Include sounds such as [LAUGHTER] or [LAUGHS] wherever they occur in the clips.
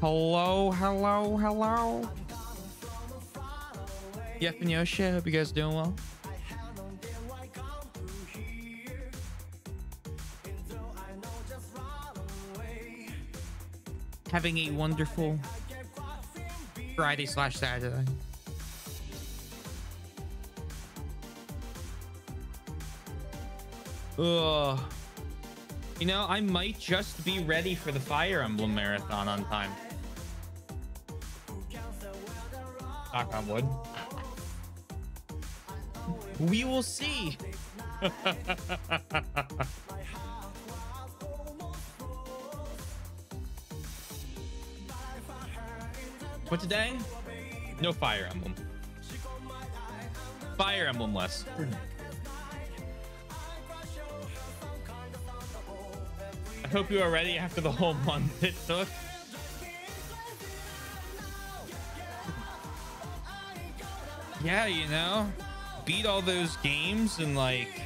Hello, hello, hello. Yep, and Yoshi, hope you guys doing well. Having a wonderful Friday slash Saturday. Ugh. You know, I might just be ready for the Fire Emblem Marathon on time. Knock on wood. We will see. [LAUGHS] but today, no Fire Emblem. Fire Emblem less. I hope you are ready after the whole month it took. Yeah, you know, beat all those games and like. [LAUGHS]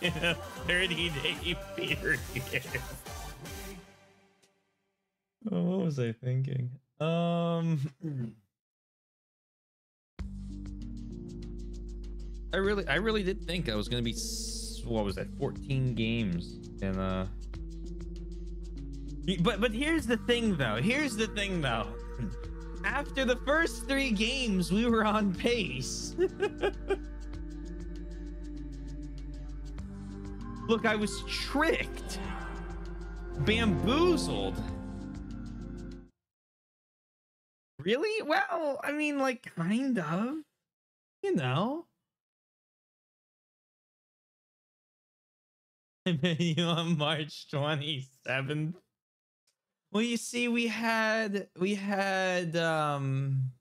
In a 30 day period. Oh, what was I thinking? Um. I really, I really did think I was gonna be, what was that, 14 games, and uh. But but here's the thing though. Here's the thing though. After the first three games, we were on pace. [LAUGHS] Look, I was tricked, bamboozled. Really? Well, I mean, like, kind of. You know. I [LAUGHS] met you on March 27th. Well, you see, we had we had um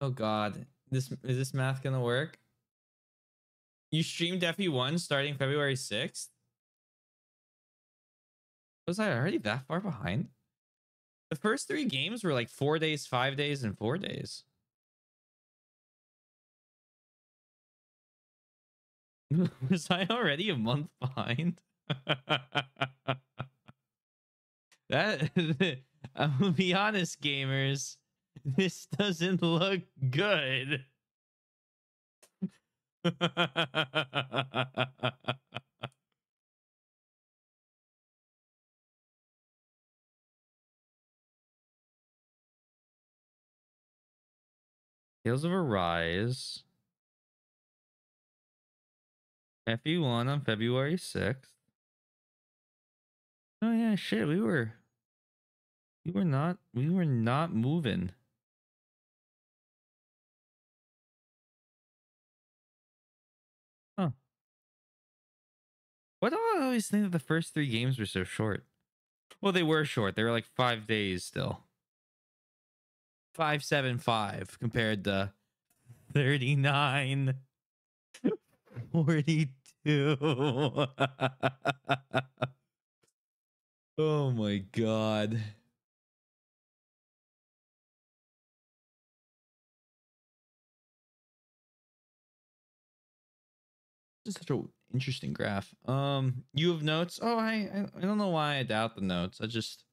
Oh god. This is this math gonna work? You streamed FE1 starting February 6th? Was I already that far behind? The first three games were like four days, five days, and four days. [LAUGHS] Was I already a month behind? [LAUGHS] that [LAUGHS] I'm gonna be honest, gamers. This doesn't look good. [LAUGHS] Tales of Arise. FE1 on February 6th. Oh yeah, shit, we were we were not we were not moving. Huh. Why do I always think that the first three games were so short? Well, they were short. They were like five days still. Five seven five compared to 39 [LAUGHS] 42 [LAUGHS] oh my god is such an interesting graph um you have notes oh I, I don't know why i doubt the notes i just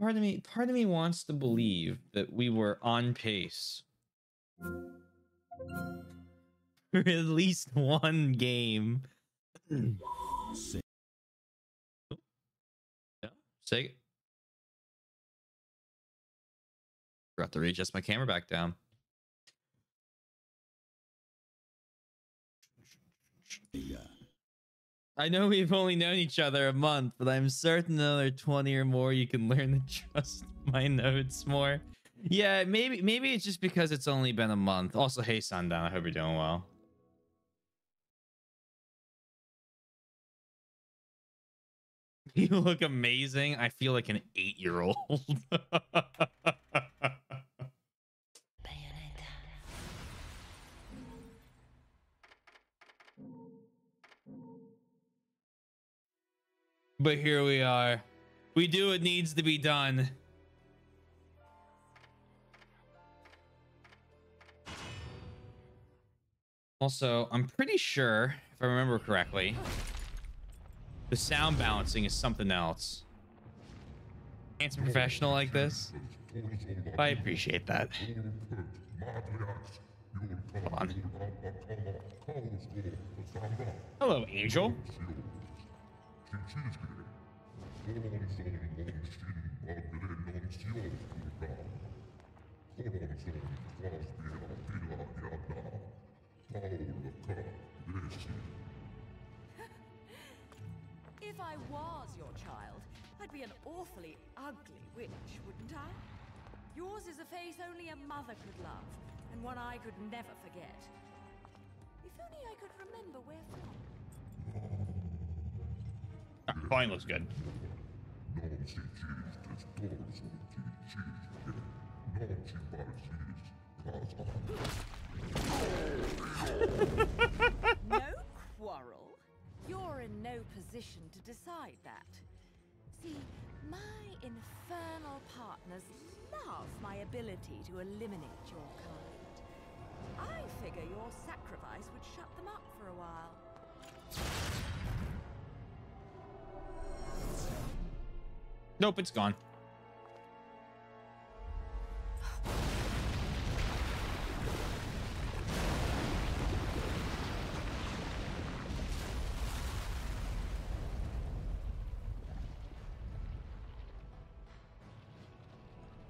part of me part of me wants to believe that we were on pace [LAUGHS] for at least one game. yeah, say Forgot to readjust my camera back down. I know we've only known each other a month, but I'm certain another 20 or more you can learn to [LAUGHS] trust my notes more. Yeah, maybe maybe it's just because it's only been a month. Also, hey Sundown, I hope you're doing well. [LAUGHS] You look amazing. I feel like an eight-year-old. [LAUGHS] but here we are. We do what needs to be done. Also, I'm pretty sure, if I remember correctly, the sound balancing is something else. Handsome professional like this. I appreciate that. Hold on. Hello, Angel. If I was your child, I'd be an awfully ugly witch, wouldn't I? Yours is a face only a mother could love, and one I could never forget. If only I could remember where from. Fine looks good. [LAUGHS] No quarrel? You're in no position to decide that. See, my infernal partners love my ability to eliminate your kind. I figure your sacrifice would shut them up for a while. Nope, it's gone.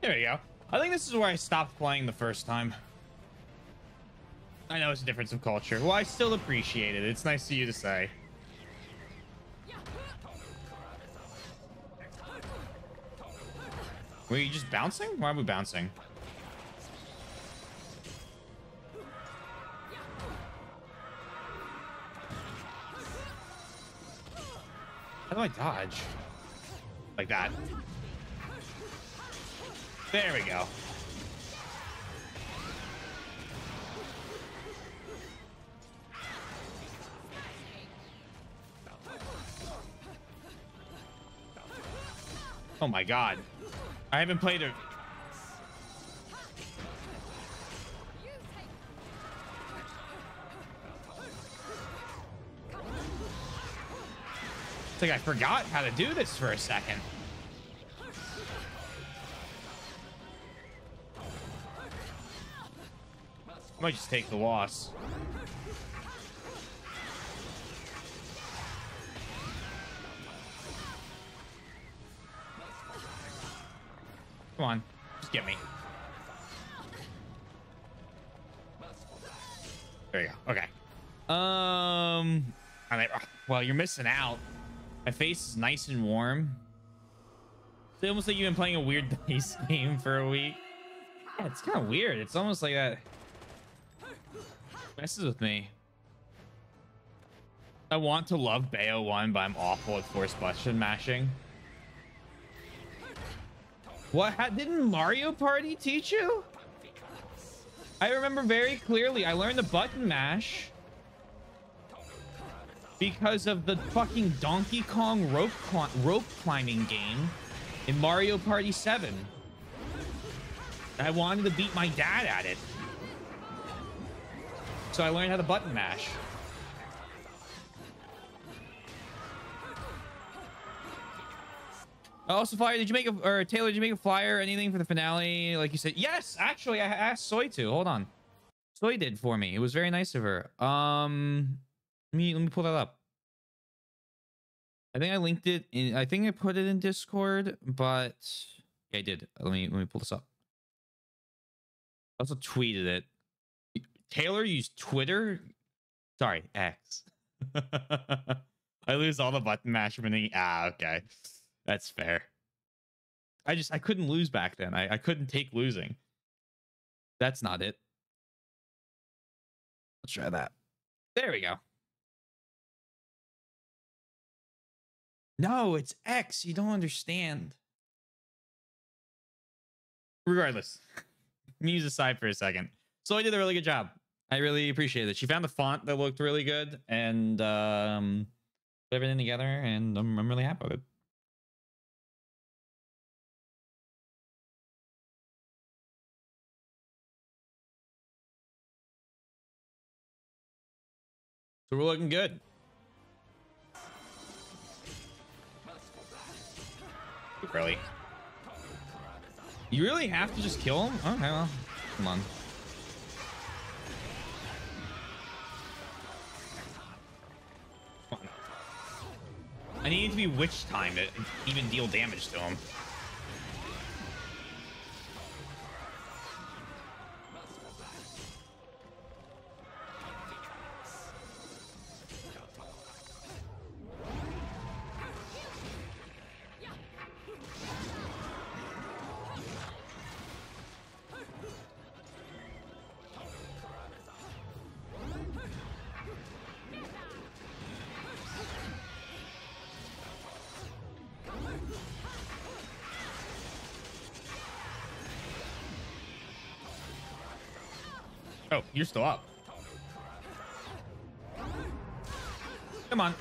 There you go. I think this is where I stopped playing the first time. I know it's a difference of culture. Well, I still appreciate it. It's nice of you to say. Were you just bouncing? Why are we bouncing? How do I dodge? Like that. There we go. Oh my god. I haven't played it. It's like I forgot how to do this for a second. Might just take the loss. Come on, just get me. There you go. Okay. Um. I mean, well, you're missing out. My face is nice and warm. It's almost like you've been playing a weird [LAUGHS] base game for a week. Yeah, it's kind of weird. It's almost like that messes with me. I want to love Bayo 1, but I'm awful at force button mashing. What ha- didn't Mario Party teach you? I remember very clearly. I learned the button mash because of the fucking Donkey Kong rope cli- rope climbing game in Mario Party 7. I wanted to beat my dad at it. So I learned how to button mash. Also, Fire, did you make a or Taylor? Did you make a flyer anything for the finale? Like you said, yes. Actually, I asked Soy to. Hold on, Soy did for me. It was very nice of her. Um, let me let me pull that up. I think I linked it in. I think I put it in Discord, but yeah, I did. Let me let me pull this up. I also tweeted it. Taylor used Twitter. Sorry, X. [LAUGHS] I lose all the button mash from the ah. Okay. That's fair. I just I couldn't lose back then. I, I couldn't take losing. That's not it. Let's try that. There we go. No, it's X. You don't understand. Regardless, [LAUGHS] muse aside for a second. So I did a really good job. I really appreciate it. She found the font that looked really good and um, put everything together, and I'm, I'm really happy with it. So we're looking good. Really? You really have to just kill him? Okay, well, come on. Come on. I need to be witch time to even deal damage to him. You're still up. Come on.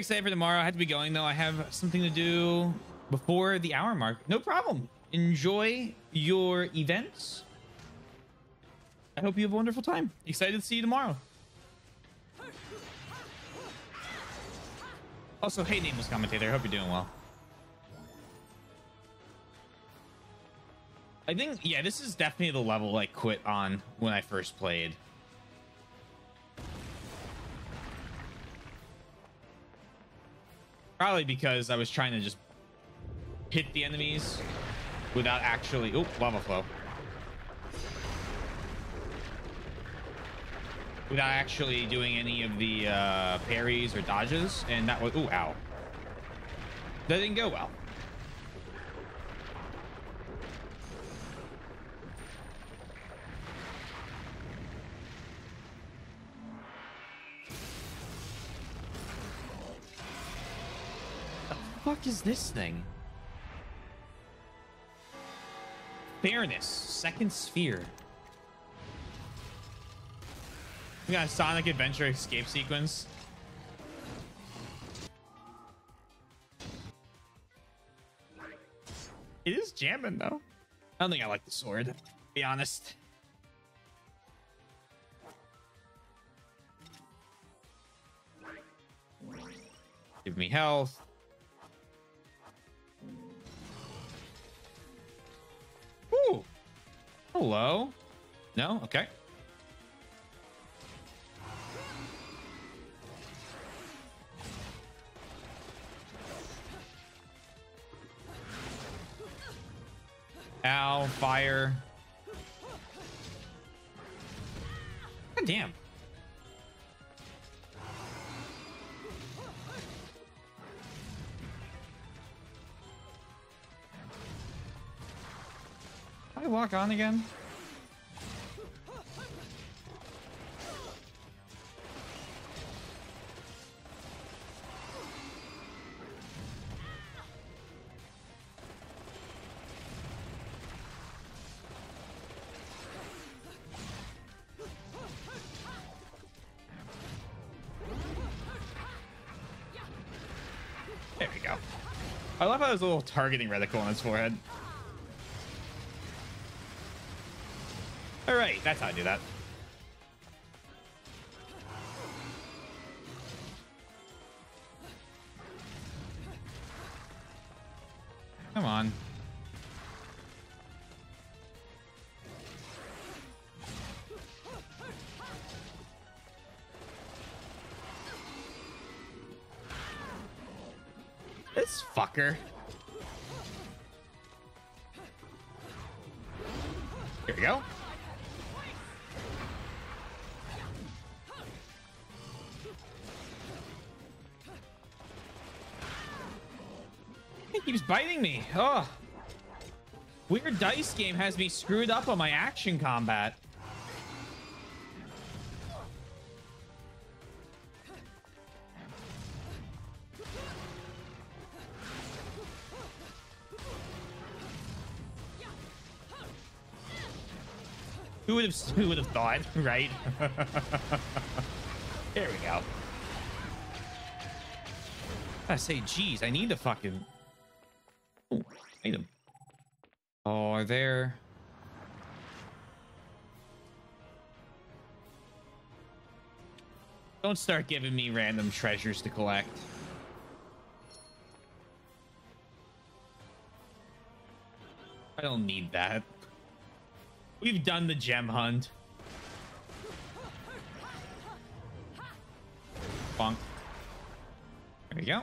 Excited for tomorrow. I have to be going though. I have something to do before the hour mark. No problem. Enjoy your events. I hope you have a wonderful time. Excited to see you tomorrow. Also, hey, nameless commentator. I hope you're doing well. I think, yeah, this is definitely the level I quit on when I first played. Probably because I was trying to just hit the enemies without actually... Oh, lava flow. Without actually doing any of the uh, parries or dodges. And that was... Oh, ow. That didn't go well. Fuck is this thing? Fairness, second sphere. We got a Sonic Adventure escape sequence. It is jamming though. I don't think I like the sword, to be honest. Give me health. Ooh. Hello. No? Okay. Ow, fire. God damn. I walk on again? There we go. I love how there's a little targeting reticle on his forehead. All right, that's how I do that. Come on. This fucker. Biting me. Oh. Weird dice game has me screwed up on my action combat. Who would have who would have thought, [LAUGHS] right? there we go. I say, geez, I need to fucking. There? Don't start giving me random treasures to collect. I don't need that. We've done the gem hunt. Bonk. There we go.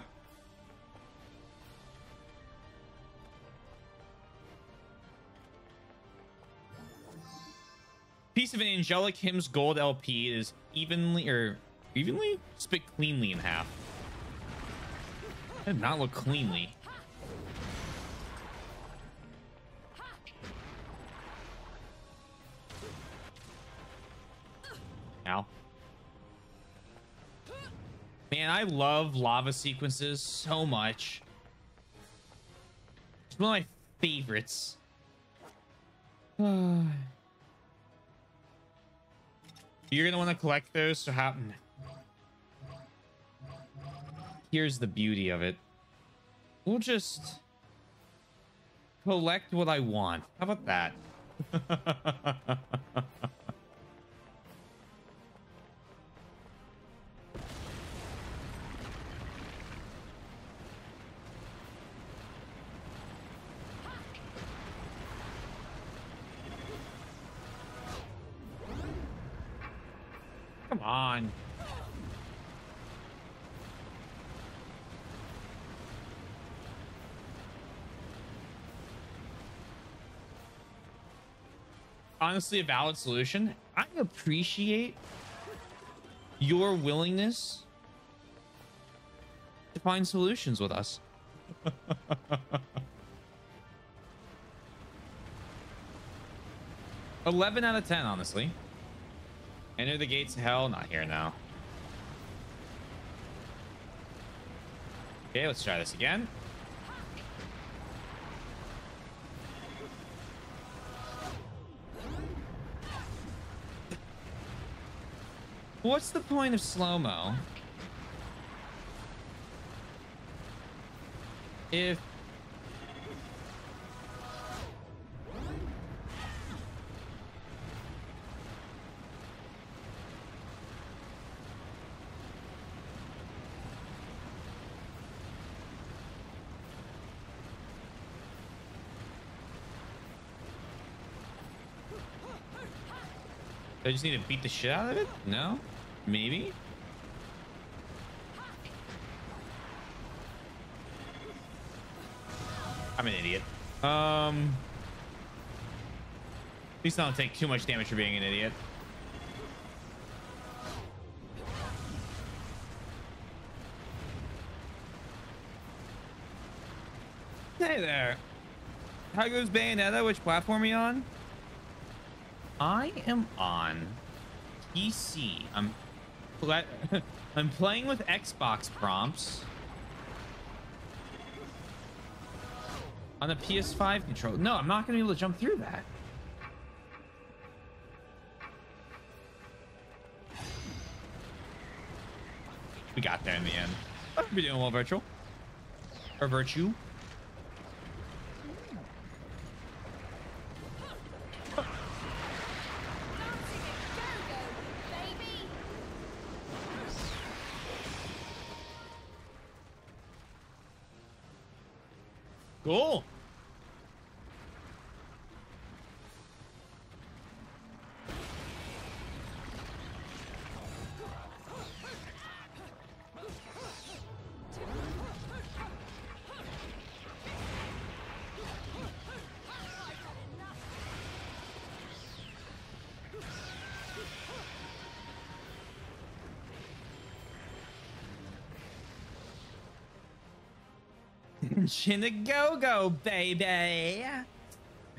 Piece of an angelic hymns gold LP is evenly or evenly split cleanly in half. Did not look cleanly. Ow. Man, I love lava sequences so much. It's one of my favorites. [SIGHS] You're gonna want to collect those, so how... Here's the beauty of it. We'll just collect what I want. How about that? [LAUGHS] Honestly, a valid solution. I appreciate your willingness to find solutions with us. [LAUGHS] Eleven out of ten, honestly. Enter the gates of hell. Not here now. Okay, let's try this again. What's the point of slow-mo? If I just need to beat the shit out of it? No? Maybe? I'm an idiot. Um... At least I don't take too much damage for being an idiot. Hey there. How goes Bayonetta? Which platform are you on? I am on PC. I'm [LAUGHS] I'm playing with Xbox prompts on the PS5 controller. No, I'm not gonna be able to jump through that. We got there in the end. We're doing well, virtual or virtue. Cool. Engine the go-go, baby.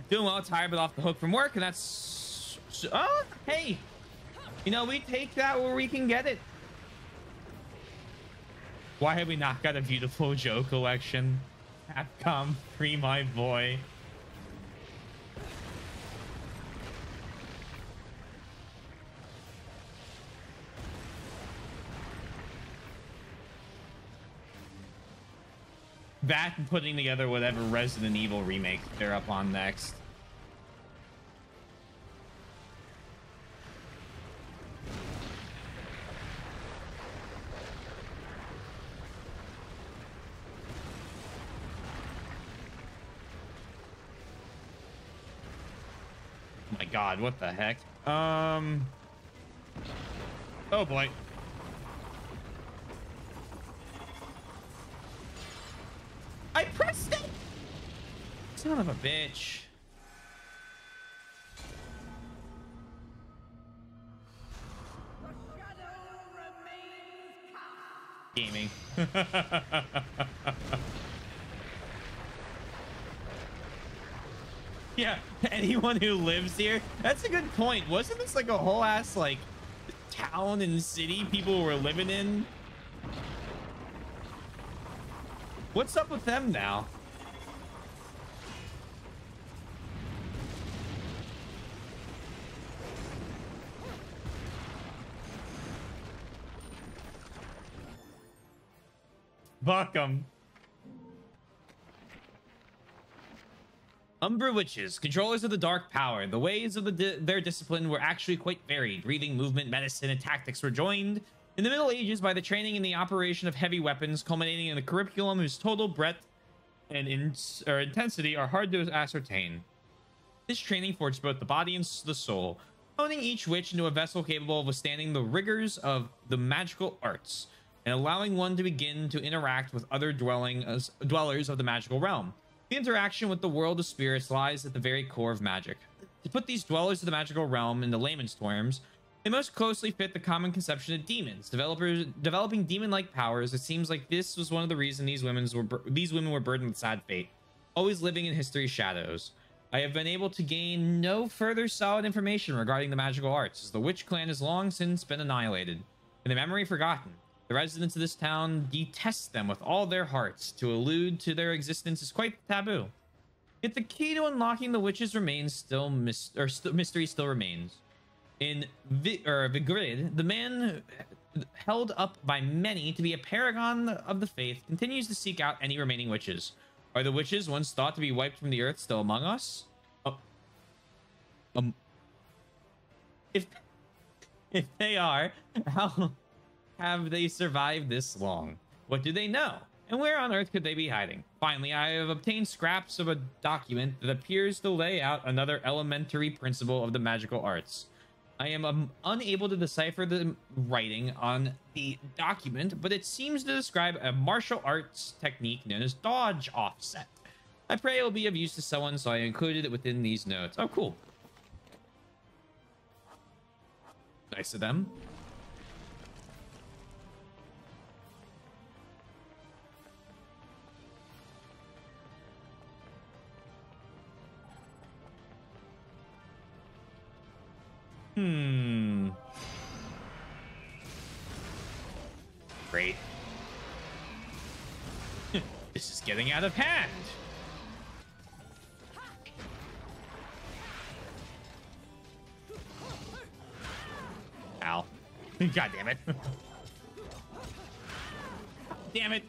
Doing well, tired, but off the hook from work, and that's... Oh, hey. You know, we take that where we can get it. Why have we not got a Viewtiful Joe collection? Capcom, free my boy. That and putting together whatever Resident Evil remake they're up on next. my god, what the heck? Um. Oh boy. Son of a bitch. Gaming. [LAUGHS] yeah, anyone who lives here. That's a good point. Wasn't this like a whole ass like town and city people were living in? What's up with them now? Them. Umbra Witches, controllers of the dark power. The ways of the di their discipline were actually quite varied. Breathing, movement, medicine, and tactics were joined in the Middle Ages by the training in the operation of heavy weapons, culminating in a curriculum whose total breadth and in or intensity are hard to ascertain. This training forged both the body and the soul, honing each witch into a vessel capable of withstanding the rigors of the magical arts, and allowing one to begin to interact with other dwelling, uh, dwellers of the magical realm. The interaction with the world of spirits lies at the very core of magic. To put these dwellers of the magical realm into layman's terms, they most closely fit the common conception of demons. Developers developing demon-like powers. It seems like this was one of the reasons these women's were these women were burdened with sad fate, always living in history's shadows. I have been able to gain no further solid information regarding the magical arts, as the witch clan has long since been annihilated, and the memory forgotten. The residents of this town detest them with all their hearts. To allude to their existence is quite taboo. Yet the key to unlocking the witches remains still st mystery still remains. In Vi or Vigrid, the man held up by many to be a paragon of the faith continues to seek out any remaining witches. Are the witches once thought to be wiped from the earth still among us? Oh. Um. If [LAUGHS] if they are, how have they survived this long? What do they know? And where on earth could they be hiding? Finally, I have obtained scraps of a document that appears to lay out another elementary principle of the magical arts. I am um, unable to decipher the writing on the document, but it seems to describe a martial arts technique known as dodge offset. I pray it will be of use to someone, so I included it within these notes. Oh, cool. Nice of them. Hmm. Great. [LAUGHS] this is getting out of hand. Ow. [LAUGHS] God damn it. [LAUGHS] damn it.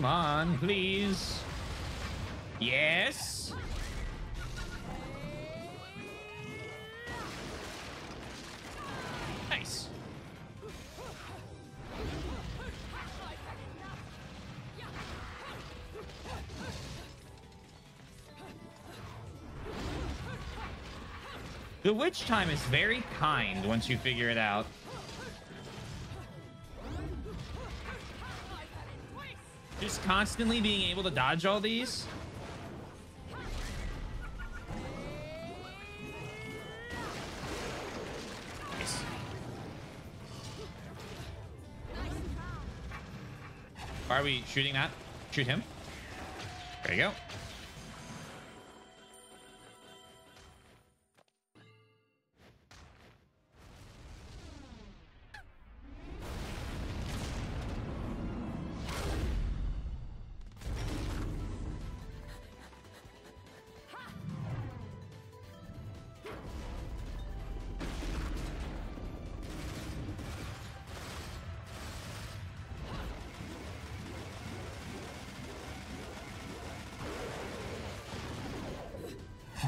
Come on, please. Yes. Nice. The witch time is very kind once you figure it out. Constantly being able to dodge all these. Nice. Are we shooting that? Shoot him. There you go.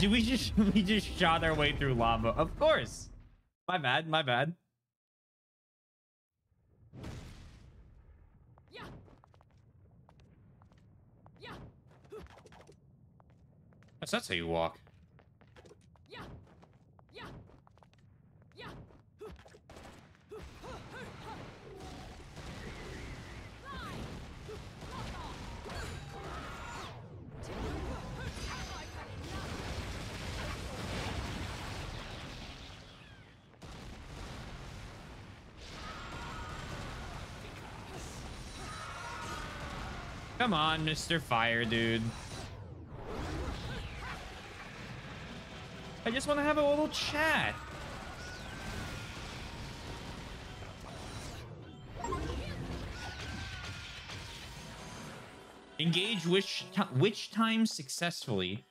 Did we just [LAUGHS] we just shot our way through lava? Of course. My bad. My bad. Yeah. Yeah. That's that's how you walk. Come on, Mr. Fire, dude. I just want to have a little chat. Engage which, witch time successfully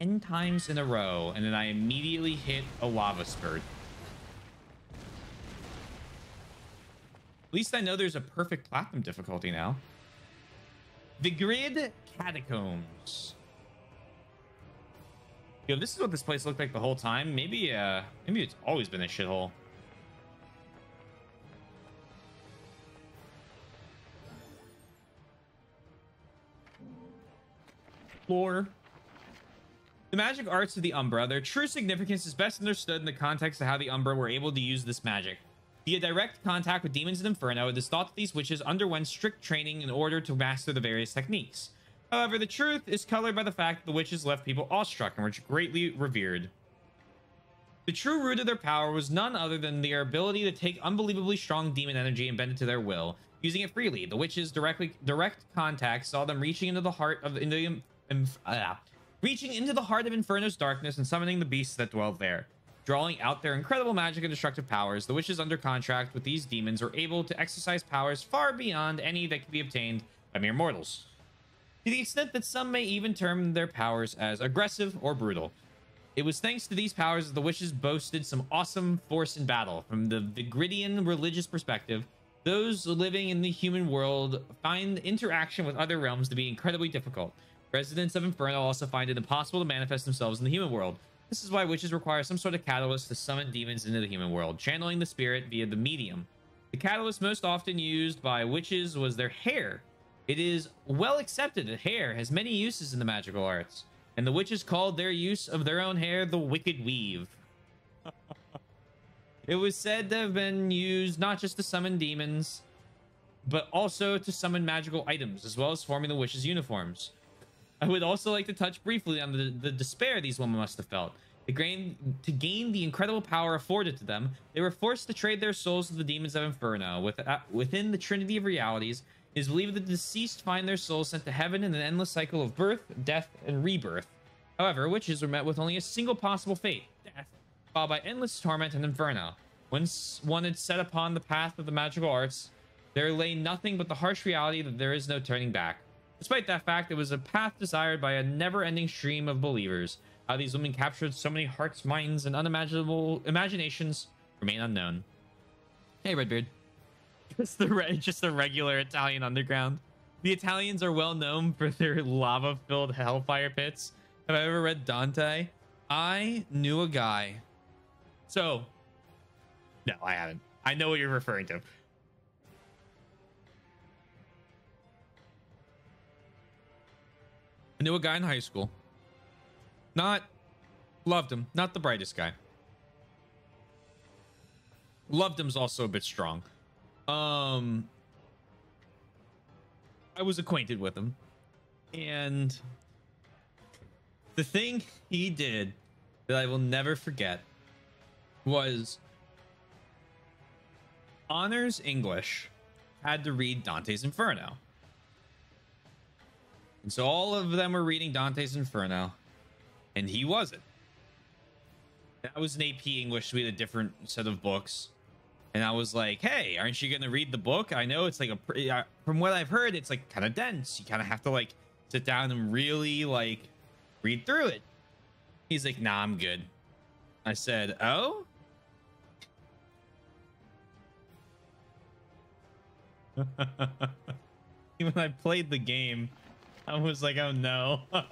10 times in a row, and then I immediately hit a lava spurt. At least I know there's a perfect platinum difficulty now. The Grid Catacombs. Yo, this is what this place looked like the whole time. Maybe, uh, maybe it's always been a shithole. Lore. The magic arts of the Umbra, their true significance is best understood in the context of how the Umbra were able to use this magic. Via direct contact with demons in Inferno, it is thought that these witches underwent strict training in order to master the various techniques. However, the truth is colored by the fact that the witches left people awestruck and were greatly revered. The true root of their power was none other than their ability to take unbelievably strong demon energy and bend it to their will, using it freely. The witches' directly direct contact saw them reaching into the heart of uh, reaching into the heart of Inferno's darkness and summoning the beasts that dwell there. Drawing out their incredible magic and destructive powers, the witches under contract with these demons were able to exercise powers far beyond any that could be obtained by mere mortals. To the extent that some may even term their powers as aggressive or brutal. It was thanks to these powers that the witches boasted some awesome force in battle. From the Vigridian religious perspective, those living in the human world find interaction with other realms to be incredibly difficult. Residents of Inferno also find it impossible to manifest themselves in the human world. This is why witches require some sort of catalyst to summon demons into the human world, channeling the spirit via the medium. The catalyst most often used by witches was their hair. It is well accepted that hair has many uses in the magical arts, and the witches called their use of their own hair the Wicked Weave. [LAUGHS] it was said to have been used not just to summon demons, but also to summon magical items, as well as forming the witches' uniforms. I would also like to touch briefly on the, the despair these women must have felt. To gain, to gain the incredible power afforded to them, they were forced to trade their souls to the demons of Inferno. With, uh, within the Trinity of Realities, it is believed that the deceased find their souls sent to heaven in an endless cycle of birth, death, and rebirth. However, witches were met with only a single possible fate, death, followed by endless torment and inferno. Once one had set upon the path of the magical arts, there lay nothing but the harsh reality that there is no turning back. Despite that fact, it was a path desired by a never-ending stream of believers. How these women captured so many hearts, minds, and unimaginable imaginations remain unknown. Hey, Redbeard. [LAUGHS] Just the re- just the regular Italian underground. The Italians are well known for their lava-filled hellfire pits. Have I ever read Dante? I knew a guy. So, no, I haven't. I know what you're referring to. I knew a guy in high school. Not Loved him. Not the brightest guy. Loved him's also a bit strong. Um, I was acquainted with him, and the thing he did that I will never forget was honors English had to read Dante's Inferno. And so all of them were reading Dante's Inferno, and he wasn't. That was an AP English, we had a different set of books. And I was like, hey, aren't you going to read the book? I know it's like a pretty, uh, from what I've heard, it's like kind of dense. You kind of have to like sit down and really like read through it. He's like, nah, I'm good. I said, oh? [LAUGHS] Even I played the game, I was like, oh no. [LAUGHS]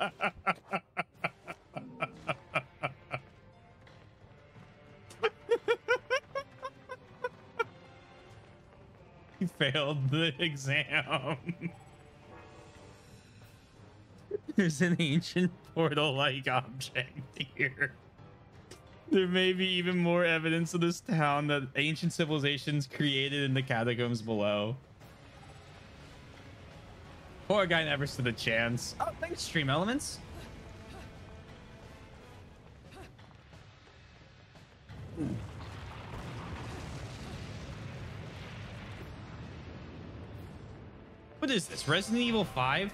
he failed the exam. [LAUGHS] There's an ancient portal-like object here. There may be even more evidence of this town that ancient civilizations created in the catacombs below. Poor guy never stood a chance. Oh, thanks, Stream Elements. What is this? Resident Evil 5?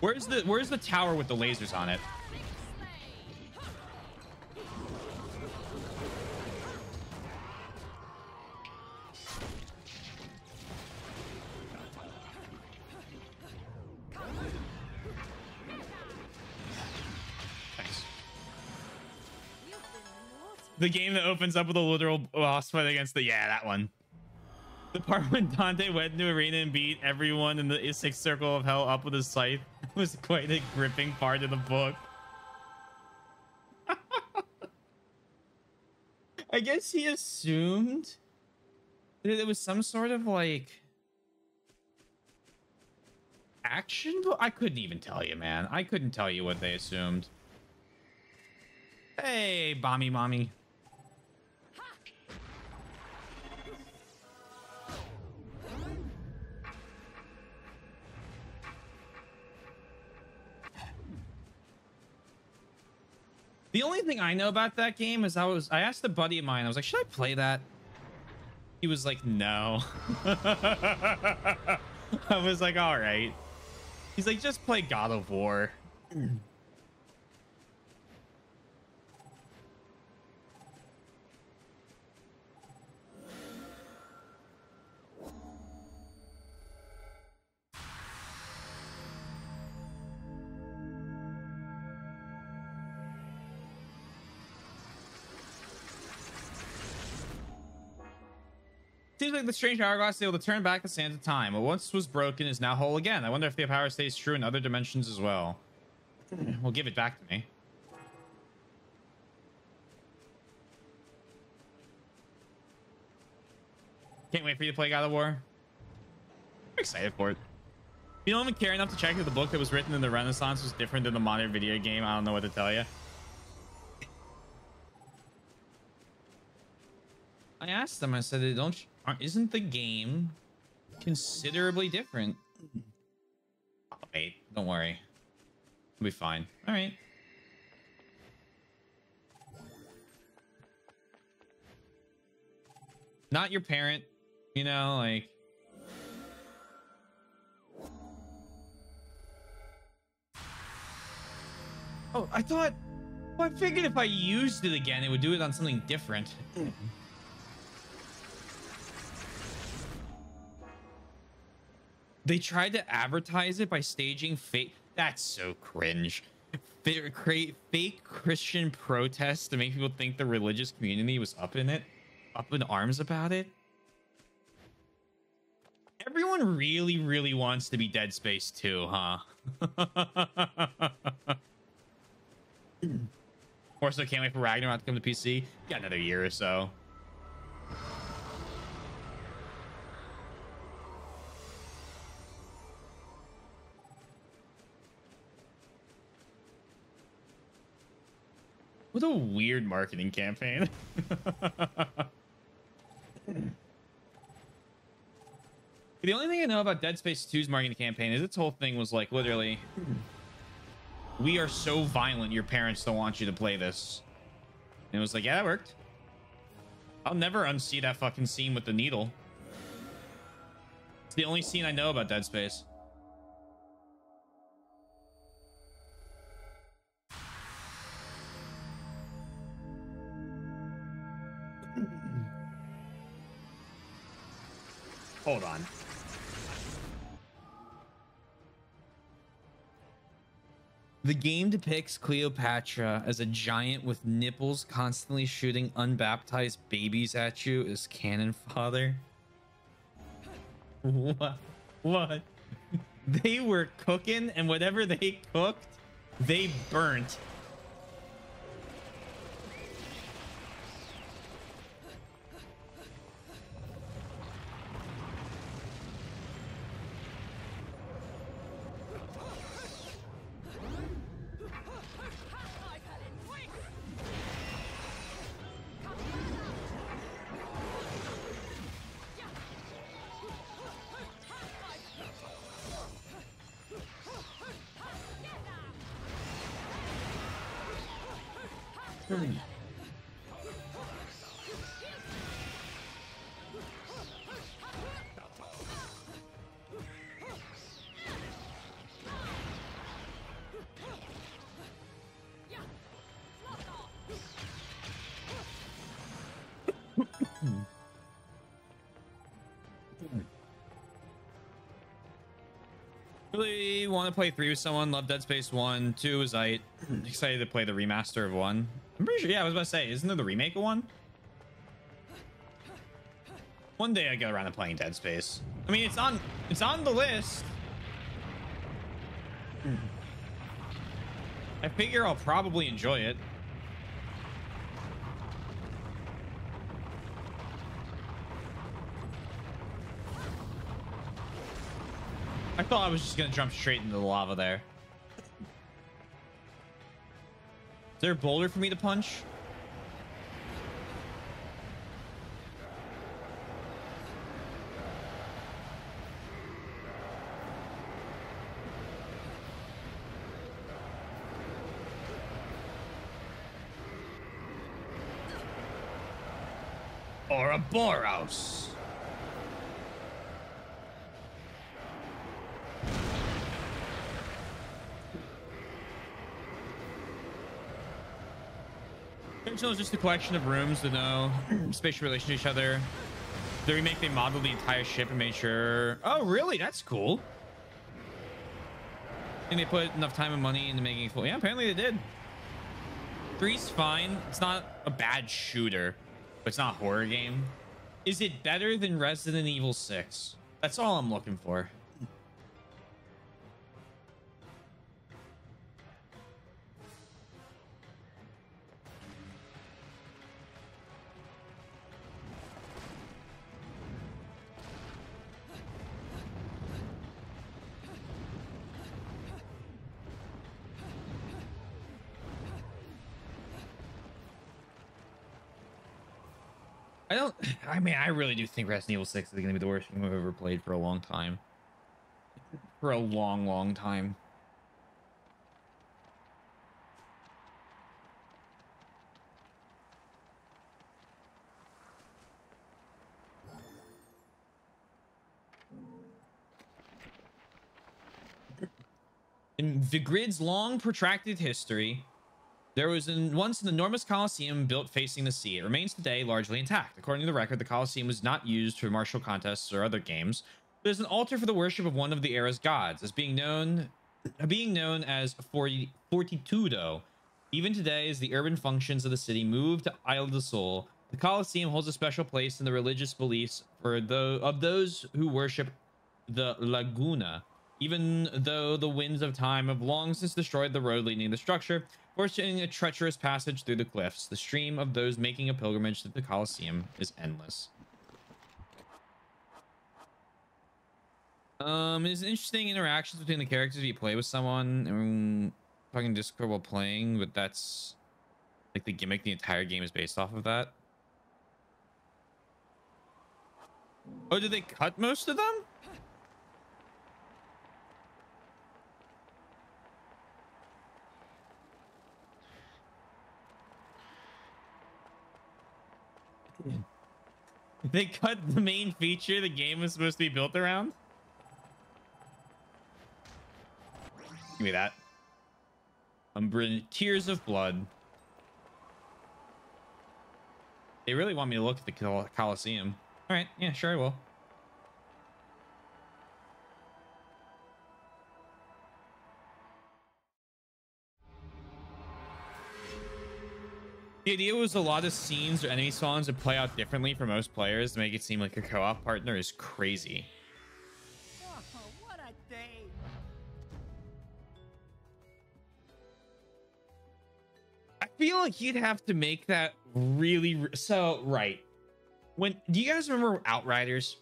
Where's the where's the tower with the lasers on it? The game that opens up with a literal boss fight against the yeah, that one. The part when Dante went into arena and beat everyone in the sixth circle of hell up with his scythe [LAUGHS] was quite a gripping part of the book. [LAUGHS] I guess he assumed that it was some sort of like action. I couldn't even tell you, man. I couldn't tell you what they assumed. Hey, bommy mommy. The only thing I know about that game is I was I asked a buddy of mine, I was like, should I play that? He was like, no. [LAUGHS] I was like, all right. He's like, just play God of War. Seems like the strange hourglass is able to turn back the sands of time. What once was broken is now whole again. I wonder if the power stays true in other dimensions as well. Eh, well, give it back to me. Can't wait for you to play God of War. I'm excited for it. If you don't even care enough to check if the book that was written in the Renaissance was different than the modern video game, I don't know what to tell you. I asked them, I said, don't, aren't- isn't the game considerably different? Oh, wait, don't worry. We'll be fine. All right. Not your parent, you know, like. Oh, I thought. Well, I figured if I used it again, it would do it on something different. [LAUGHS] They tried to advertise it by staging fake. That's so cringe. Create fake Christian protests to make people think the religious community was up in it, up in arms about it. Everyone really, really wants to be Dead Space 2, huh? [LAUGHS] also, can't wait for Ragnarok to come to PC. Got another year or so. What a weird marketing campaign. [LAUGHS] the only thing I know about Dead Space 2's marketing campaign is its whole thing was like literally, we are so violent, your parents don't want you to play this. And it was like, yeah, that worked. I'll never unsee that fucking scene with the needle. It's the only scene I know about Dead Space. Hold on. The game depicts Cleopatra as a giant with nipples constantly shooting unbaptized babies at you as cannon fodder. [LAUGHS] What? What? [LAUGHS] They were cooking, and whatever they cooked, they burnt. Want to play three with someone. Love Dead Space one. Two is I [CLEARS THROAT] excited to play the remaster of one. I'm pretty sure. Yeah, I was about to say, isn't there the remake of one? One day I get around to playing Dead Space. I mean, it's on it's on the list. [CLEARS THROAT] I figure I'll probably enjoy it. I thought I was just gonna jump straight into the lava there. Is there a boulder for me to punch? Or Boros. Is just a collection of rooms with no spatial relation to each other. The remake, they modeled the entire ship and made sure. Oh, really? That's cool. And they put enough time and money into making it. Yeah, apparently they did. Three's fine. It's not a bad shooter, but it's not a horror game. Is it better than Resident Evil 6? That's all I'm looking for. I mean, I really do think Resident Evil 6 is going to be the worst game I've ever played for a long time. For a long, long time. In Vigrid's long, protracted history, there was an, once an enormous Colosseum built facing the sea. It remains today largely intact. According to the record, the Colosseum was not used for martial contests or other games. There's an altar for the worship of one of the era's gods, as being known, [CLEARS THROAT] being known as Fortitudo. Even today, as the urban functions of the city move to Isla del Sol, the Colosseum holds a special place in the religious beliefs for the, of those who worship the Laguna. Even though the winds of time have long since destroyed the road leading to the structure, forcing a treacherous passage through the cliffs. The stream of those making a pilgrimage to the Colosseum is endless. Um, it's interesting interactions between the characters you play with someone. Mean, talking Discord while playing, but that's Like the gimmick, the entire game is based off of that. Oh, did they cut most of them? [LAUGHS] They cut the main feature the game was supposed to be built around? Give me that. Umbran Tears of Blood. They really want me to look at the Col- Coliseum. All right, yeah, sure I will. The idea was a lot of scenes or enemy spawns would play out differently for most players to make it seem like a co-op partner is crazy. I feel like you'd have to make that really re- so right. When do you guys remember Outriders?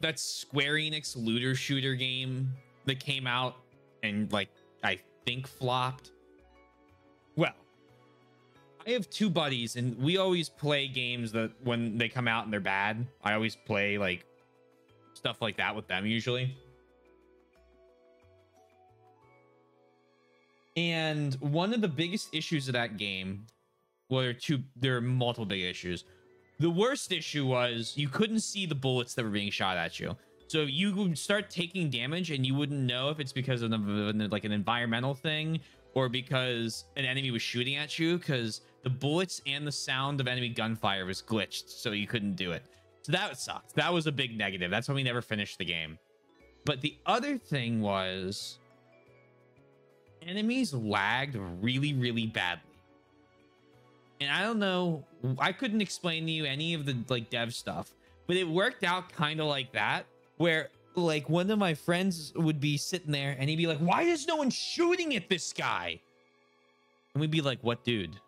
That Square Enix looter shooter game that came out and like I think flopped. I have two buddies and we always play games that when they come out and they're bad, I always play like stuff like that with them usually. And one of the biggest issues of that game, well, there are two, there are multiple big issues. The worst issue was you couldn't see the bullets that were being shot at you. So you would start taking damage and you wouldn't know if it's because of the, like an environmental thing or because an enemy was shooting at you because the bullets and the sound of enemy gunfire was glitched. So you couldn't do it. So that sucked. That was a big negative. That's why we never finished the game. But the other thing was enemies lagged really, really badly. And I don't know, I couldn't explain to you any of the like dev stuff, but it worked out kind of like that, where like one of my friends would be sitting there and he'd be like, Why is no one shooting at this guy? And we'd be like, What dude?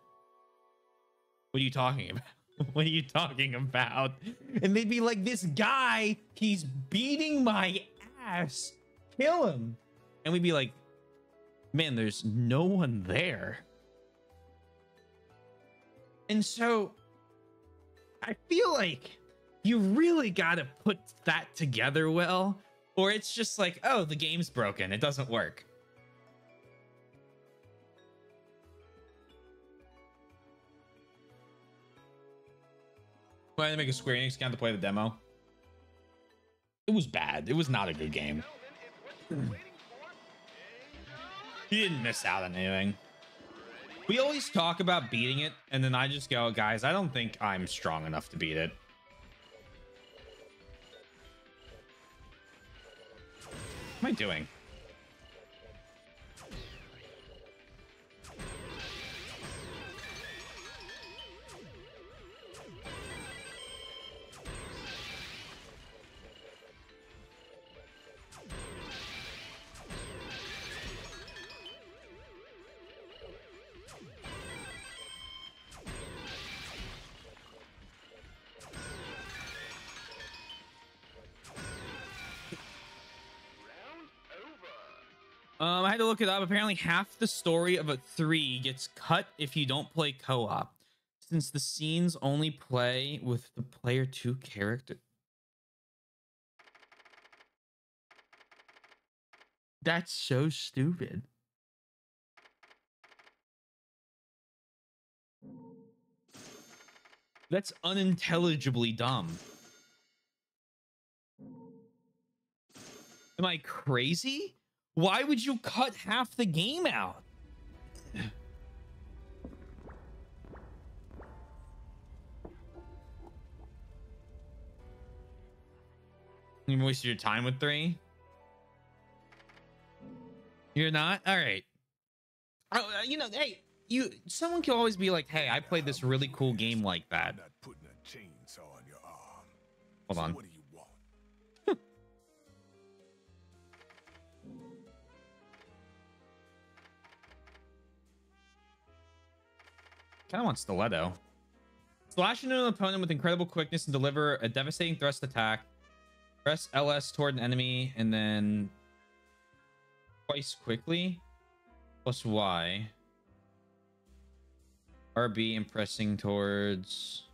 What are you talking about? [LAUGHS] What are you talking about? And they'd be like, This guy, he's beating my ass. Kill him. And we'd be like, man, there's no one there. And so I feel like you really got to put that together well, or it's just like, oh, the game's broken. It doesn't work. Why did make a Square Enix account to play the demo? It was bad. It was not a good game. [CLEARS THROAT] You didn't miss out on anything. We always talk about beating it, and then I just go, guys, I don't think I'm strong enough to beat it. Am I doing? Um, I had to look it up. Apparently, half the story of a three gets cut if you don't play co-op, since the scenes only play with the player two character. That's so stupid. That's unintelligibly dumb. Am I crazy? Why would you cut half the game out? [SIGHS] You wasted your time with three? You're not? All right. Oh, uh, you know, hey, you. Someone can always be like, "Hey, I played this really cool game like that." I'm not Kind of want stiletto. Slash into an opponent with incredible quickness and deliver a devastating thrust attack. Press LS toward an enemy and then twice quickly. Plus Y. RB and pressing towards.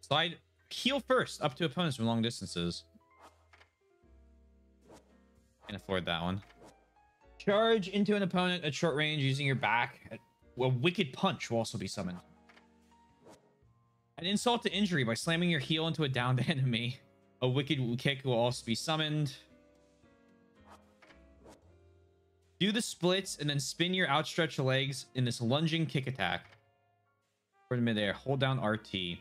Slide heal first up to opponents from long distances. Can't afford that one. Charge into an opponent at short range using your back. A wicked punch will also be summoned. An insult to injury by slamming your heel into a downed [LAUGHS] enemy. A wicked kick will also be summoned. Do the splits and then spin your outstretched legs in this lunging kick attack. For midair, hold down RT.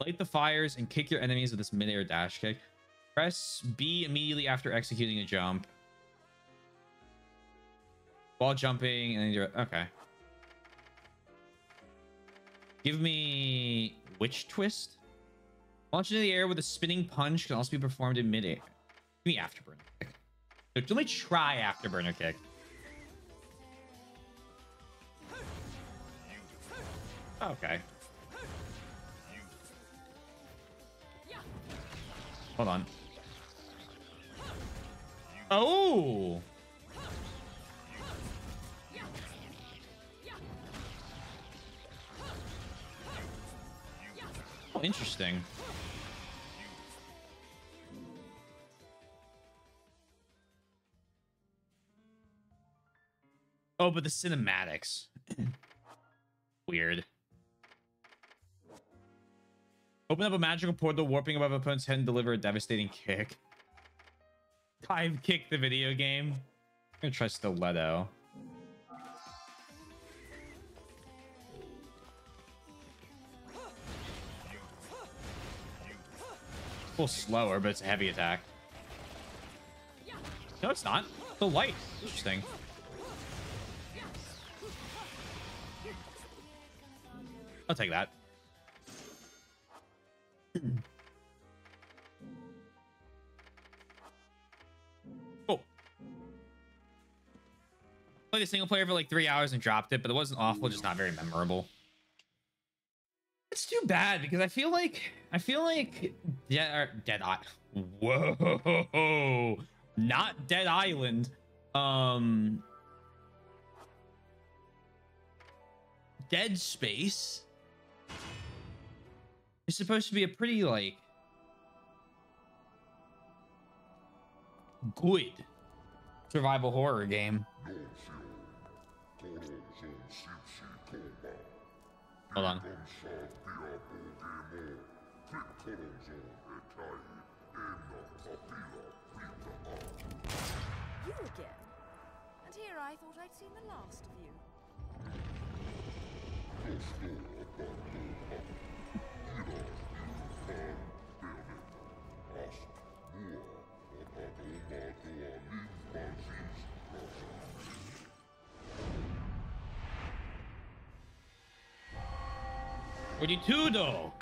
Light the fires and kick your enemies with this midair dash kick. Press B immediately after executing a jump. While jumping, and then you're okay. Give me Witch Twist. Launch into the air with a spinning punch can also be performed in midair. Give me Afterburner Kick. So let me try Afterburner Kick. Okay. Hold on. Oh! Oh, interesting. Oh, but the cinematics. [CLEARS THROAT] Weird. Open up a magical portal, warping above opponent's head and deliver a devastating kick. Dive kick the video game. I'm gonna try Stiletto. A little slower, but it's a heavy attack. No, it's not. The light. Interesting. I'll take that. Played a single player for like three hours and dropped it, but it wasn't awful, just not very memorable. It's too bad because I feel like I feel like Dead Dead Eye. Whoa, not Dead Island. Um, Dead Space is supposed to be a pretty like good survival horror game. Hold on. You again? And here I thought I'd seen the last of you. Fortitudo though.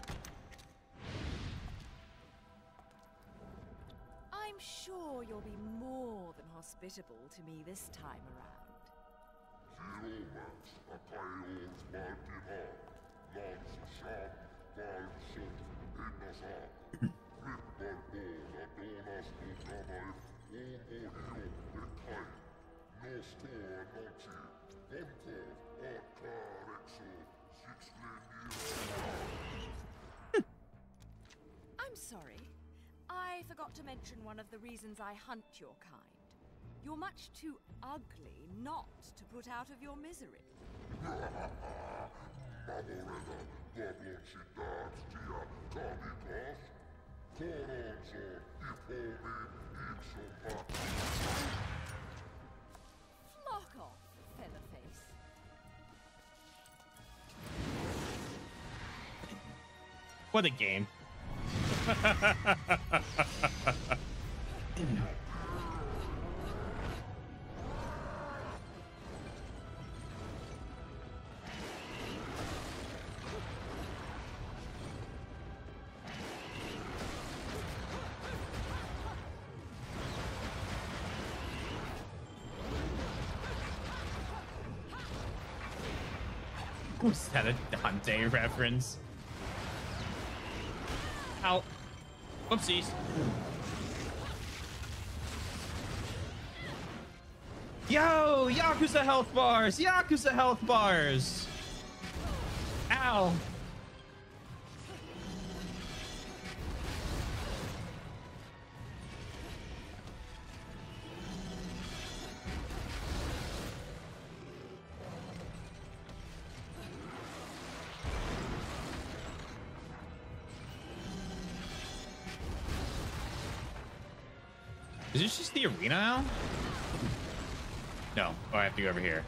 I'm sure you'll be more than hospitable to me this time around. I'm sorry. I forgot to mention one of the reasons I hunt your kind. You're much too ugly not to put out of your misery. [LAUGHS] What a game. [LAUGHS] Was that a Dante reference? Whoopsies. Yo, Yakuza health bars! Yakuza health bars! Ow! Arena now? No. Oh, I have to go over here.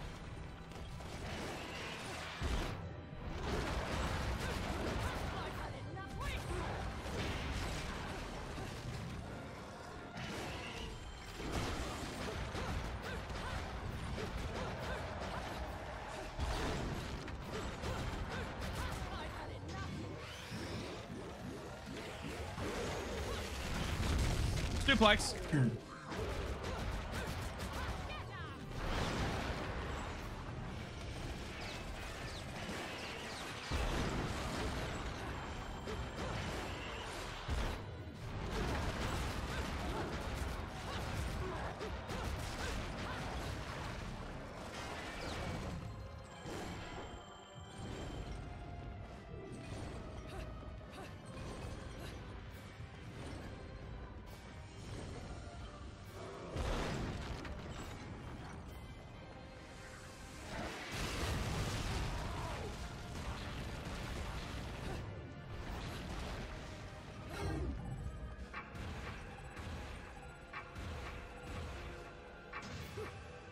Suplex. Hmm.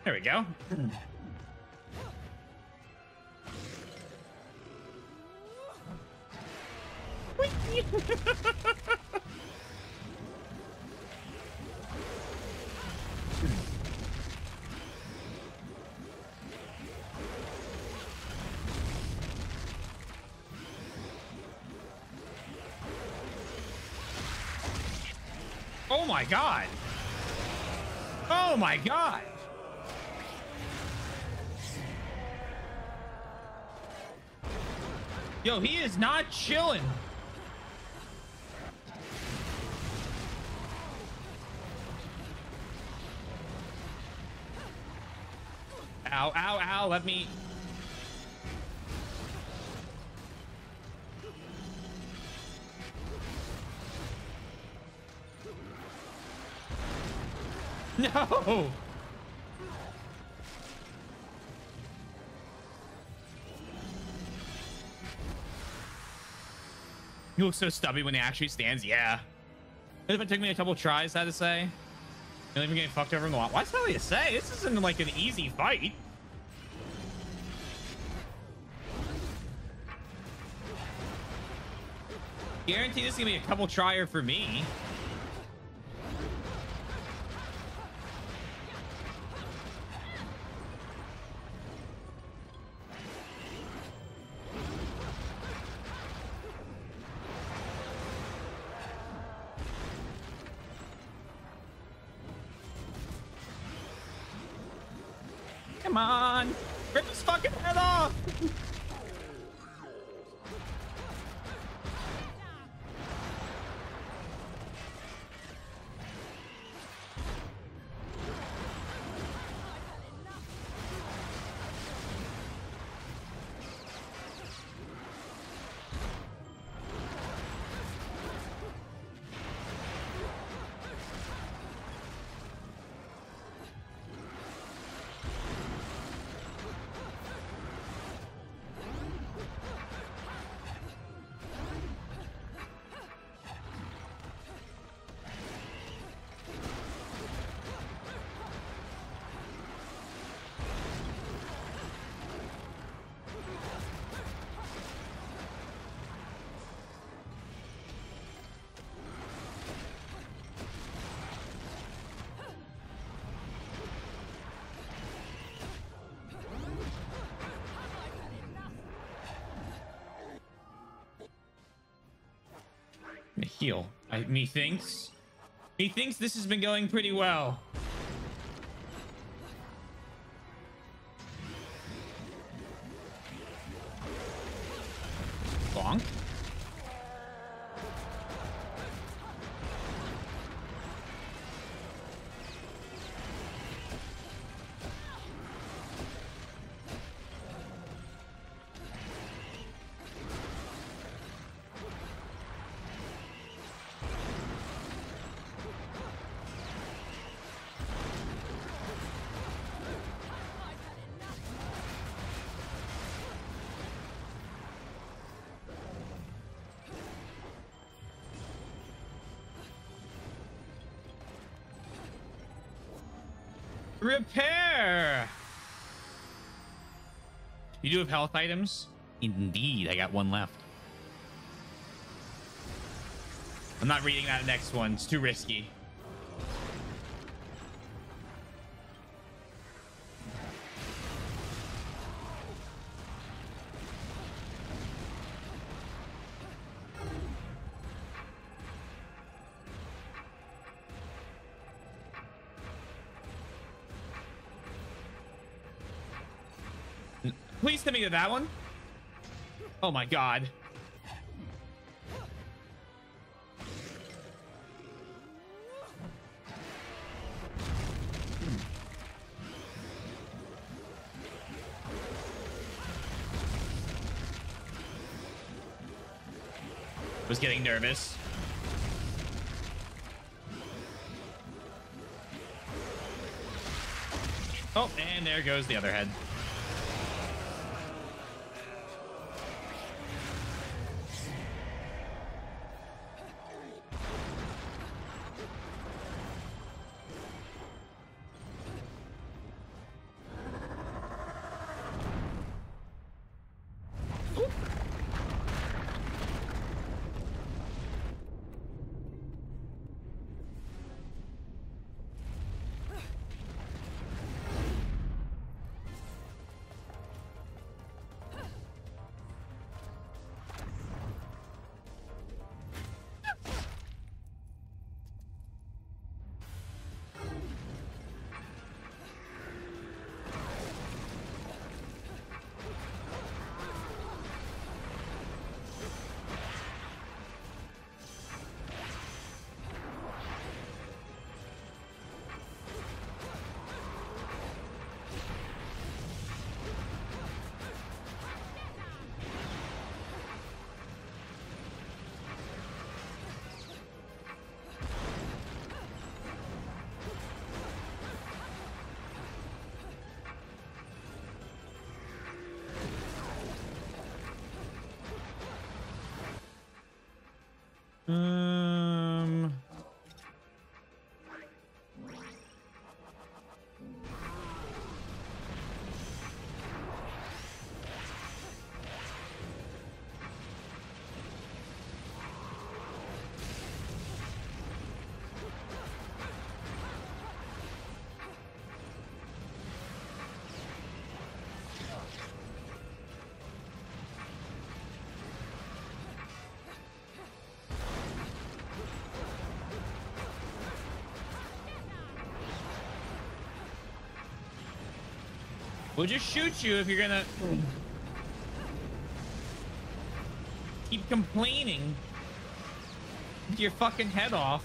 There we go. [LAUGHS] Oh my god. Oh my god. Yo, he is not chilling. Ow, ow, ow, let me... He looks so stubby when he actually stands. Yeah. If it took me a couple tries, I had to say. You're even getting fucked over in the lot. What's that to say? This isn't like an easy fight. Guarantee this is gonna be a couple trier for me. Methinks. Methinks this has been going pretty well. Repair! You do have health items? Indeed, I got one left. I'm not reading that next one. It's too risky. Me to that one. Oh my god. Was getting nervous. Oh, and there goes the other head. We'll just shoot you if you're gonna keep complaining your fucking head off.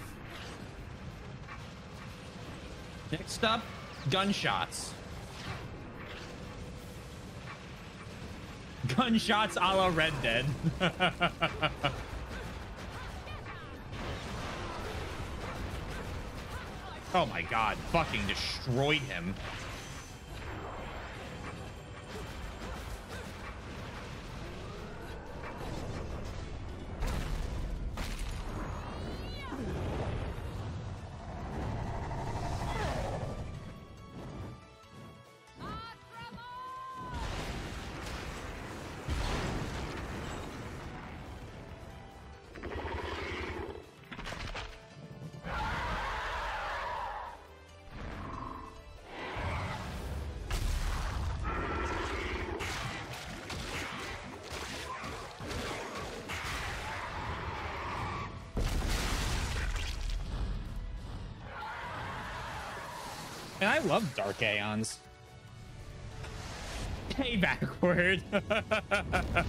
Next up, gunshots. [LAUGHS] Gunshots a la Red Dead. [LAUGHS] oh my god, fucking destroyed him. Love Dark Aeons. Hey, backward. [LAUGHS]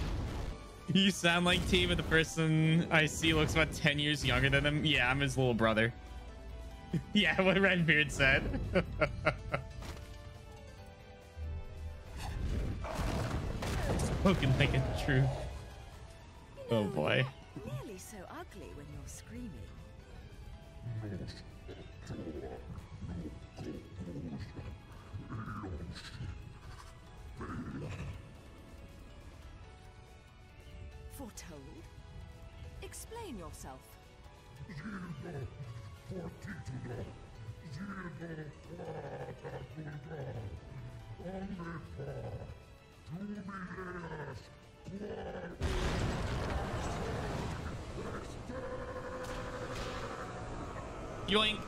you sound like T, but the person I see looks about 10 years younger than him. Yeah, I'm his little brother. [LAUGHS] yeah, what Redbeard said. [LAUGHS] Spoken like a truth. Oh boy. Really so ugly when you're screaming. Oh Foretold? Yoink.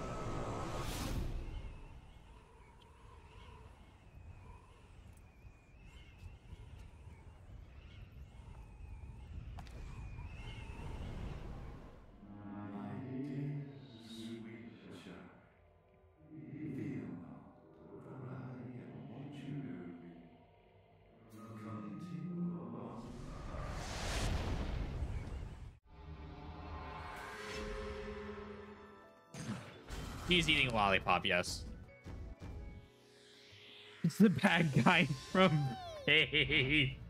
He's eating a lollipop, yes. It's the bad guy from Faith. [LAUGHS]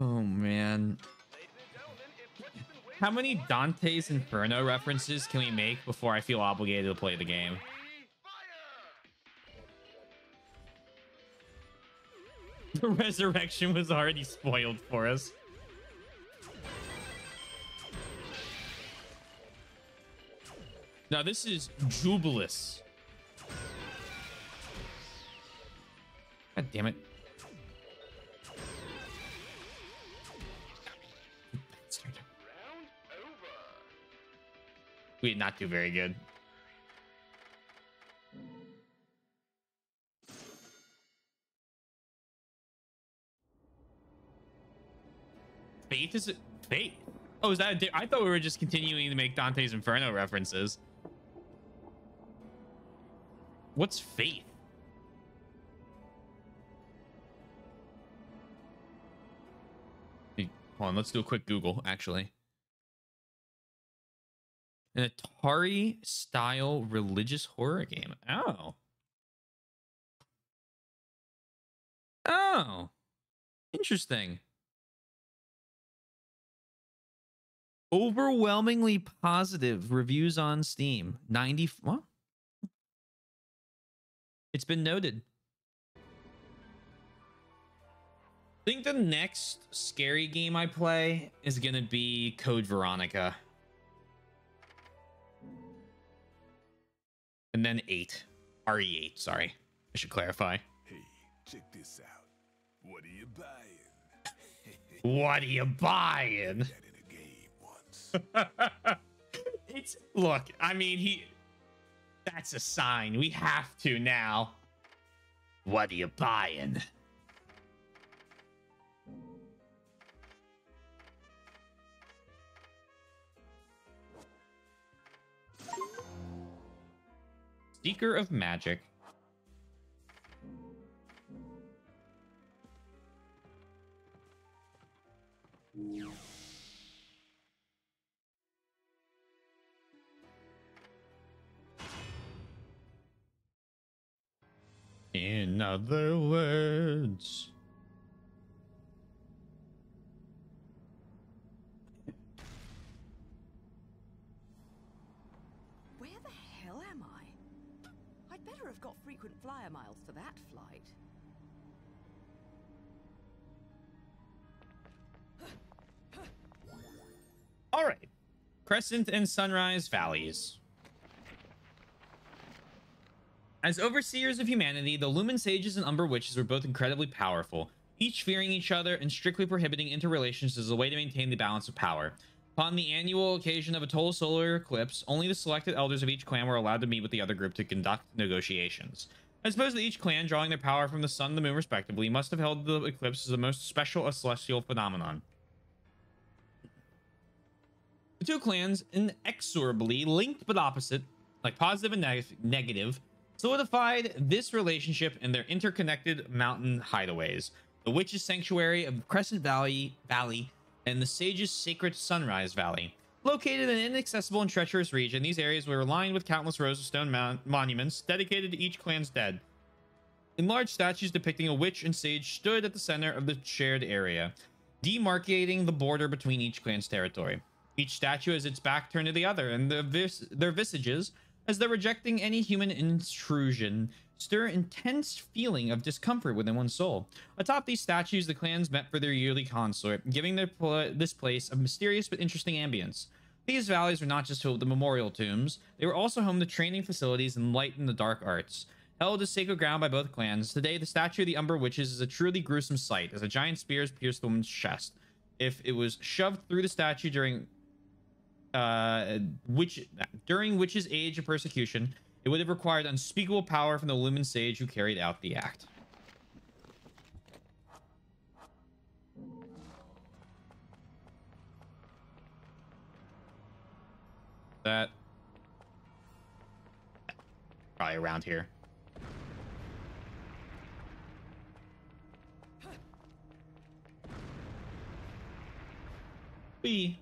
Oh man. How many Dante's Inferno references can we make before I feel obligated to play the game? The resurrection was already spoiled for us. Now this is Jubileus. God damn it. We did not do very good. Faith is it? Faith? Oh, is that? I thought we were just continuing to make Dante's Inferno references. What's faith? Hold on, let's do a quick Google, actually. An Atari style religious horror game. Oh. Oh. Interesting. Overwhelmingly positive reviews on Steam. 90 what? It's been noted. I think the next scary game I play is going to be Code Veronica. And then 8. RE8, sorry. I should clarify. Hey, check this out. What are you buying? [LAUGHS] What are you buying? in a game once. [LAUGHS] it's look, I mean he that's a sign. We have to now. What are you buying? Seeker of Magic. In other words, Where the hell am I? I'd better have got frequent flyer miles for that flight. all right. Crescent and Sunrise Valleys. As overseers of humanity, the Lumen Sages and Umber Witches were both incredibly powerful, each fearing each other and strictly prohibiting interrelations as a way to maintain the balance of power. Upon the annual occasion of a total solar eclipse, only the selected elders of each clan were allowed to meet with the other group to conduct negotiations. I suppose that each clan, drawing their power from the sun and the moon respectively, must have held the eclipse as the most special celestial phenomenon. The two clans, inexorably linked but opposite, like positive and neg- negative, solidified this relationship in their interconnected mountain hideaways. The Witch's Sanctuary of Crescent Valley, Valley and the Sage's Sacred Sunrise Valley. Located in an inaccessible and treacherous region, these areas were lined with countless rows of stone mon- monuments dedicated to each clan's dead. Enlarged statues depicting a witch and sage stood at the center of the shared area, demarcating the border between each clan's territory. Each statue has its back turned to the other, and their, vis- their visages, as they're rejecting any human intrusion, stir intense feeling of discomfort within one's soul. Atop these statues, the clans met for their yearly consort, giving pl- this place a mysterious but interesting ambience. These valleys were not just home to memorial tombs, they were also home to training facilities and light in the dark arts. Held as sacred ground by both clans, today the statue of the Umber Witches is a truly gruesome sight as a giant spear has pierced the woman's chest. If it was shoved through the statue during uh, which during Witch's age of persecution, it would have required unspeakable power from the Lumen Sage who carried out the act. That probably around here. B.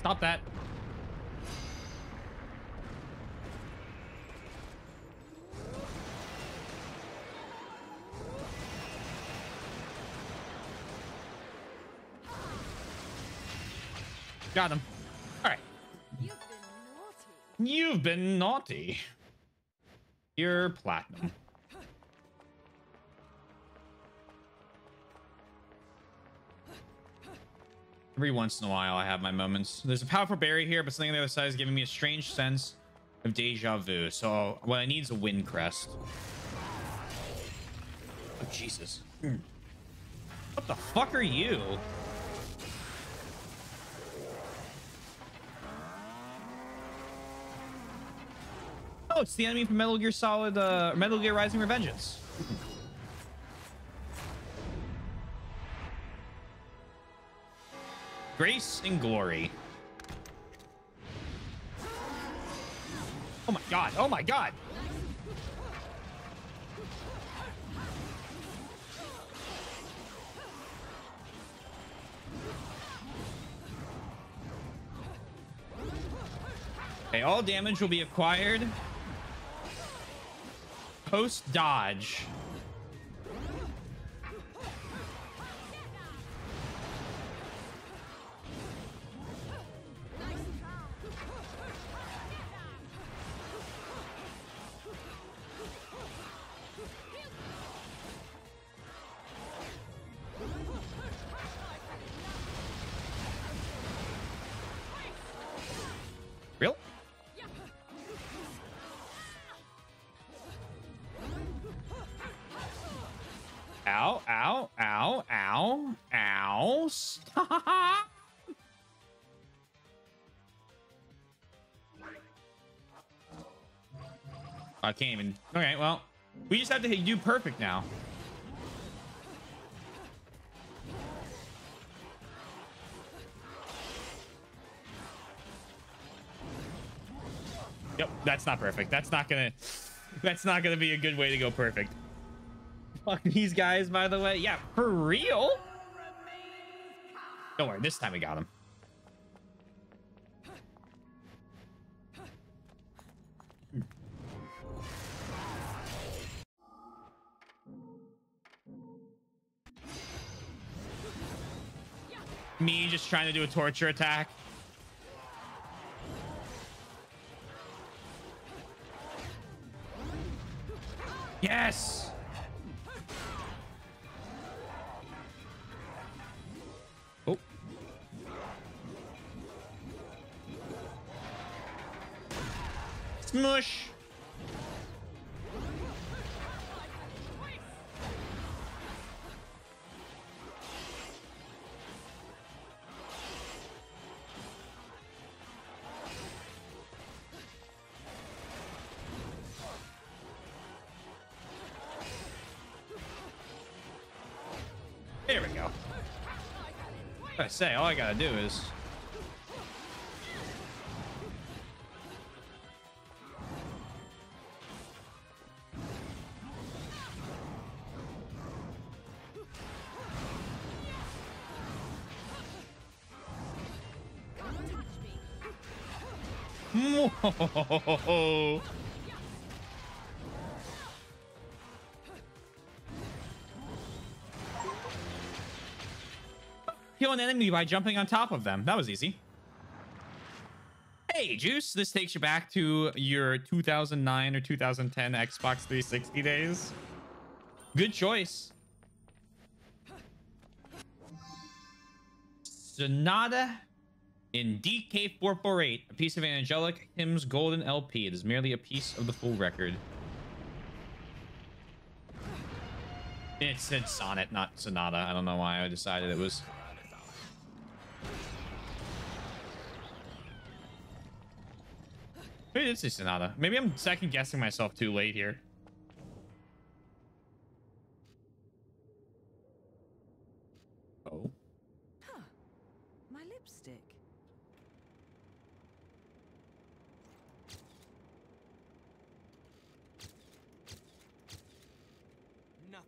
Stop that. Got him. All right. You've been naughty. You've been naughty. You're platinum. Every once in a while, I have my moments. There's a powerful berry here, but something on the other side is giving me a strange sense of deja vu. So what I need is a wind crest. Oh, Jesus. What the fuck are you? Oh, it's the enemy from Metal Gear Solid, uh, Metal Gear Rising Revengeance. Grace and glory. Oh my god, oh my god. Okay, all damage will be acquired post dodge. I can't even. Okay, well, we just have to do perfect now. Yep, that's not perfect. That's not gonna. [LAUGHS] That's not gonna be a good way to go perfect. Fuck these guys, by the way. Yeah, for real? Don't worry, this time we got him. Trying to do a torture attack. Yes! Oh. Smush. Say, all I gotta do is. Whoa. me by jumping on top of them. That was easy. Hey, Juice, this takes you back to your 2009 or 2010 Xbox 360 days. Good choice. Sonata in DK448, a piece of Angelic Hymn's golden LP. It is merely a piece of the full record. It said sonnet, not sonata. I don't know why I decided it was Maybe it did sonata. Maybe I'm second guessing myself too late here. Oh. Huh. My lipstick. Nothing.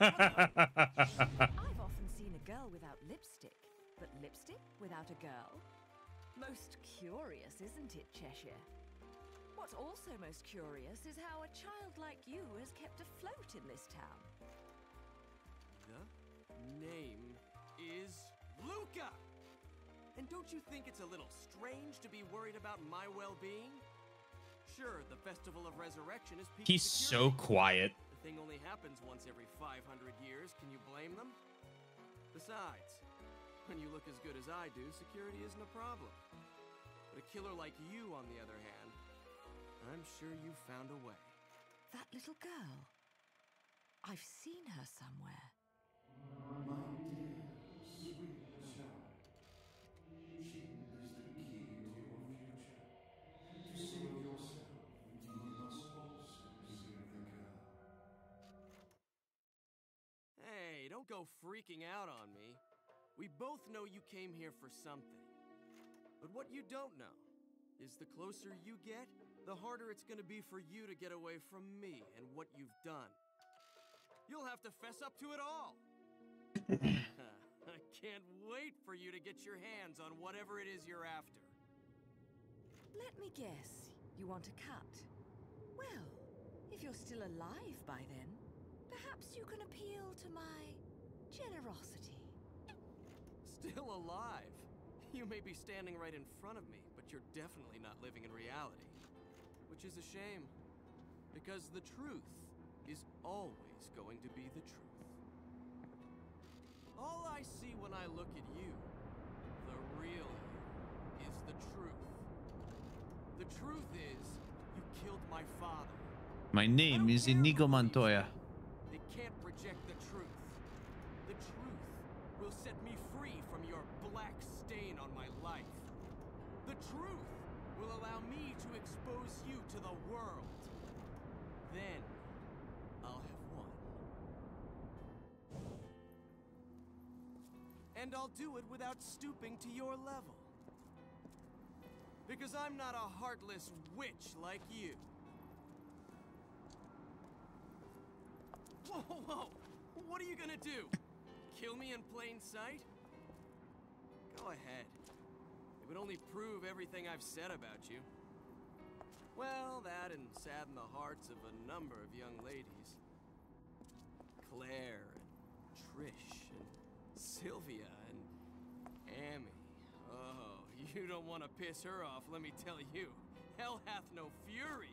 I've often seen a girl without lipstick, but lipstick without a girl? Most curious, isn't it, Cheshire? What's also most curious is how a child like you has kept afloat in this town. The name is Luka! And don't you think it's a little strange to be worried about my well-being? Sure, the Festival of Resurrection is peak He's so quiet. The thing only happens once every 500 years. Can you blame them? Besides, when you look as good as I do, security isn't a problem. But a killer like you, on the other hand, I'm sure you found a way. That little girl. I've seen her somewhere. Hey, don't go freaking out on me. We both know you came here for something. But what you don't know is the closer you get, the harder it's gonna be for you to get away from me and what you've done. You'll have to fess up to it all. [LAUGHS] I can't wait for you to get your hands on whatever it is you're after. Let me guess. You want a cut? Well, if you're still alive by then, perhaps you can appeal to my generosity. Still alive. You may be standing right in front of me, but you're definitely not living in reality. Which is a shame. Because the truth is always going to be the truth. All I see when I look at you, the real you, is the truth. The truth is, you killed my father. My name is Inigo Montoya. it. They can't reject the truth. The truth will set me free from your black stain on my life. The truth will allow me to expose you to the world. Then I'll have won. And I'll do it without stooping to your level. Because I'm not a heartless witch like you. Whoa, whoa! What are you gonna do? Kill me in plain sight? Go ahead. It would only prove everything I've said about you. Well, that and sadden the hearts of a number of young ladies. Claire and Trish and Sylvia and Amy. Oh, you don't want to piss her off, let me tell you. Hell hath no fury.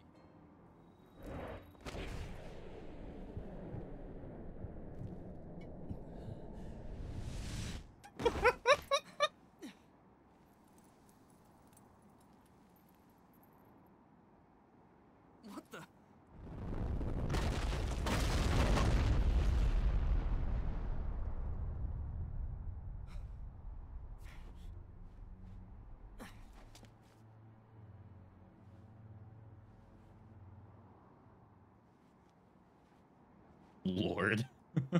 What the? Lord. [LAUGHS]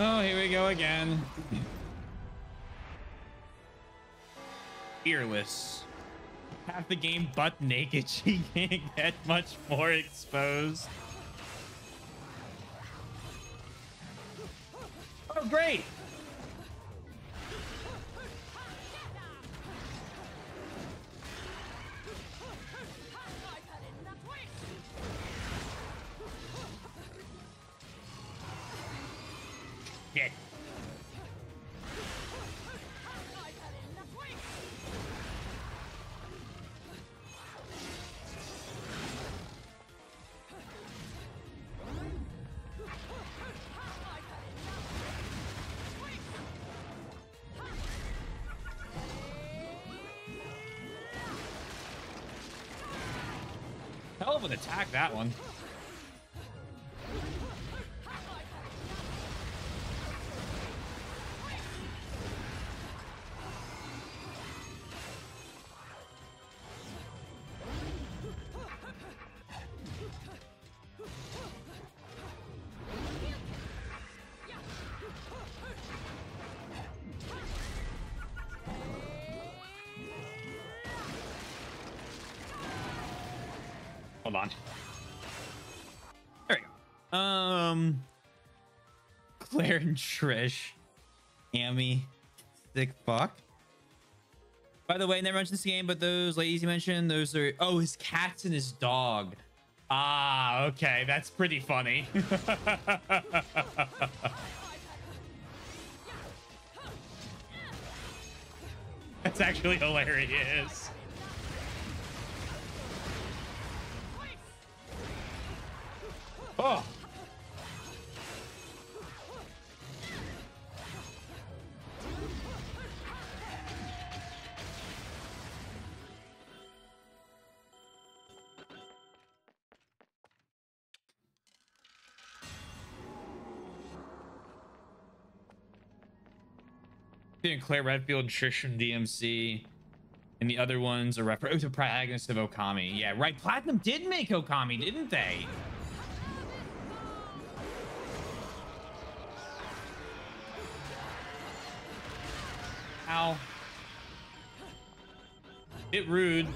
oh, here we go again. Fearless. Half the game butt naked. She can't get much more exposed. Oh, great. That one. And Trish, Amy, thick fuck. By the way, never mentioned this game, but those ladies you mentioned, those are oh his cats and his dog. Ah, okay, that's pretty funny. [LAUGHS] that's actually hilarious. Oh. Claire Redfield, Trish from DMC, and the other ones are reference oh, to protagonist of Okami. Yeah, right. Platinum did make Okami, didn't they? Ow. Bit rude.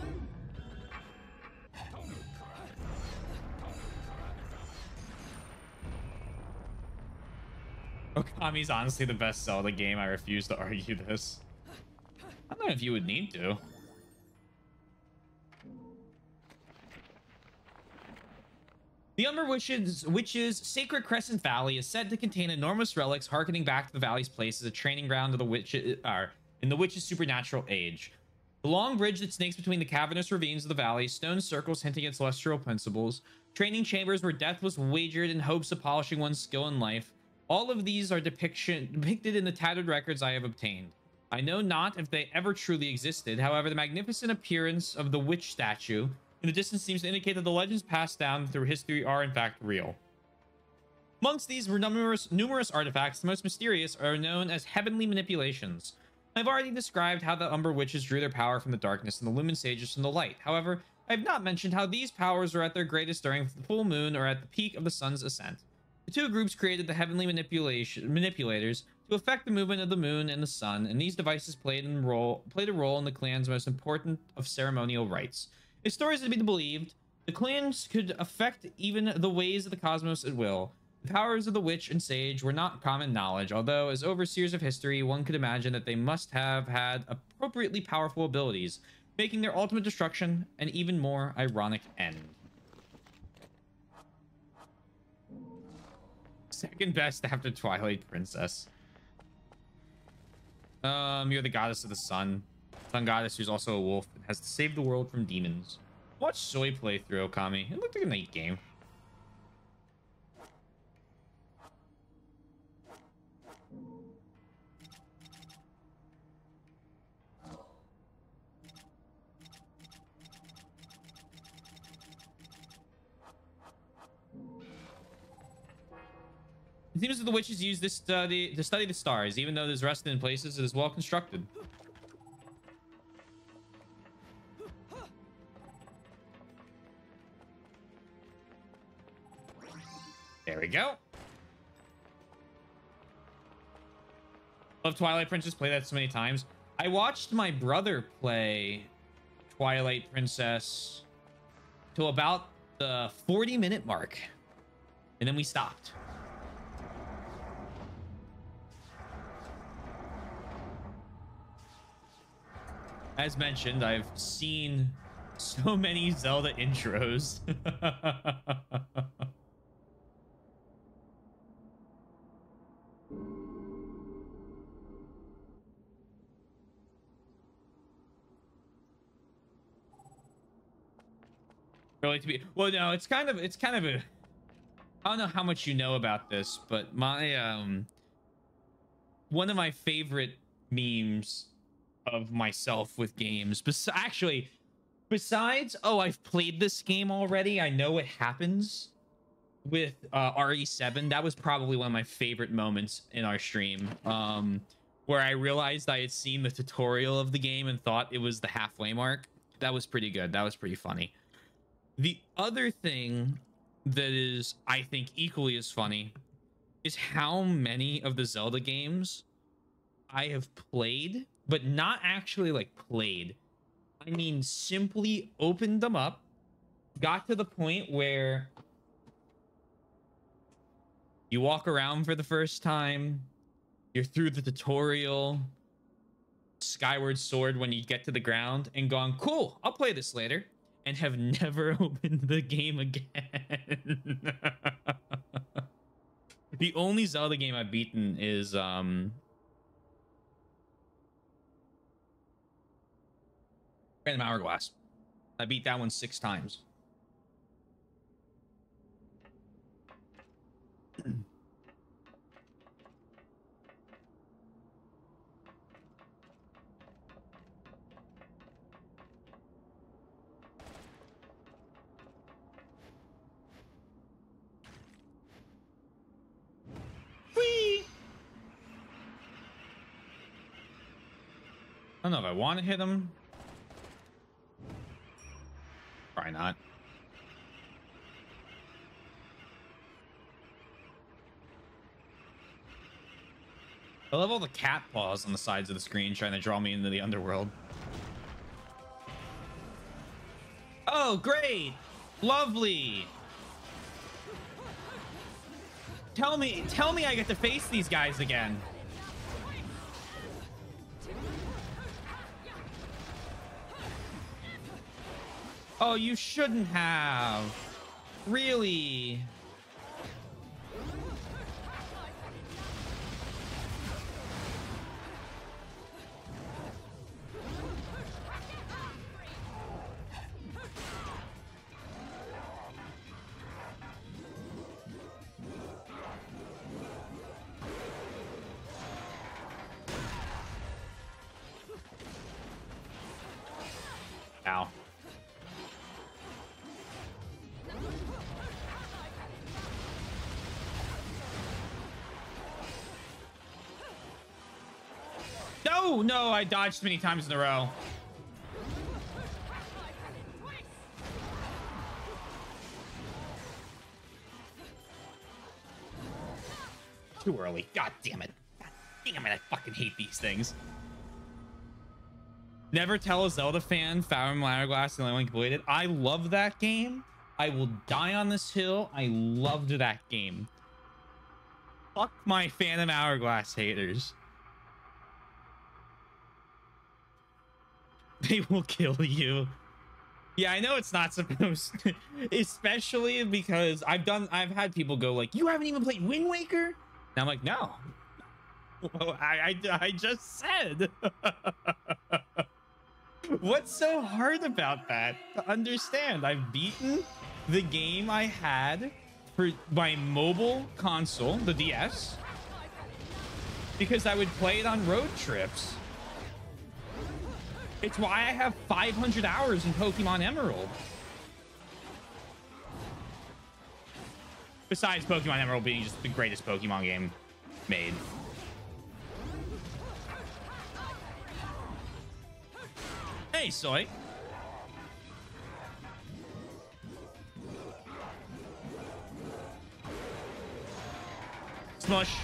Okami's honestly the best Zelda game. I refuse to argue this. I don't know if you would need to. The Umber Witches, Witches Sacred Crescent Valley is said to contain enormous relics harkening back to the valley's place as a training ground of the witches, uh, in the witch's supernatural age. The long bridge that snakes between the cavernous ravines of the valley, stone circles hinting at celestial principles, training chambers where death was wagered in hopes of polishing one's skill in life. All of these are depiction depicted in the tattered records I have obtained. I know not if they ever truly existed. However, the magnificent appearance of the witch statue in the distance seems to indicate that the legends passed down through history are in fact real. Amongst these numerous, numerous artifacts, the most mysterious are known as heavenly manipulations. I've already described how the Umber Witches drew their power from the darkness and the Lumen Sages from the light. However, I have not mentioned how these powers are at their greatest during the full moon or at the peak of the sun's ascent. The two groups created the heavenly manipulation manipulators to affect the movement of the moon and the sun, and these devices played, in role, played a role in the clan's most important of ceremonial rites. If stories are to be believed, the clans could affect even the ways of the cosmos at will. The powers of the witch and sage were not common knowledge, although as overseers of history, one could imagine that they must have had appropriately powerful abilities, making their ultimate destruction an even more ironic end. Second best after Twilight Princess. Um, you're the goddess of the sun. Sun goddess who's also a wolf and has to save the world from demons. Watch Soy play through Okami. It looked like a neat game. Seems that the witches use this uh, study to study the stars, even though there's rested in places it is well constructed. There we go. Love Twilight Princess. Play that so many times. I watched my brother play Twilight Princess to about the 40 minute mark. And then we stopped. As mentioned, I've seen so [LAUGHS] many Zelda intros. [LAUGHS] really to be well no it's kind of it's kind of a i don't know how much you know about this but my um one of my favorite memes of myself with games but actually Besides, oh, I've played this game already. I know what happens with uh, RE7. That was probably one of my favorite moments in our stream. Um, where I realized I had seen the tutorial of the game and thought it was the halfway mark. That was pretty good. That was pretty funny. The other thing that is, I think, equally as funny is how many of the Zelda games I have played, but not actually like played. I mean, simply opened them up, got to the point where you walk around for the first time, you're through the tutorial, Skyward Sword when you get to the ground, and gone, cool, I'll play this later, and have [LAUGHS] never [LAUGHS] opened the game again. [LAUGHS] the only Zelda game I've beaten is um Phantom Hourglass. I beat that one six times. [CLEARS THROAT] I don't know if I want to hit him. Not. I love all the cat paws on the sides of the screen trying to draw me into the underworld. Oh, great! Lovely! Tell me, tell me I get to face these guys again. Oh, you shouldn't have. Really? I dodged many times in a row. Too early. God damn it. God damn it, I fucking hate these things. Never tell a Zelda fan Phantom Hourglass the only one completed. I love that game. I will die on this hill. I loved that game. Fuck my Phantom Hourglass haters. They will kill you. Yeah, I know it's not supposed to, especially because I've done, I've had people go like, you haven't even played Wind Waker? And I'm like, no. Well, I, I, I just said. [LAUGHS] What's so hard about that to understand? I've beaten the game I had for my mobile console, the DS, because I would play it on road trips. It's why I have 500 hours in Pokemon Emerald. Besides Pokemon Emerald being just the greatest Pokemon game made. Hey, Soy. Smush.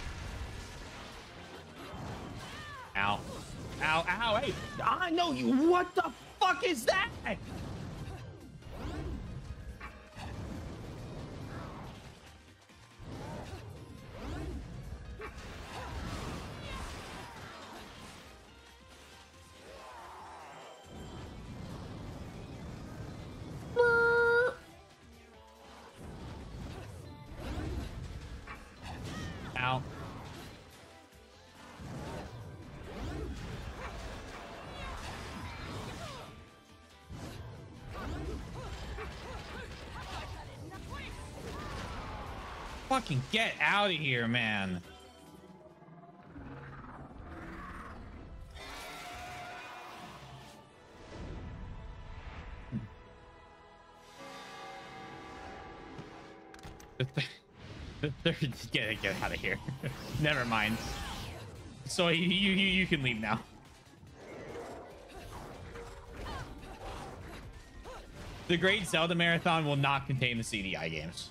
Ow. Ow, ow, hey. I know you. What the fuck is that? Fucking get out of here, man. They're just gonna get out of here. [LAUGHS] Never mind. So you, you you can leave now. The Great Zelda Marathon will not contain the CDI games.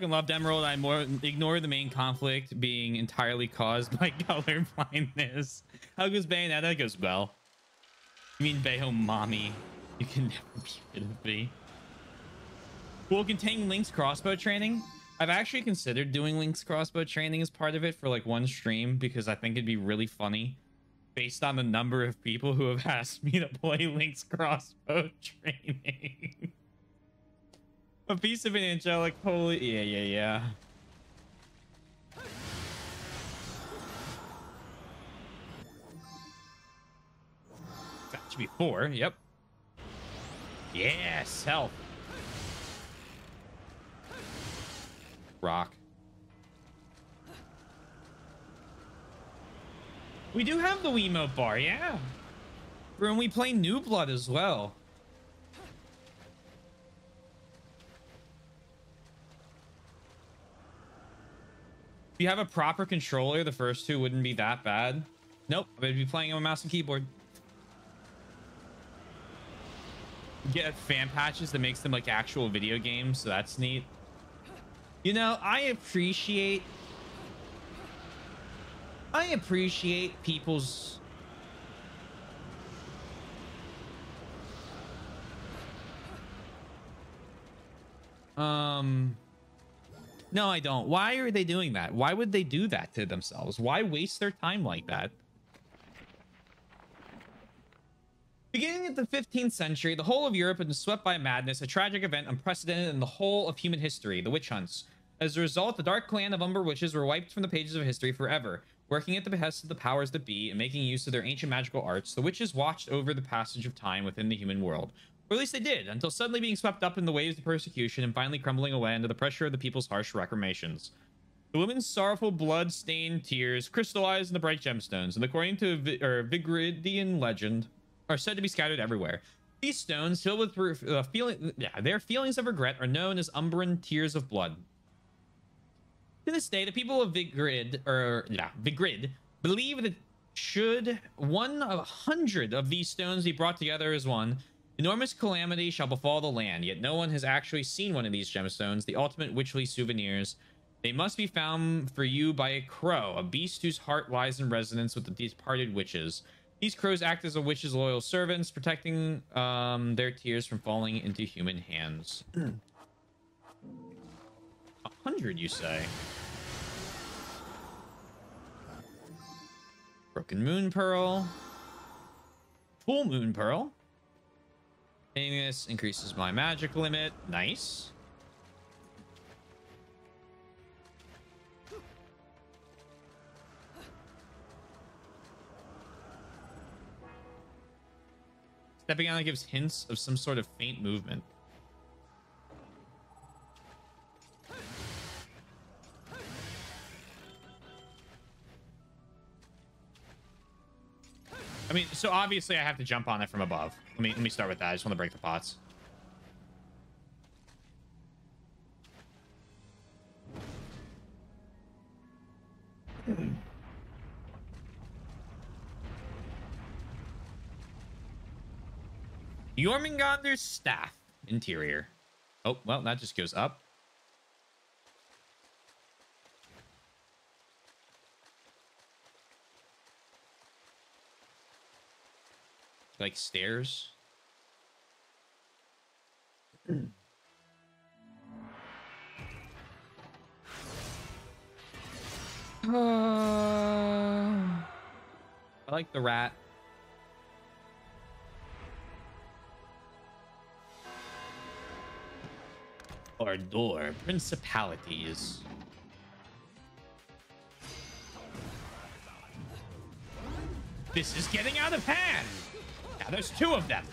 Fucking loved Emerald. I more ignore the main conflict being entirely caused [LAUGHS] by color blindness. How goes Bayonetta? That goes well. You mean Bayo mommy? You can never [LAUGHS] be rid of me. Will contain Link's crossbow training. I've actually considered doing Link's crossbow training as part of it for like one stream because I think it'd be really funny based on the number of people who have [LAUGHS] asked me to play Link's crossbow training. A piece of an angelic holy yeah yeah yeah. That should be four, yep. Yes, health. Rock. We do have the Wiimote bar, yeah. And we play New Blood as well. You have a proper controller, the first two wouldn't be that bad. Nope, I'd be playing on a mouse and keyboard. Get fan patches that makes them like actual video games, so that's neat. You know, I appreciate I appreciate people's um no, I don't. Why are they doing that? Why would they do that to themselves? Why waste their time like that? Beginning at the 15th century, the whole of Europe had been swept by madness, a tragic event unprecedented in the whole of human history, the witch hunts. As a result, the dark clan of Umbra witches were wiped from the pages of history forever. Working at the behest of the powers that be and making use of their ancient magical arts, the witches watched over the passage of time within the human world. Or at least they did, until suddenly being swept up in the waves of persecution and finally crumbling away under the pressure of the people's harsh recriminations. The women's sorrowful blood-stained tears crystallized in the bright gemstones, and according to Vi- Vigridian legend, are said to be scattered everywhere. These stones, filled with uh, feeling, yeah, their feelings of regret, are known as Umbran tears of blood. To this day, the people of Vigrid, or yeah, Vigrid, believe that should one of a hundred of these stones be brought together as one, enormous calamity shall befall the land. Yet no one has actually seen one of these gemstones, the ultimate witchly souvenirs. They must be found for you by a crow, a beast whose heart lies in resonance with the departed witches. These crows act as a witch's loyal servants, protecting um, their tears from falling into human hands. [CLEARS THROAT] A hundred, you say? Broken Moon Pearl. Full Moon Pearl. Taking increases my magic limit. Nice. Stepping on it gives hints of some sort of faint movement. I mean, so obviously I have to jump on it from above. Let me let me start with that. I just want to break the pots. Jormungandr's staff interior. Oh, well, that just goes up. Like stairs. Uh, I like the rat. Ardor, principalities. This is getting out of hand. Now there's two of them.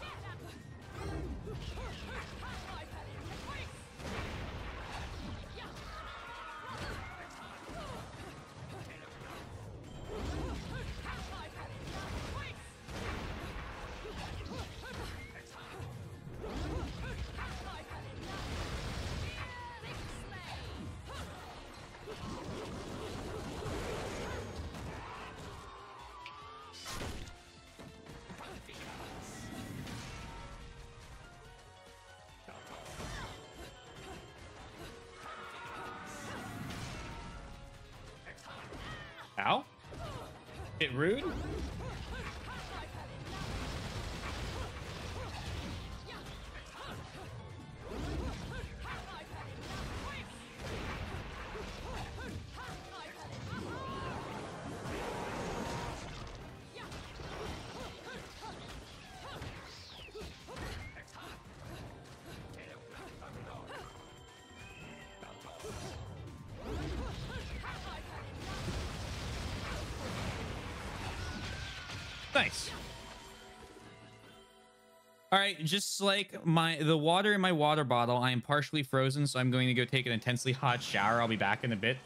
All right, just like my the water in my water bottle, I am partially frozen, so I'm going to go take an intensely hot shower. I'll be back in a bit.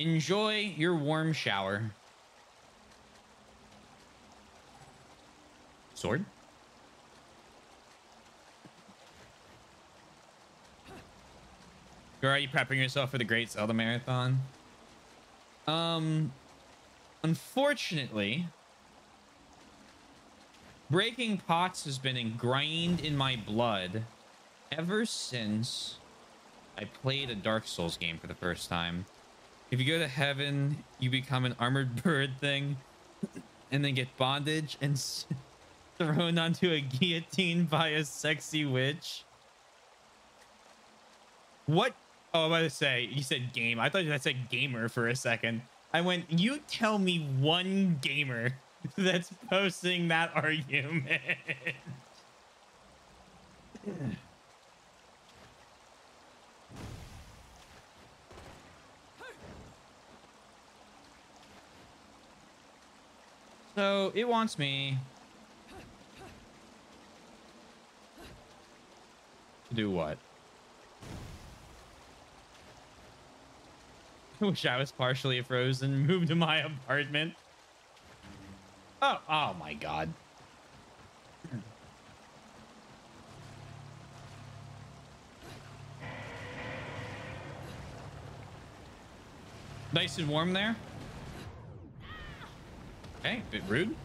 Enjoy your warm shower. Sword? Girl, Are you prepping yourself for the Great Zelda Marathon? Um, unfortunately, breaking pots has been ingrained in my blood ever since I played a Dark Souls game for the first time. If you go to heaven, you become an armored [LAUGHS] bird thing and then get bondage and [LAUGHS] thrown onto a guillotine by a sexy witch. What? Oh, I'm about to say, you said game. I thought that said gamer for a second. I went, you tell me one gamer [LAUGHS] that's posting that argument. so it wants me to do what? I [LAUGHS] wish I was partially frozen, moved to my apartment. Oh, oh my god. Nice and warm there. Okay, bit rude.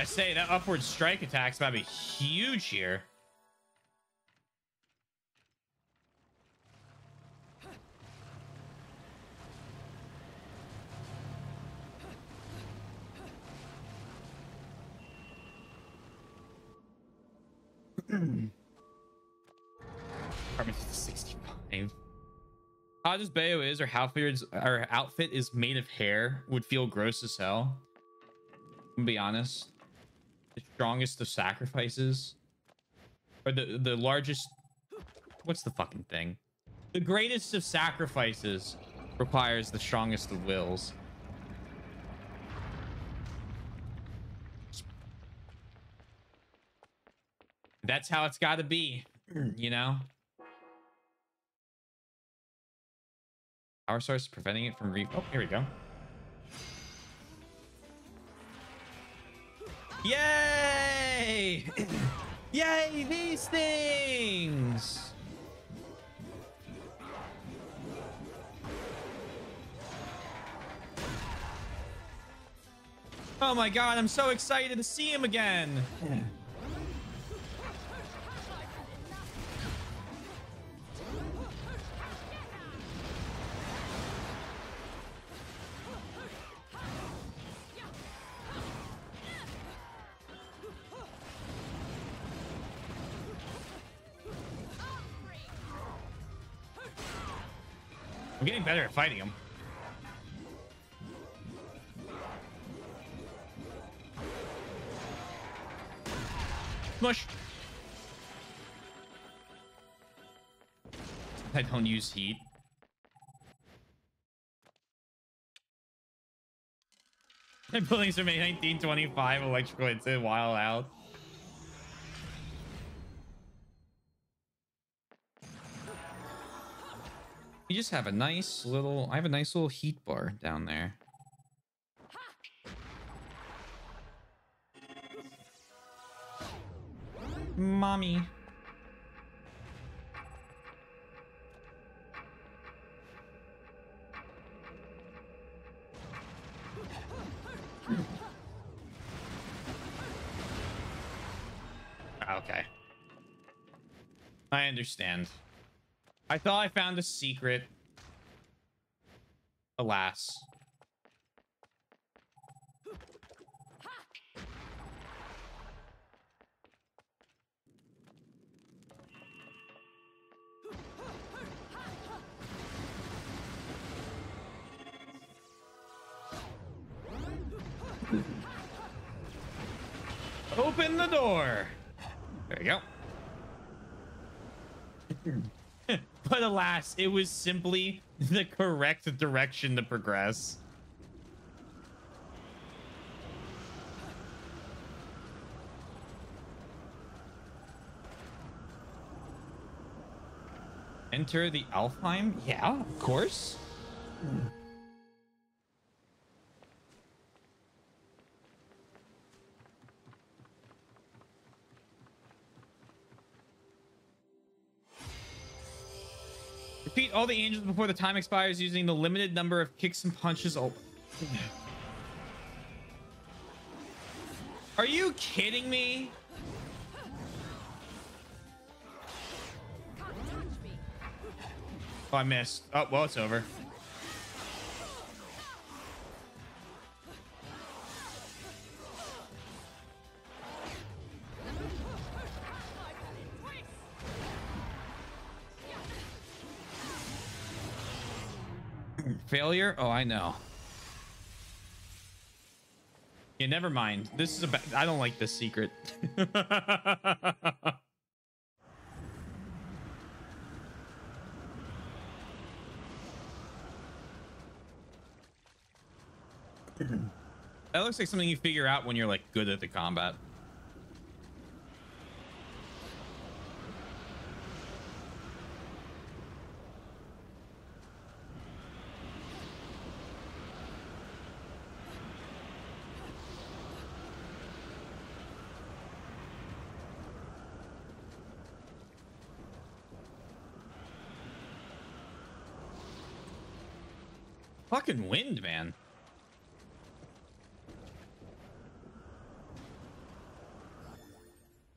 I say that upward strike attack's about to be huge here. [CLEARS THROAT] Apartment 65. How just Bayo is or how Feared's our outfit is made of hair would feel gross as hell. I'm gonna be honest. Strongest of sacrifices. Or the the largest what's the fucking thing? The greatest of sacrifices requires the strongest of wills. That's how it's got to be, [CLEARS THROAT] you know? Power source preventing it from re- Oh, here we go. Yay! Yay, these things! Oh my god, I'm so excited to see him again! Better at fighting him. Mush. I don't use heat. Buildings are made 1925 electrical incident while out. You just have a nice little I have a nice little heat bar down there. Mommy. Okay. I understand. I thought I found a secret. Alas. Alas, it was simply the correct direction to progress. Enter the Alfheim? Yeah, of course. Hmm. Defeat all the angels before the time expires using the limited number of kicks and punches. Oh. Are you kidding me? Oh, I missed. Oh, well, it's over. Failure? Oh, I know. Yeah, never mind. This is a ba- I don't like this secret. [LAUGHS] [CLEARS THROAT] that looks like something you figure out when you're like good at the combat. Fucking wind, man.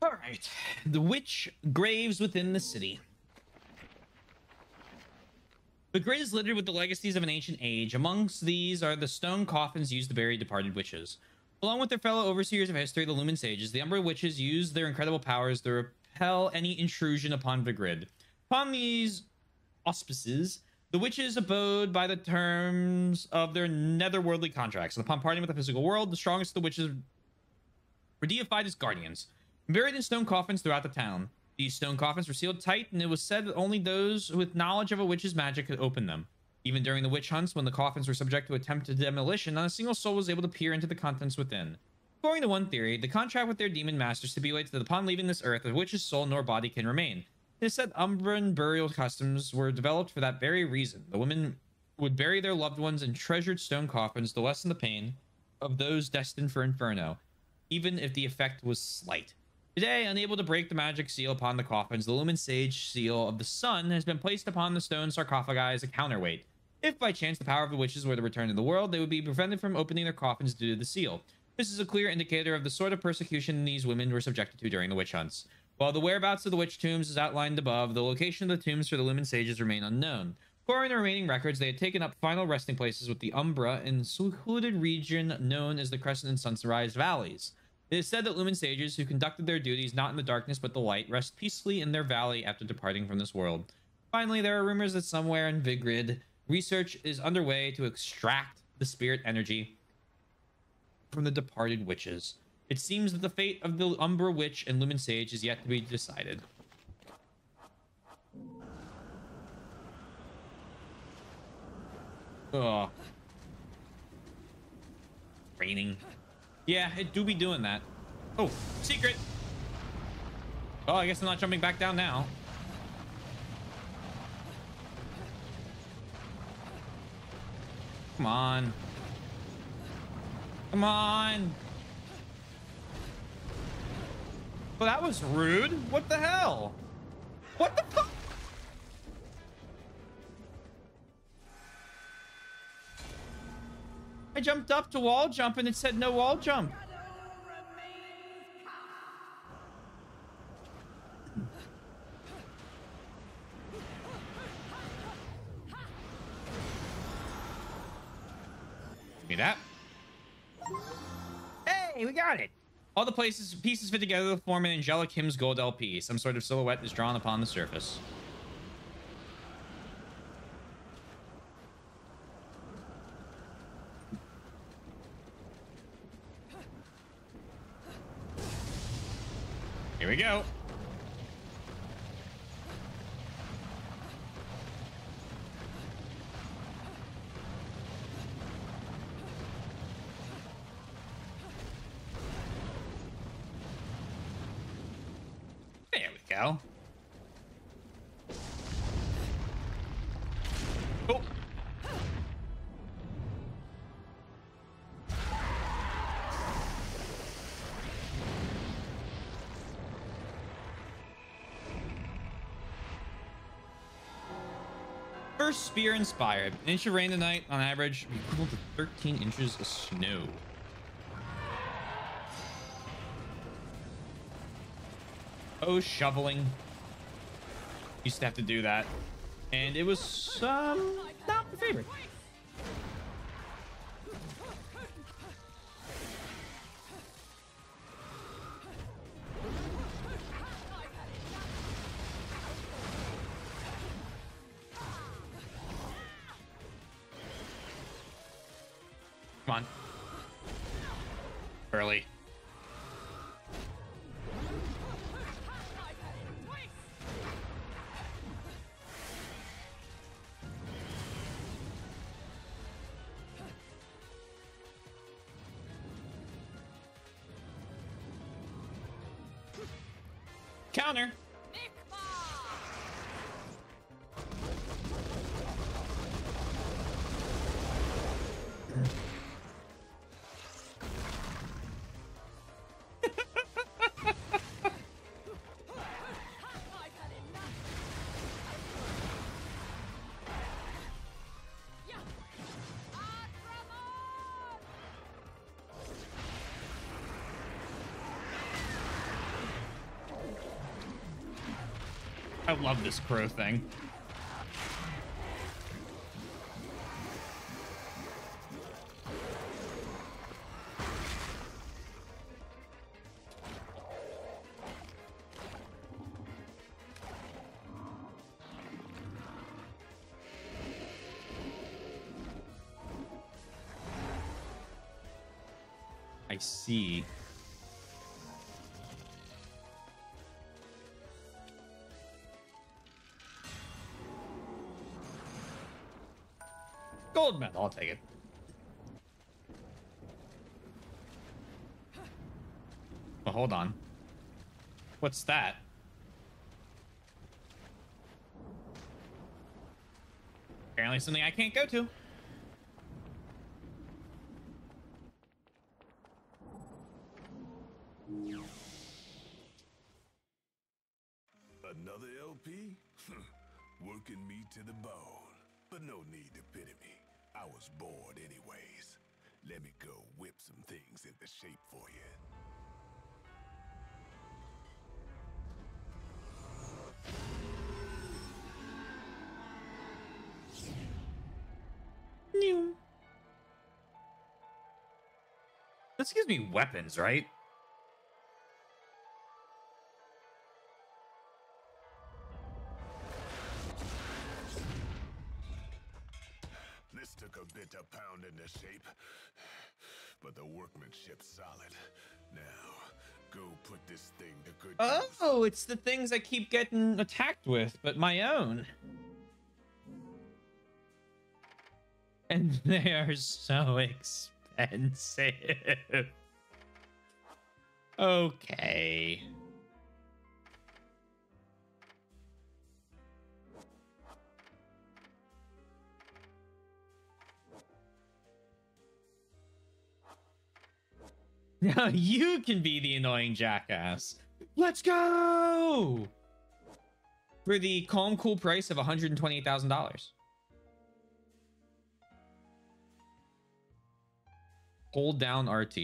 All right. The witch graves within the city. Vigrid is littered with the legacies of an ancient age. Amongst these are the stone coffins used to bury departed witches. Along with their fellow overseers of history, the Lumen Sages, the Umbra witches use their incredible powers to repel any intrusion upon Vigrid. Upon these auspices, the witches abode by the terms of their netherworldly contracts, and upon parting with the physical world, the strongest of the witches were deified as guardians, buried in stone coffins throughout the town. These stone coffins were sealed tight, and it was said that only those with knowledge of a witch's magic could open them. Even during the witch hunts, when the coffins were subject to attempted demolition, not a single soul was able to peer into the contents within. According to one theory, the contract with their demon master stipulates that upon leaving this earth, a witch's soul nor body can remain. Is said Umbran burial customs were developed for that very reason. The women would bury their loved ones in treasured stone coffins to lessen the pain of those destined for inferno, even if the effect was slight. Today, unable to break the magic seal upon the coffins, the Lumen Sage seal of the sun has been placed upon the stone sarcophagi as a counterweight. If by chance the power of the witches were to return to the world, they would be prevented from opening their coffins due to the seal. This is a clear indicator of the sort of persecution these women were subjected to during the witch hunts. While the whereabouts of the witch tombs is outlined above, the location of the tombs for the Lumen sages remain unknown. According to remaining records, they had taken up final resting places with the Umbra in a secluded region known as the Crescent and Sunrise Valleys. It is said that Lumen sages who conducted their duties not in the darkness but the light rest peacefully in their valley after departing from this world. Finally, there are rumors that somewhere in Vigrid, research is underway to extract the spirit energy from the departed witches. It seems that the fate of the Umbra Witch and Lumen Sage is yet to be decided. Oh. Raining. Yeah, it do be doing that. Oh, secret! Oh, I guess I'm not jumping back down now. Come on. Come on. Well, that was rude. What the hell? What the fuck? I jumped up to wall jump and it said no wall jump. Give me that. Hey, we got it. All the places pieces fit together to form an angelic hymns gold LP. Some sort of silhouette is drawn upon the surface. Here we go. Spear inspired. An inch of rain tonight on average equal to 13 inches of snow. Oh, shoveling. Used to have to do that. And it was um not my favorite. I love this crow thing. I'll take it. Well, hold on. What's that? Apparently something I can't go to. This gives me weapons, right? This took a bit of pound into shape, but the workmanship's solid. Now, go put this thing to good use. Oh, it's the things I keep getting attacked with, but my own. And [LAUGHS] they are so [LAUGHS] expensive. And say okay. [LAUGHS] Now you can be the annoying jackass. Let's go! For the calm, cool price of $128,000. Hold down RT.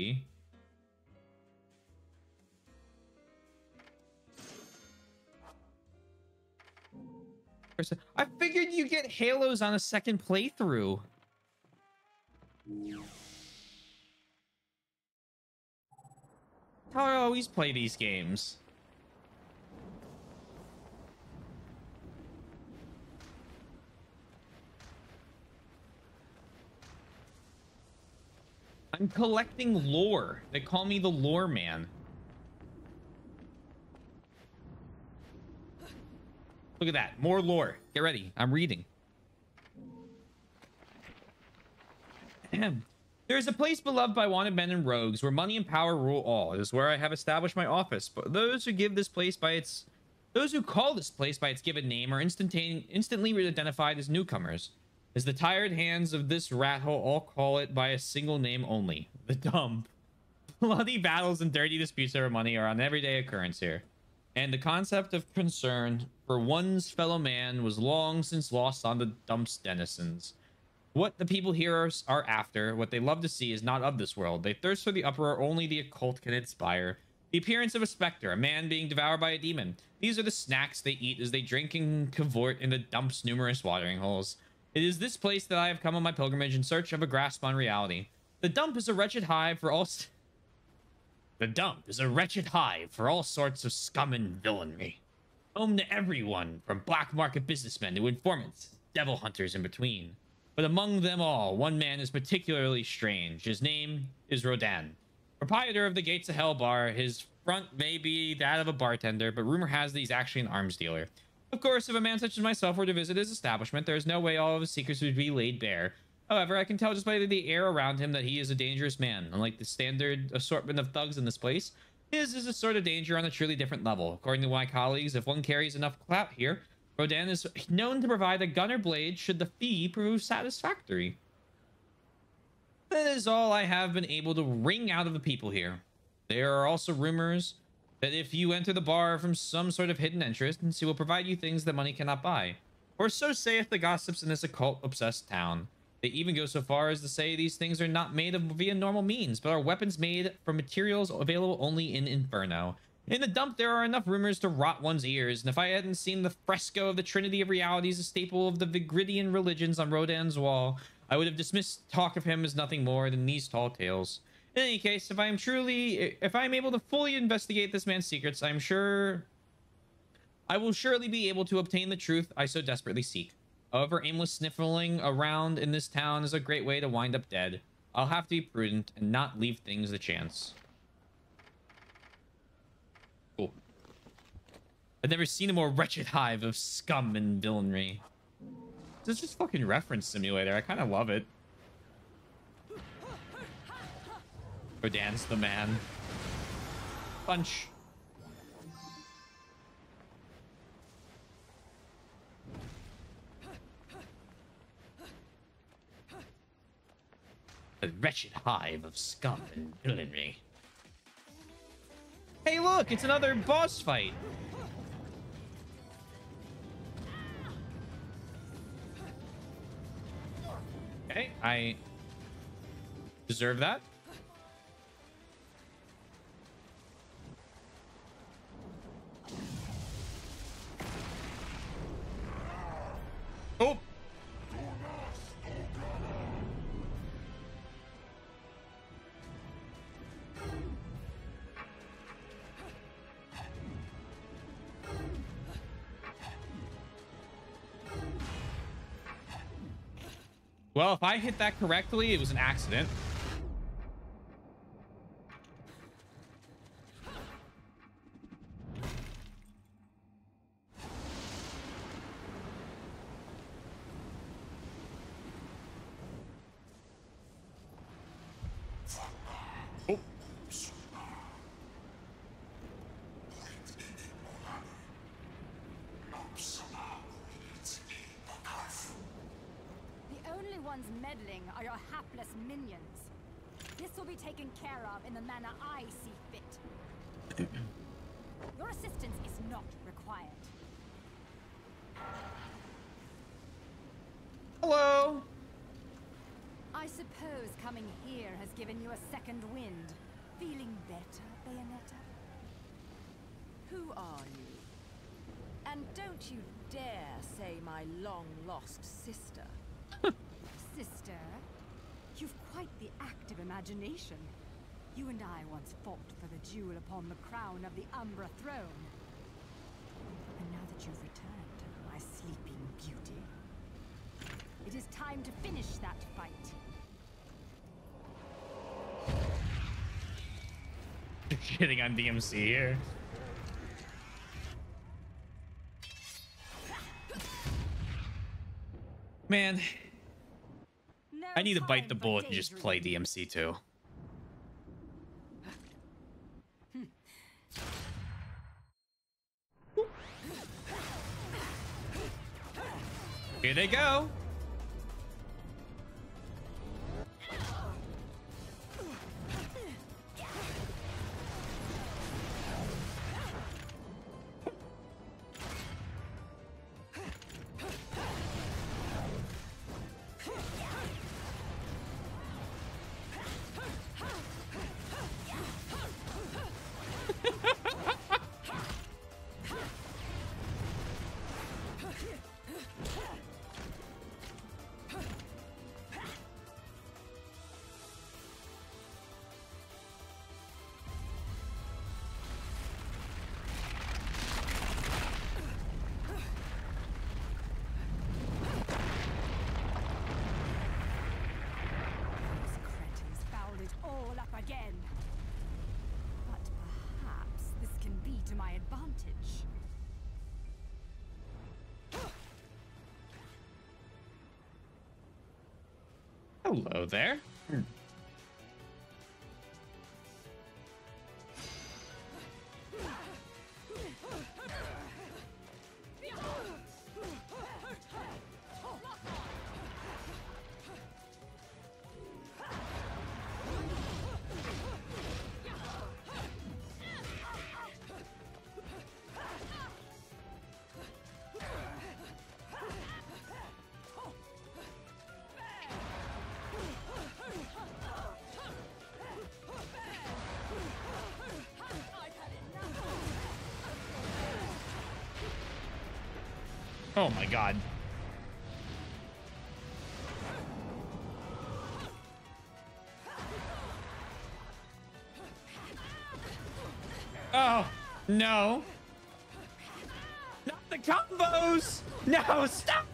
I figured you get halos on a second playthrough. How I always play these games. I'm collecting lore. They call me the lore man. Look at that. More lore. Get ready. I'm reading. [CLEARS THROAT] there is a place beloved by wanted men and rogues where money and power rule all. It is where I have established my office. But those who give this place by its those who call this place by its given name are instantan- instantly identified as newcomers. As the tired hands of this rat hole all call it by a single name only, the dump. [LAUGHS] Bloody battles and dirty disputes over money are an everyday occurrence here. And the concept of concern for one's fellow man was long since lost on the dump's denizens. What the people here are, after, what they love to see, is not of this world. They thirst for the uproar only the occult can inspire. The appearance of a specter, a man being devoured by a demon. These are the snacks they eat as they drink and cavort in the dump's numerous watering holes. It is this place that I have come on my pilgrimage in search of a grasp on reality. The dump is a wretched hive for all. The dump is a wretched hive for all sorts of scum and villainy. Home to everyone, from black market businessmen to informants, devil hunters in between. But among them all, one man is particularly strange. His name is Rodin, proprietor of the Gates of Hell bar. His front may be that of a bartender, but rumor has that he's actually an arms dealer. Of course, if a man such as myself were to visit his establishment, there is no way all of his secrets would be laid bare. However, I can tell just by the air around him that he is a dangerous man. Unlike the standard assortment of thugs in this place, his is a sort of danger on a truly different level. According to my colleagues, if one carries enough clout here, Rodin is known to provide a gunner blade should the fee prove satisfactory. That is all I have been able to wring out of the people here. There are also rumors that if you enter the bar from some sort of hidden entrance, he will provide you things that money cannot buy. Or so saith the gossips in this occult-obsessed town. They even go so far as to say these things are not made of via normal means, but are weapons made from materials available only in Inferno. In the dump, there are enough rumors to rot one's ears, and if I hadn't seen the fresco of the Trinity of Realities, a staple of the Vigridian religions on Rodin's wall, I would have dismissed talk of him as nothing more than these tall tales. In any case, if I am truly, if I am able to fully investigate this man's secrets, I'm sure I will surely be able to obtain the truth I so desperately seek. However, aimless sniffling around in this town is a great way to wind up dead. I'll have to be prudent and not leave things to chance. Cool. I've never seen a more wretched hive of scum and villainy. This is just fucking reference simulator. I kind of love it. Rodin's the man. Punch. A wretched hive of scum and villainy. Hey, look, it's another boss fight. Okay, I Deserve that? Well, if I hit that correctly, it was an accident. Imagination. You and I once fought for the jewel upon the crown of the Umbra throne. And now that you've returned, my sleeping beauty, it is time to finish that fight. [LAUGHS] Shitting on DMC here. Man, I need to bite the bullet and just play. DMC too. Here they go. There. Oh my god. Oh, no. Not the combos! No, stop!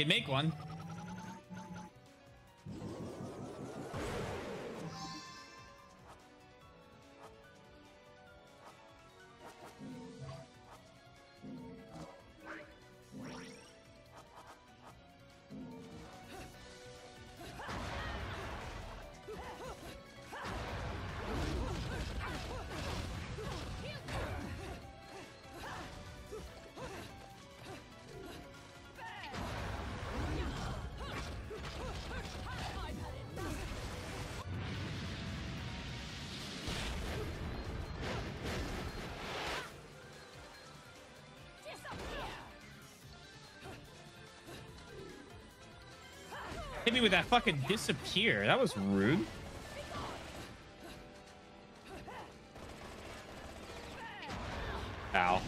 Can make one. Me with that fucking disappear. That was rude. Ow.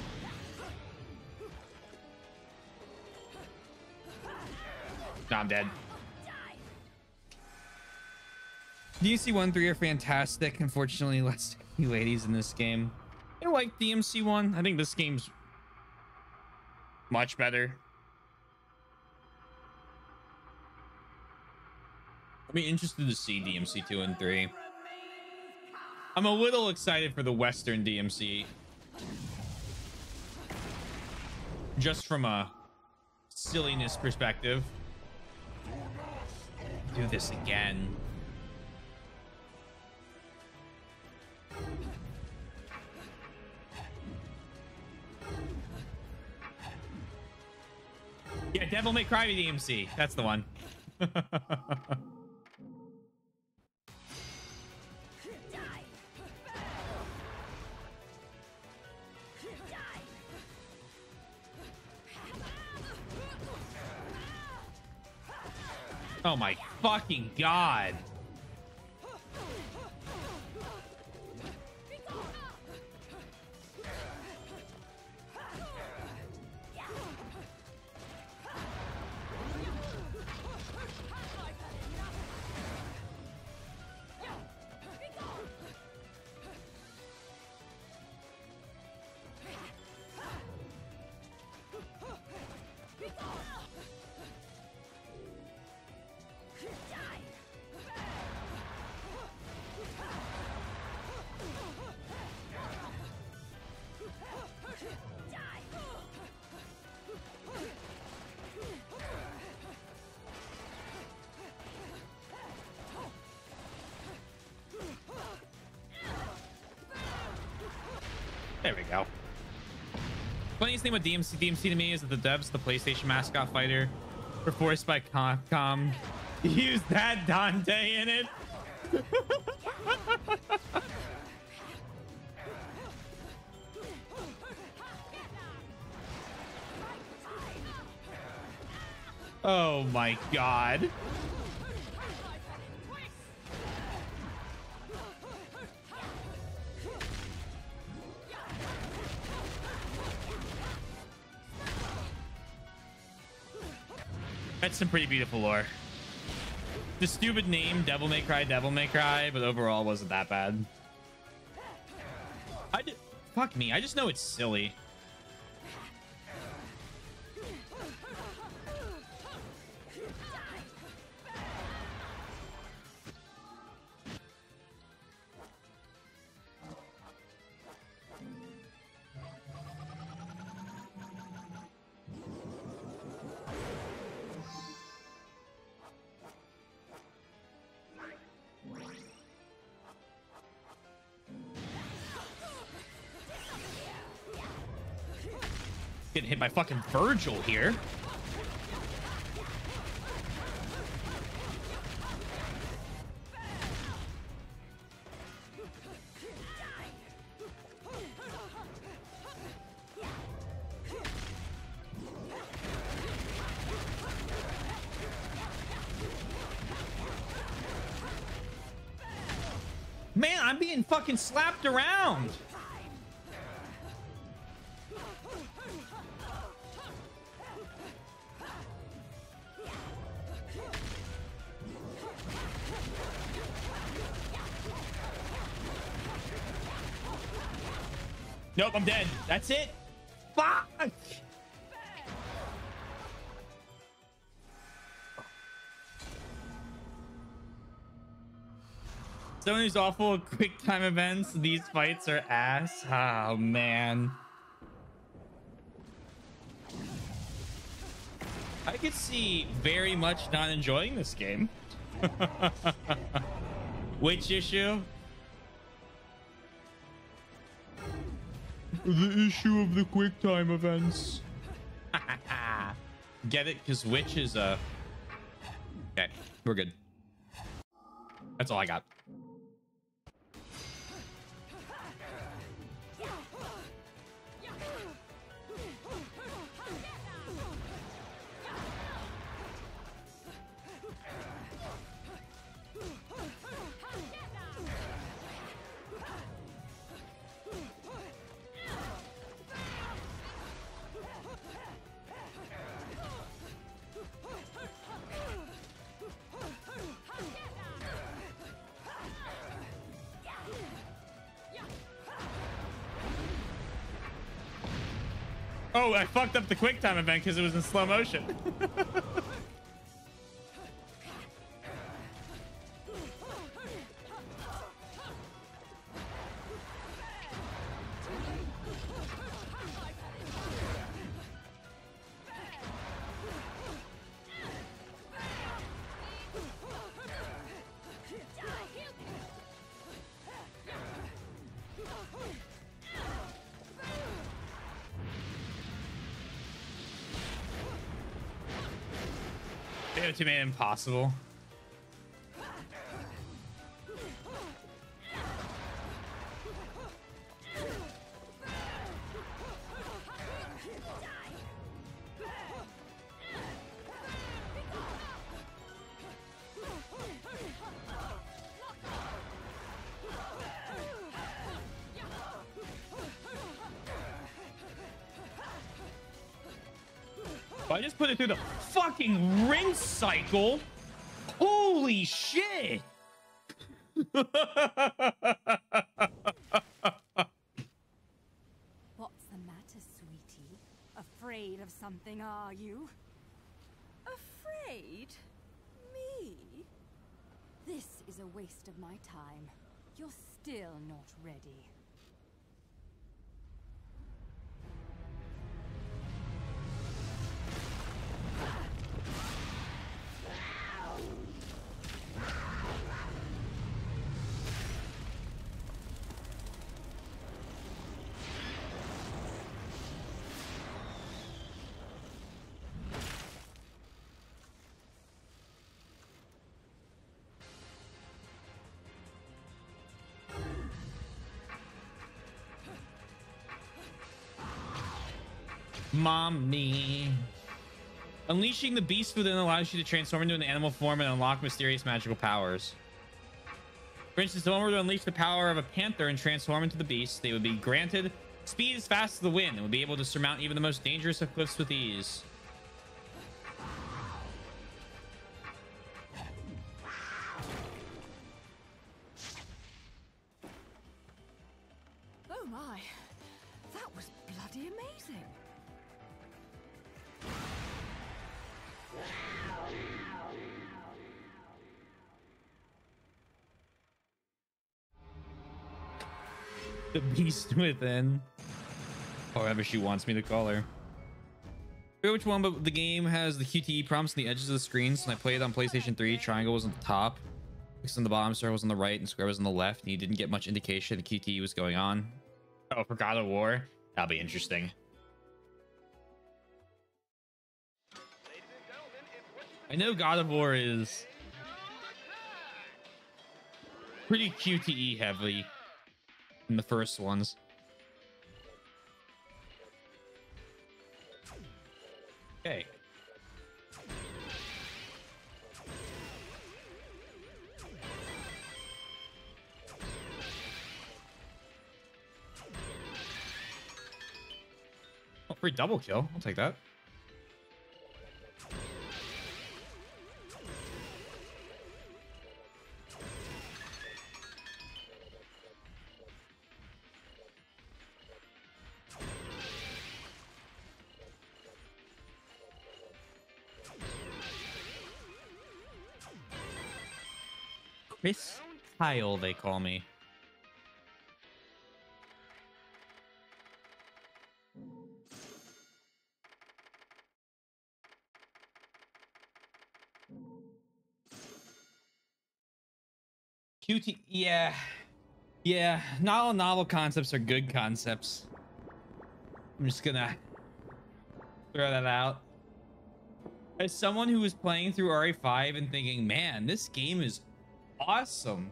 No, I'm dead. DMC 1 3 are fantastic. Unfortunately, [LAUGHS] less ladies in this game. I like DMC 1. I think this game's much better. I'll be interested to see DMC 2 and 3. I'm a little excited for the Western DMC. Just from a silliness perspective. Do this again. Yeah, Devil May Cry DMC. That's the one. [LAUGHS] fucking god. Funniest thing with DMC, DMC to me is that the devs, the PlayStation mascot fighter, were forced by Capcom to [LAUGHS] use that Dante in it. [LAUGHS] oh my god. Some pretty beautiful lore. The stupid name, Devil May Cry, Devil May Cry, but overall wasn't that bad. I fuck me. I just know it's silly. By fucking Virgil here. Man, I'm being fucking slapped around. Nope, I'm dead. That's it. Fuck. Someone these awful [LAUGHS] quick time events, these fights are ass. Oh man. I could see very much not enjoying this game. [LAUGHS] Which issue? The issue of the quick time events. [LAUGHS] Get it? Because which is a. Okay, we're good. That's all I got. Oh, I fucked up the quick time event because it was in slow motion. [LAUGHS] They made it impossible. Cycle. Holy shit. Mommy. Unleashing the beast within allows you to transform into an animal form and unlock mysterious magical powers. For instance, if someone were to unleash the power of a panther and transform into the beast, they would be granted speed as fast as the wind and would be able to surmount even the most dangerous of cliffs with ease. Beast [LAUGHS] within. Oh, However she wants me to call her. Forget which one, but the game has the QTE prompts on the edges of the screens. And I played on PlayStation 3. Triangle was on the top. X on the bottom, circle was on the right, and square was on the left. And you didn't get much indication the QTE was going on. Oh, for God of War? That'll be interesting. I know God of War is pretty QTE heavy in the first ones. Okay. Oh, free double kill. I'll take that. Chris Kyle, they call me. QT, yeah. Yeah, not all novel concepts are good concepts. I'm just gonna throw that out. As someone who was playing through RE5 and thinking, man, this game is awesome.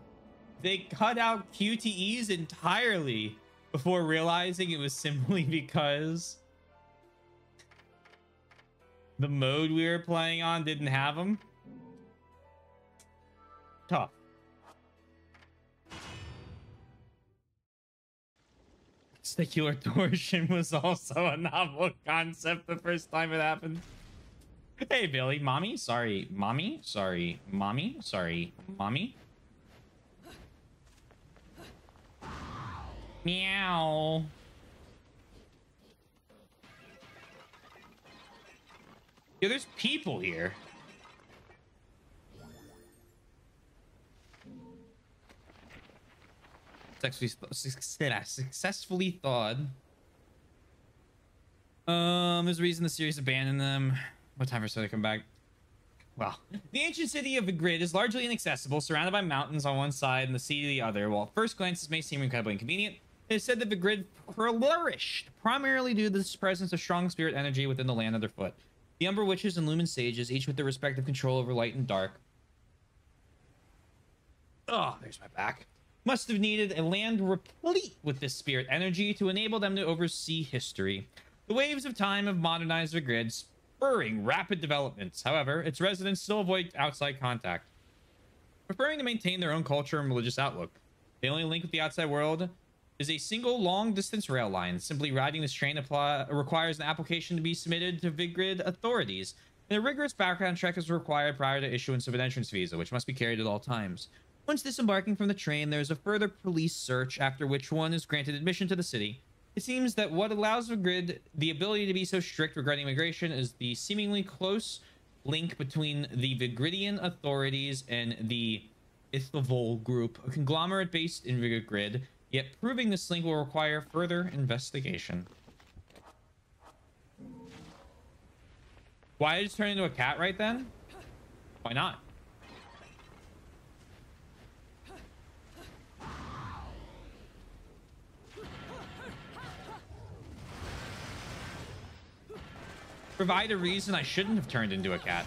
They cut out QTEs entirely before realizing it was simply [LAUGHS] because the mode we were playing on didn't have them. Tough. Testicular [LAUGHS] torsion was also a novel concept the first time it happened. Hey, Billy. Mommy? Sorry. Mommy? Sorry. Mommy? Sorry. Mommy? Meow. Yeah, there's people here. Successfully, thawed. Um, there's a reason the series abandoned them. What time for so to come back? Well, the ancient city of Vigrid is largely inaccessible, surrounded by mountains on one side and the sea to the other. While at first glance this may seem incredibly inconvenient, is said that Vigrid flourished primarily due to the presence of strong spirit energy within the land underfoot. The Umbra Witches and Lumen Sages, each with their respective control over light and dark. Oh, there's my back. Must have needed a land replete with this spirit energy to enable them to oversee history. The waves of time have modernized Vigrid, spurring rapid developments. However, its residents still avoid outside contact, preferring to maintain their own culture and religious outlook. They only link with the outside world is a single long-distance rail line. Simply riding this train apply, requires an application to be submitted to Vigrid authorities, and a rigorous background check is required prior to issuance of an entrance visa, which must be carried at all times. Once disembarking from the train, there is a further police search, after which one is granted admission to the city. It seems that what allows Vigrid the ability to be so strict regarding immigration is the seemingly close link between the Vigridian authorities and the Ithavoll group, a conglomerate based in Vigrid, yet proving this link will require further investigation. Why did it turn into a cat right then? Why not? provide a reason I shouldn't have turned into a cat.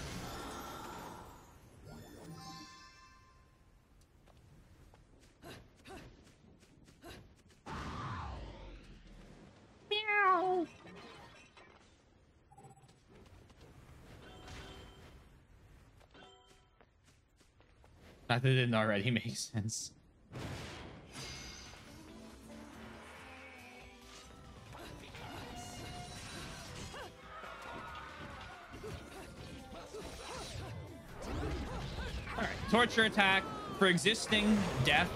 Not that it didn't already [LAUGHS] make sense. Alright, torture attack for existing death.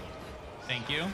Thank you.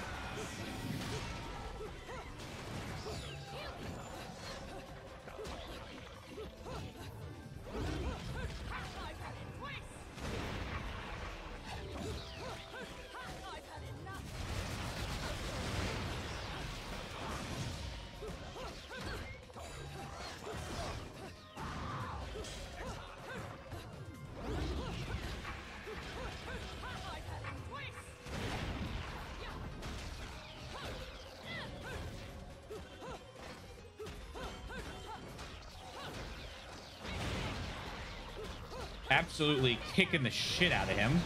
Absolutely kicking the shit out of him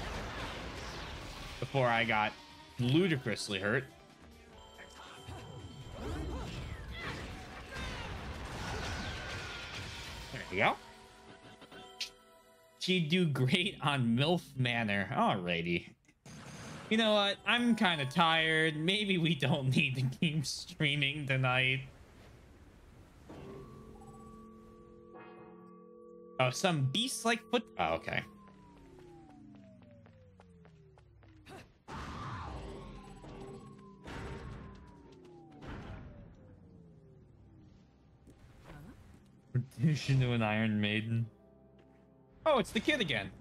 before I got ludicrously hurt. There you go. She'd do great on MILF Manor. Alrighty. You know what? I'm kind of tired. Maybe we don't need to keep streaming tonight. Oh, some beast-like foot. Oh, okay. Reduction to an Iron Maiden. Oh, it's the kid again.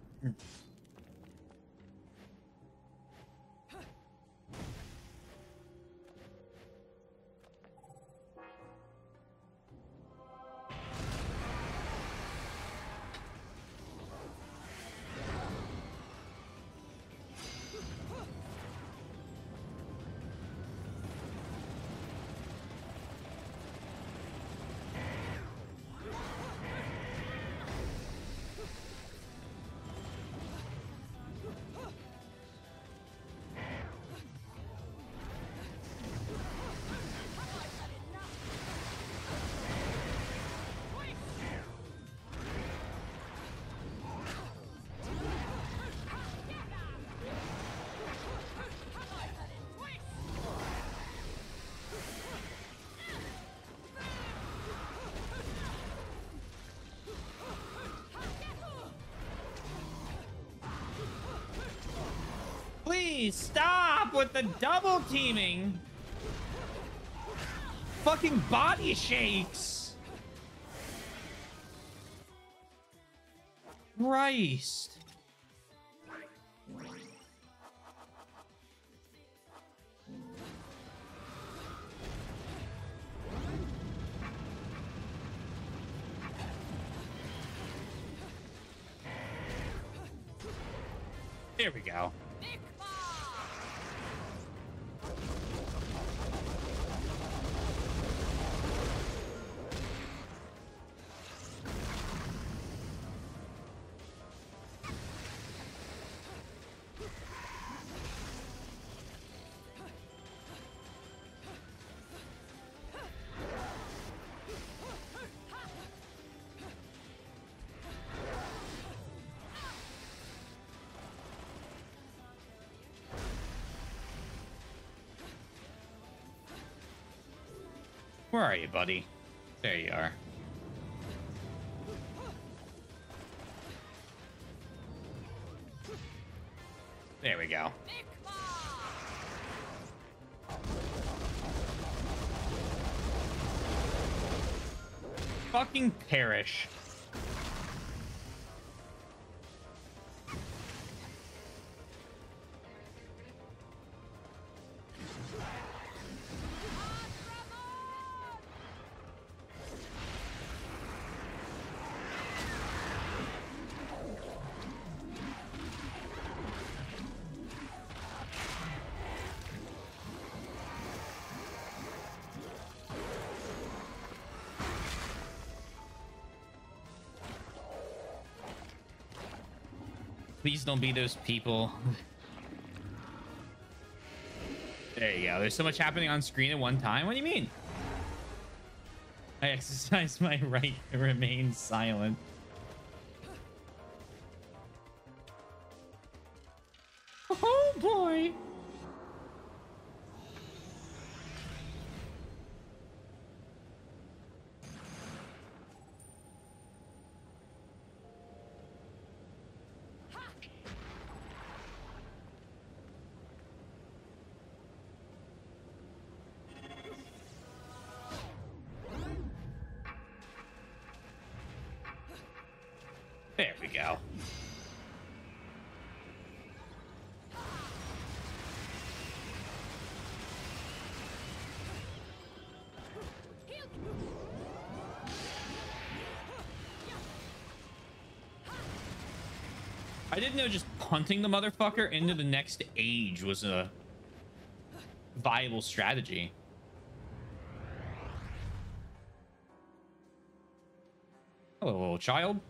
With the double teaming. Fucking body shakes. Christ. Where are you, buddy? There you are. There we go. Fucking perish. Please don't be those people. there you go. There's so much happening on screen at one time. What do you mean? I exercise my [LAUGHS] right to remain silent. I didn't know just punting the motherfucker into the next age was a viable strategy. Hello, little child.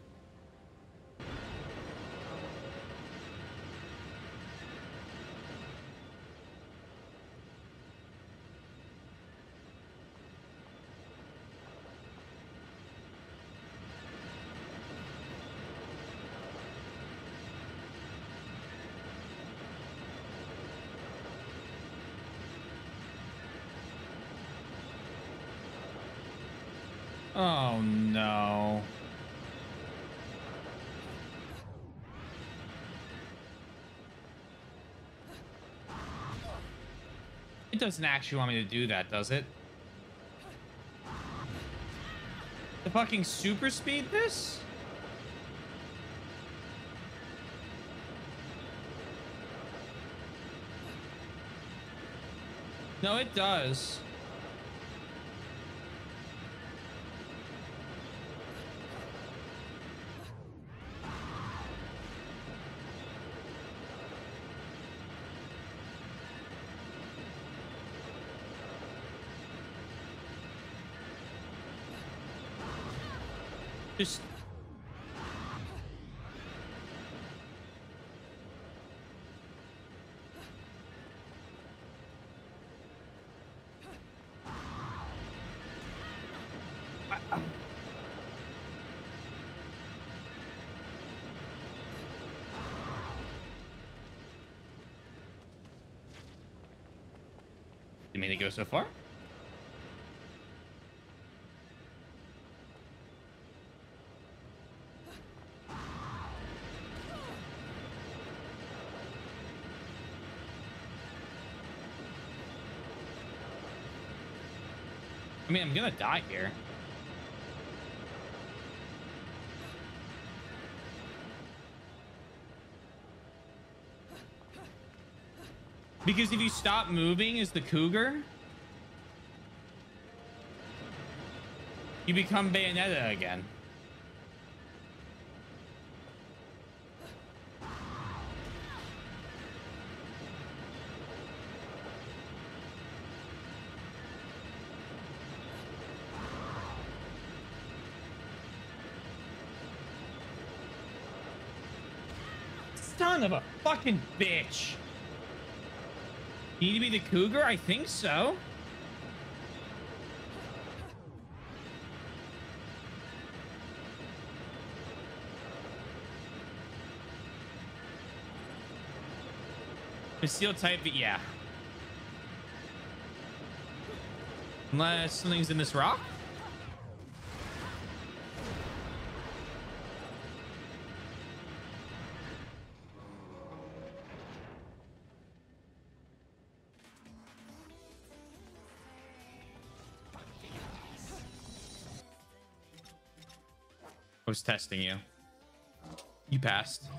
Doesn't actually want me to do that, does it? The fucking super speed this? No, it does. Mean to go so far? I mean, I'm gonna die here. Because if you stop moving as the cougar, you become Bayonetta again. Son of a fucking bitch. Need to be the cougar? I think so. Steel type, yeah. Unless something's in this rock. Was testing you. You passed.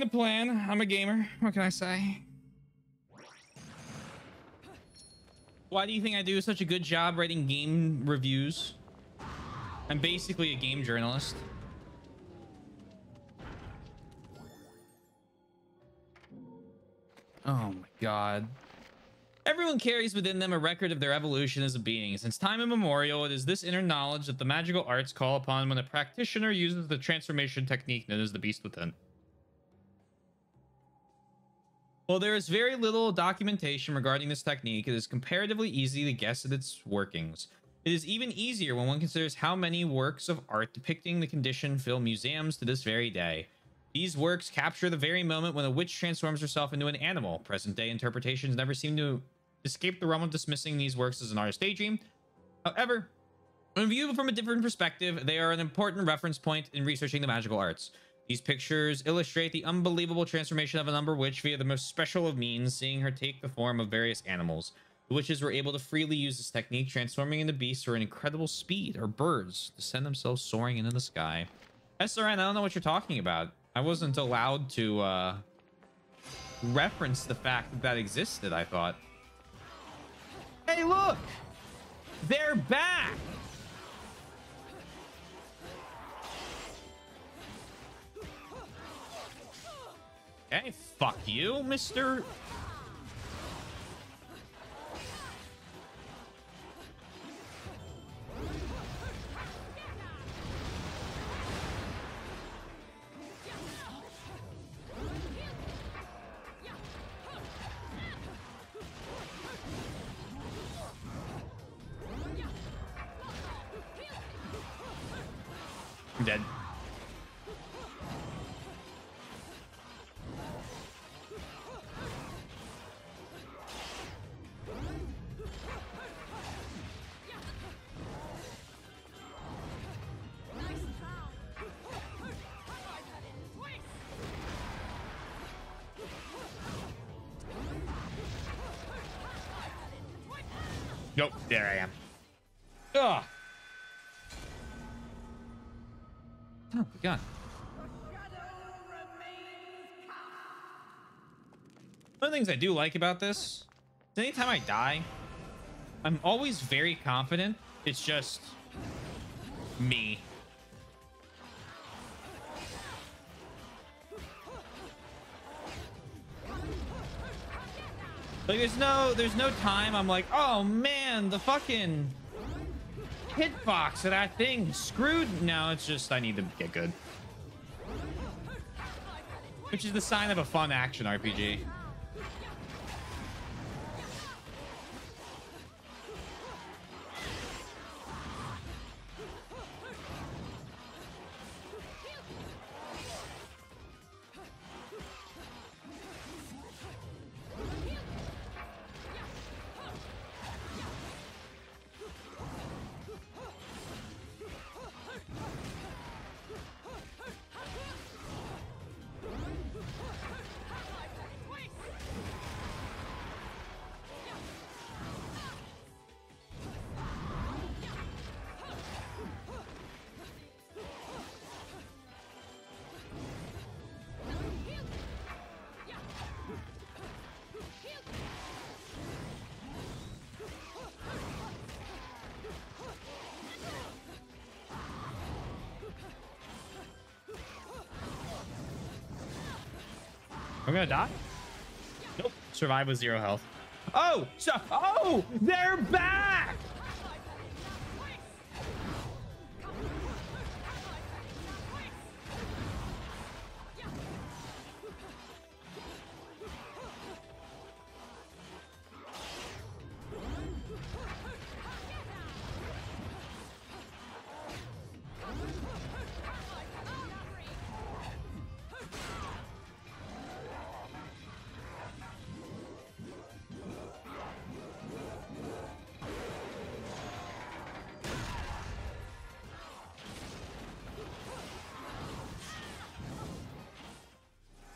According to plan. I'm a gamer. What can I say? Why do you think I do such a good job writing game reviews? I'm basically a game journalist. Oh my god. Everyone carries within them a record of their evolution as a being. Since time immemorial, it is this inner knowledge that the magical arts call upon when a practitioner uses the transformation technique known as the beast within. While there is very little documentation regarding this technique, it is comparatively easy to guess at its workings. It is even easier when one considers how many works of art depicting the condition fill museums to this very day. These works capture the very moment when a witch transforms herself into an animal. Present day interpretations never seem to escape the realm of dismissing these works as an artist's daydream. However, when viewed from a different perspective, they are an important reference point in researching the magical arts. These pictures illustrate the unbelievable transformation of an Umbra Witch via the most special of means, seeing her take the form of various animals. The witches were able to freely use this technique, transforming into beasts or an incredible speed, or birds, to send themselves soaring into the sky. SRN, I don't know what you're talking about. I wasn't allowed to uh, reference the fact that that existed, I thought. Hey, look! They're back! Hey, fuck you, Mr. there I am. Ugh. Oh my god. One of the things I do like about this is anytime I die, I'm always very confident it's just me. Like there's no there's no time. I'm like, oh man, the fucking hitbox of that thing screwed. No, it's just I need to get good. Which is the sign of a fun action RPG. Gonna die. Nope. Survive with zero health. Oh, so oh, they're back.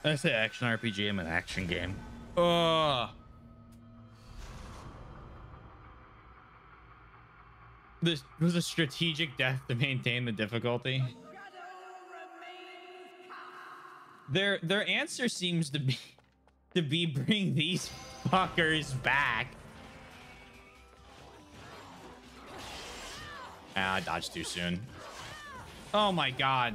I say action RPG. I'm an action game. Oh. This was a strategic death to maintain the difficulty. Their their answer seems to be to be bring these fuckers back. Ah, I dodged too soon. Oh my god.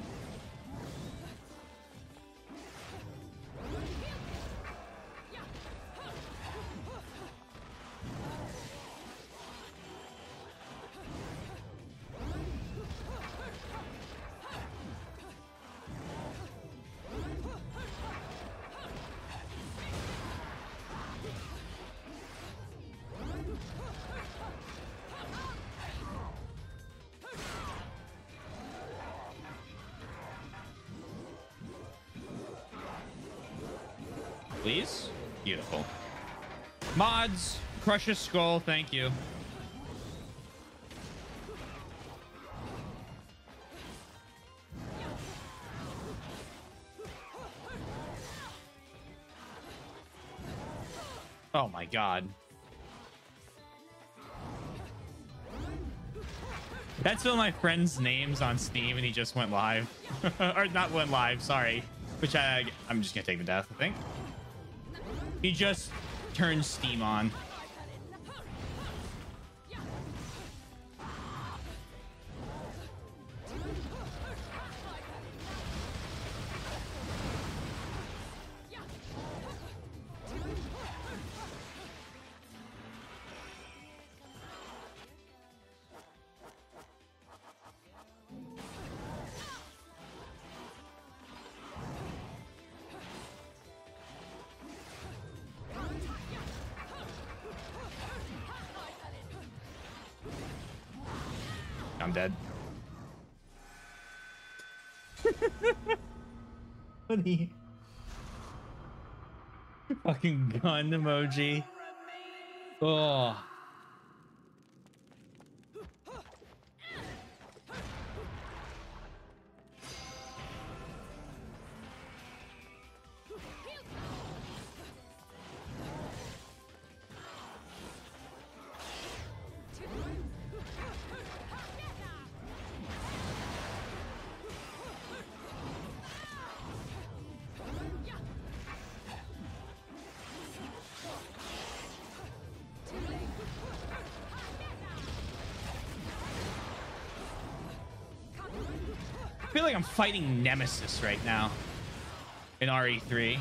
Mods, crush skull, thank you. Oh my god. That's one of my friend's names on Steam, and he just went live. [LAUGHS] or not went live, sorry. Which I, I'm just gonna take the death, I think. He just turned Steam on. Gun emoji. Oh. Fighting Nemesis right now in RE3.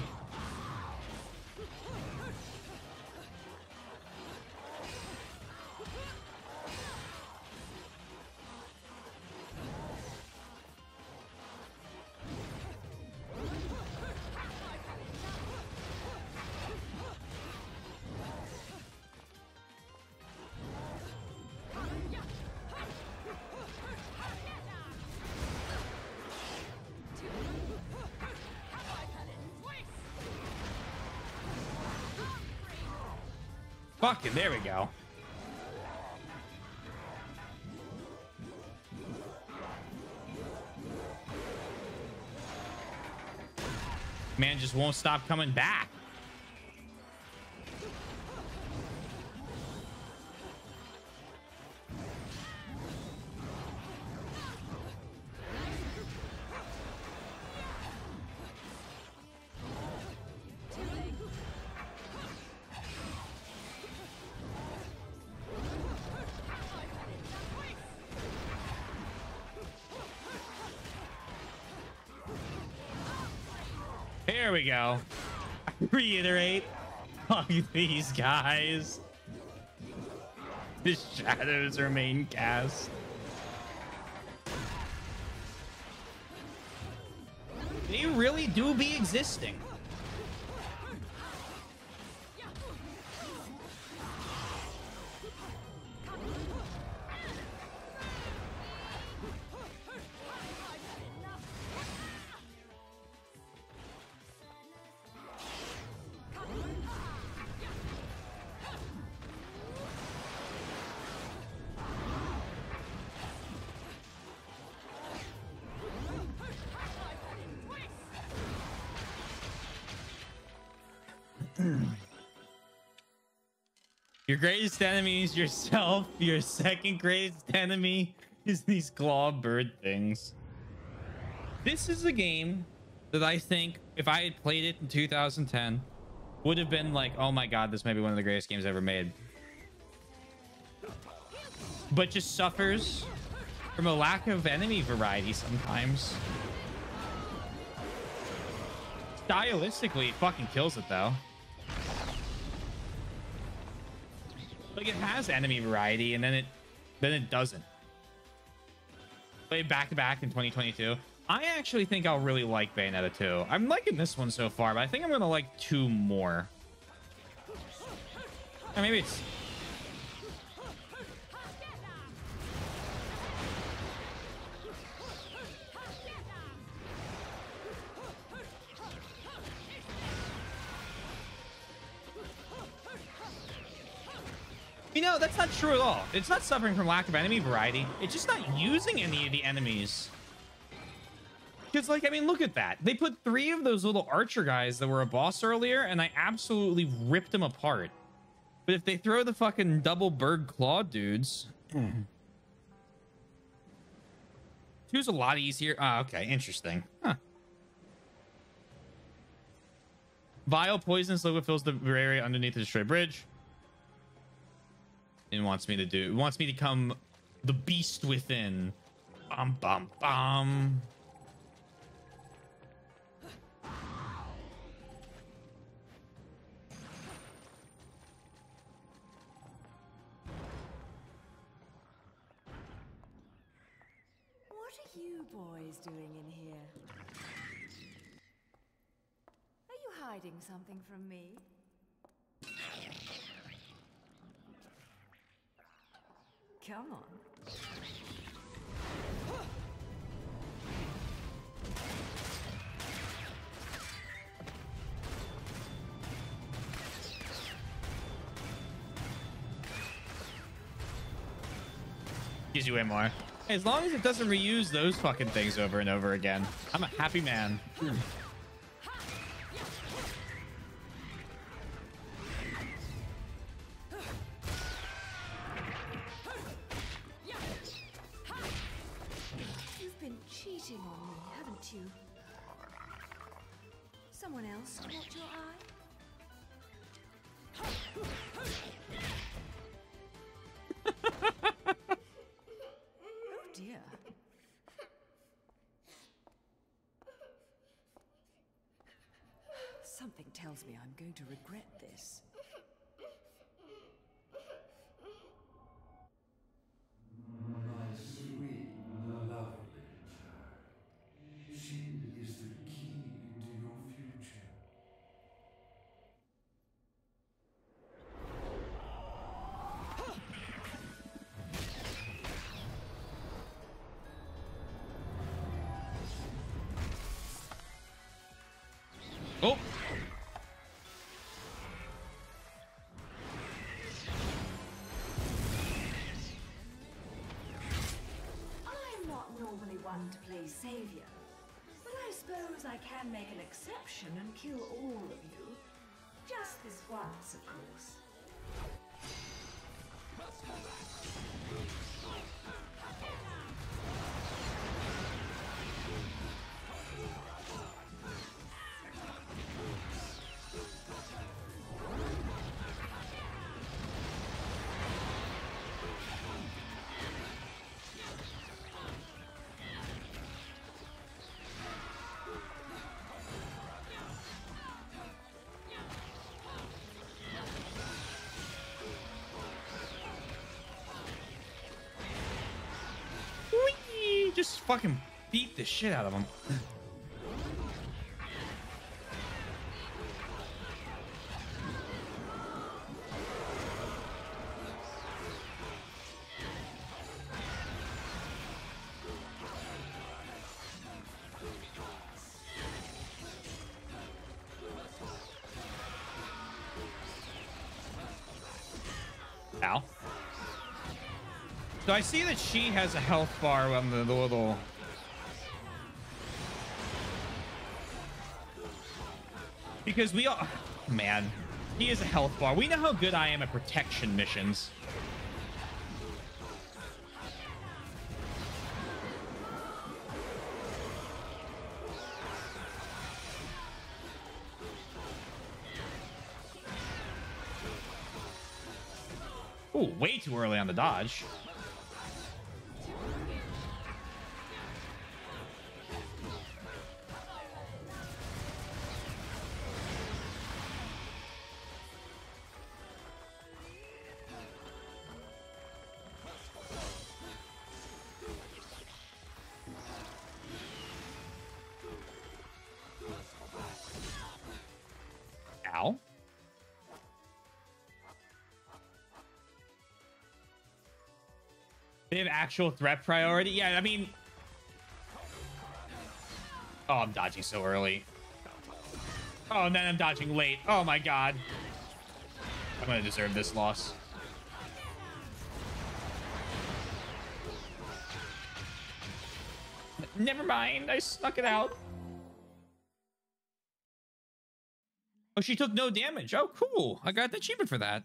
Fuck it. There we go. Man just won't stop coming back. Go. [LAUGHS] Reiterate. Fuck these guys. The shadows remain cast. They really do be existing. Greatest enemy is yourself. Your second greatest enemy is these claw bird things. This is a game that I think if I had played it in 2010 would have been like, oh my god, this may be one of the greatest games ever made. But just suffers from a lack of enemy variety sometimes. Stylistically, it fucking kills it though. It has enemy variety, and then it then it doesn't. Play back to back in 2022. I actually think I'll really like Bayonetta 2. I'm liking this one so far, but I think I'm gonna like two more. Or maybe it's That's not true at all. It's not suffering from lack of enemy variety. It's just not using any of the enemies. Because, like, I mean, look at that. They put three of those little archer guys that were a boss earlier, and I absolutely ripped them apart. But if they throw the fucking double bird claw dudes... [CLEARS THROAT] Two's a lot easier. Ah, okay, interesting. Huh. Vile poisonous liquid fills the area underneath the destroyed bridge and wants me to do wants me to come the beast within bum bum bum What are you boys doing in here? Are you hiding something from me? Come on. gives you way more as long as it doesn't reuse those fucking things over and over again. I'm a happy man hmm. Suppose I can make an exception and kill all of you. Just this once, of course. Just fucking beat the shit out of him. I see that she has a health bar on the, the little. Because we all. Man, he has a health bar. We know how good I am at protection missions. Ooh, way too early on the dodge. Actual threat priority? Yeah, I mean... Oh, I'm dodging so early. Oh, and then I'm dodging late. Oh my god. I'm gonna deserve this loss. Never mind, I snuck it out. Oh, she took no damage. Oh, cool. I got the achievement for that.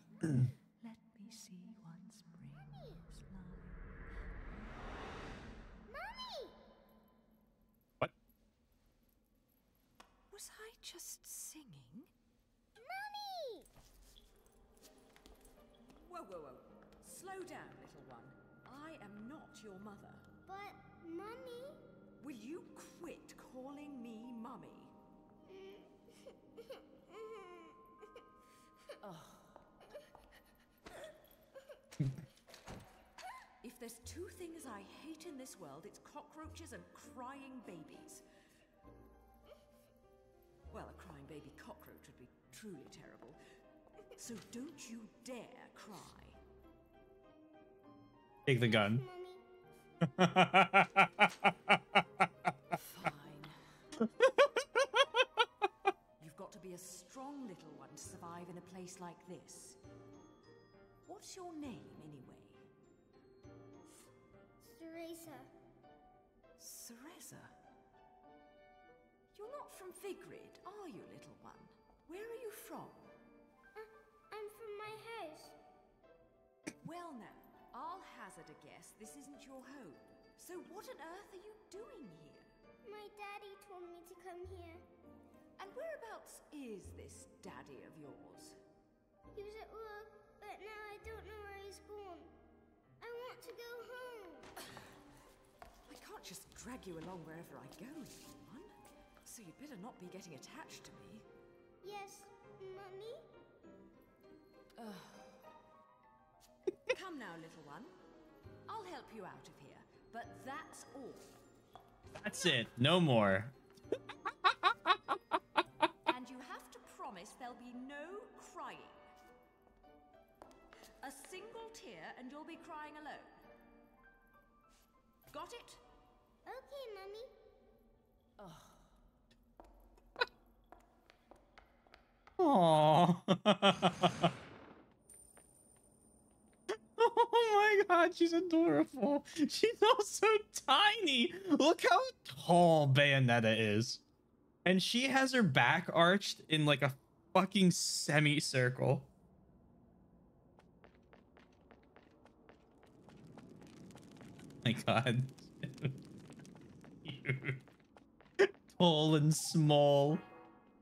World, it's cockroaches and crying babies. Well, a crying baby cockroach would be truly terrible. So don't you dare cry. Take the gun. Fine. You've got to be a strong little one to survive in a place like this. What's your name, anyway? Teresa. Cereza. You're not from Vigrid, are you, little one? Where are you from? Uh, I'm from my house. Well, now, I'll hazard a guess this isn't your home. So, what on earth are you doing here? My daddy told me to come here. And whereabouts is this daddy of yours? He was at work, but now I don't know where he's gone. I want to go home. I can't just drag you along wherever I go, little one. So you'd better not be getting attached to me. Yes, Mummy? Come now, little one. I'll help you out of here, but that's all. That's it. No more. And you have to promise there'll be no crying. A single tear and you'll be crying alone. Got it? Okay, Mummy. Aww. [LAUGHS] oh my god, she's adorable. She's also tiny. Look how tall Bayonetta is. And she has her back arched in like a fucking semicircle. [LAUGHS] Oh my god. [LAUGHS] Tall and small.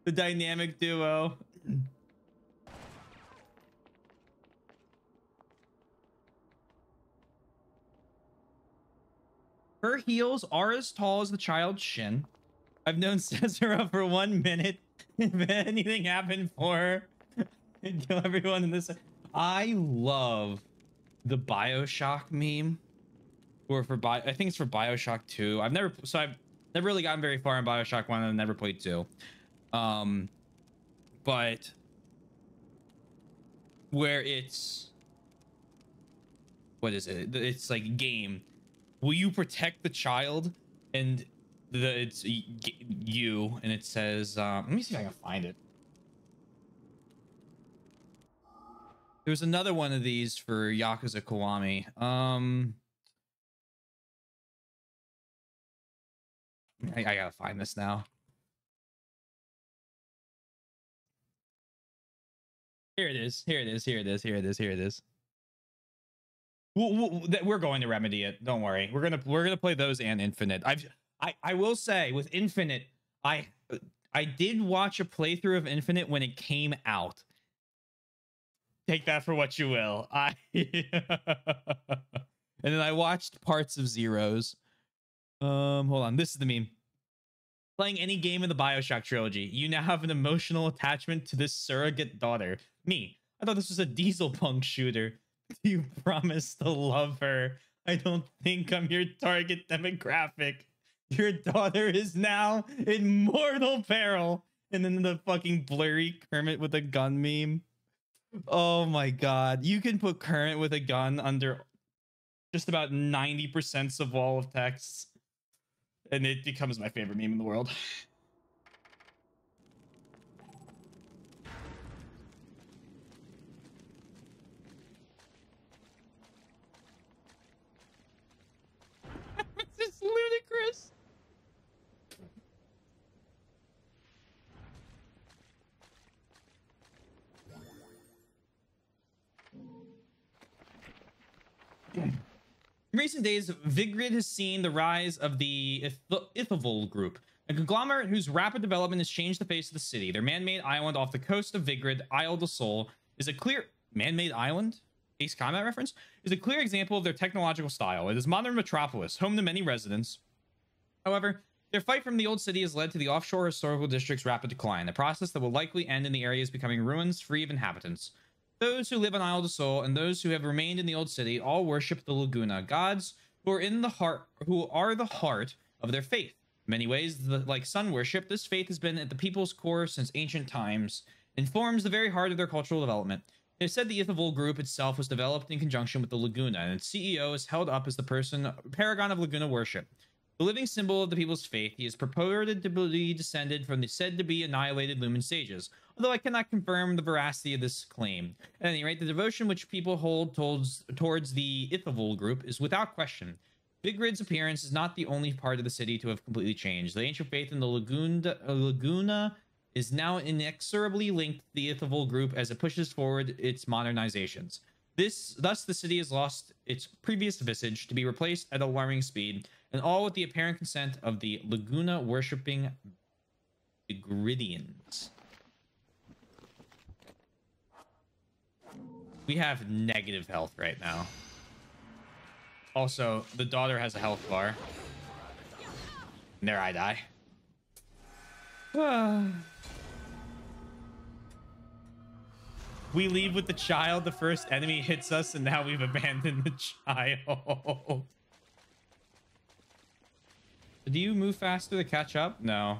The dynamic duo. Her heels are as tall as the child's shin. I've known [LAUGHS] Cereza for one minute. [LAUGHS] If anything happened for her, kill everyone in this. I love the Bioshock meme. Or for Bio, I think it's for Bioshock 2. I've never so I've never really gotten very far in Bioshock 1 and I've never played 2. Um but where it's what is it? It's like game. Will you protect the child? And the it's you, and it says, um, let me see if I can find it. There was another one of these for Yakuza Kiwami. Um, I, I gotta find this now. Here it is. Here it is. Here it is. Here it is. Here it is. We'll, we're going to remedy it. Don't worry. We're gonna we're gonna play those and Infinite. I've I I will say with Infinite, I I did watch a playthrough of Infinite when it came out. Take that for what you will. I [LAUGHS] and then I watched parts of Zeros. Um, hold on. This is the meme. Playing any game in the Bioshock trilogy, you now have an emotional attachment to this surrogate daughter. Me. I thought this was a diesel punk shooter. [LAUGHS] You promised to love her. I don't think I'm your target demographic. Your daughter is now in mortal peril. And then the fucking blurry Kermit with a gun meme. Oh my god. You can put Kermit with a gun under just about 90% of all of texts. And it becomes my favorite meme in the world. this is ludicrous. In recent days, Vigrid has seen the rise of the Ith- Ithavoll group, a conglomerate whose rapid development has changed the face of the city. Their man-made island off the coast of Vigrid, Isla del Sol, is a clear man-made island. Ace Combat reference is a clear example of their technological style. It is a modern metropolis, home to many residents. However, their fight from the old city has led to the offshore historical district's rapid decline, a process that will likely end in the areas becoming ruins free of inhabitants. Those who live on Isla del Sol and those who have remained in the old city all worship the Laguna gods, who are in the heart, who are the heart of their faith. In many ways, the, like sun worship, this faith has been at the people's core since ancient times and forms the very heart of their cultural development. It is said the Ithavoll group itself was developed in conjunction with the Laguna, and its CEO is held up as the person paragon of Laguna worship. The living symbol of the people's faith, he is purported to be descended from the said to be annihilated Lumen sages, although I cannot confirm the veracity of this claim. At any rate, the devotion which people hold towards, towards the Ithavoll group is without question. Vigrid's appearance is not the only part of the city to have completely changed. The ancient faith in the Laguna, uh, Laguna is now inexorably linked to the Ithavoll group as it pushes forward its modernizations. This, thus, the city has lost its previous visage to be replaced at alarming speed, and all with the apparent consent of the Laguna worshipping Vigridians. We have negative health right now. Also, the daughter has a health bar. And there I die. [SIGHS] we leave with the child. The first enemy hits us, and now we've abandoned the child. [LAUGHS] Do you move faster to catch up? No.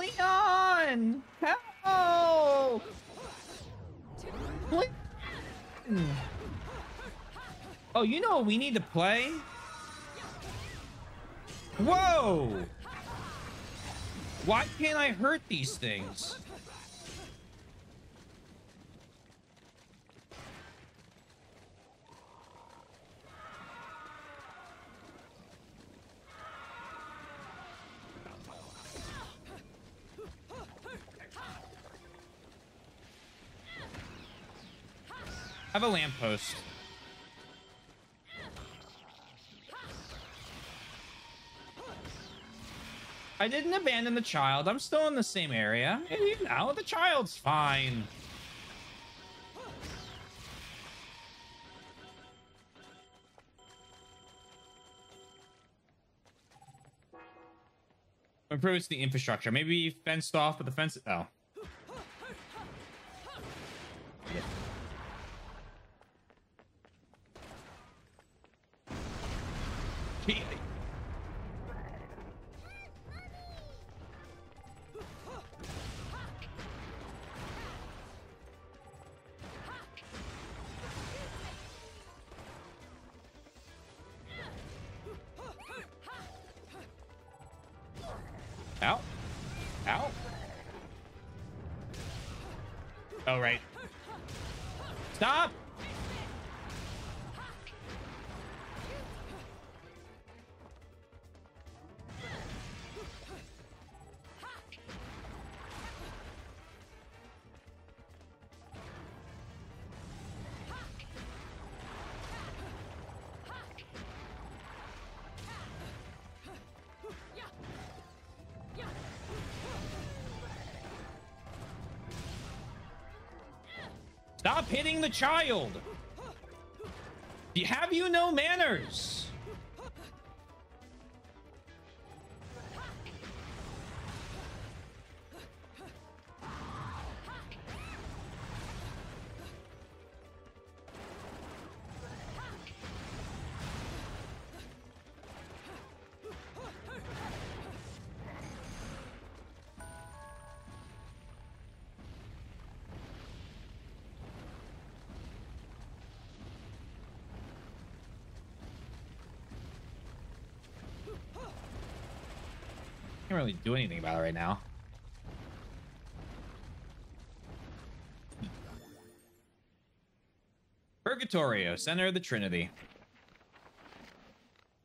Leon! Help! Leon! Oh, you know we need to play? Whoa! Why can't I hurt these things? Have a lamppost. I didn't abandon the child. I'm still in the same area. Know, the child's fine. Improves the infrastructure. Maybe fenced off, but the fence. Oh. Gee, hitting the child! Have you no manners? Really do anything about it right now. Purgatorio, center of the Trinity.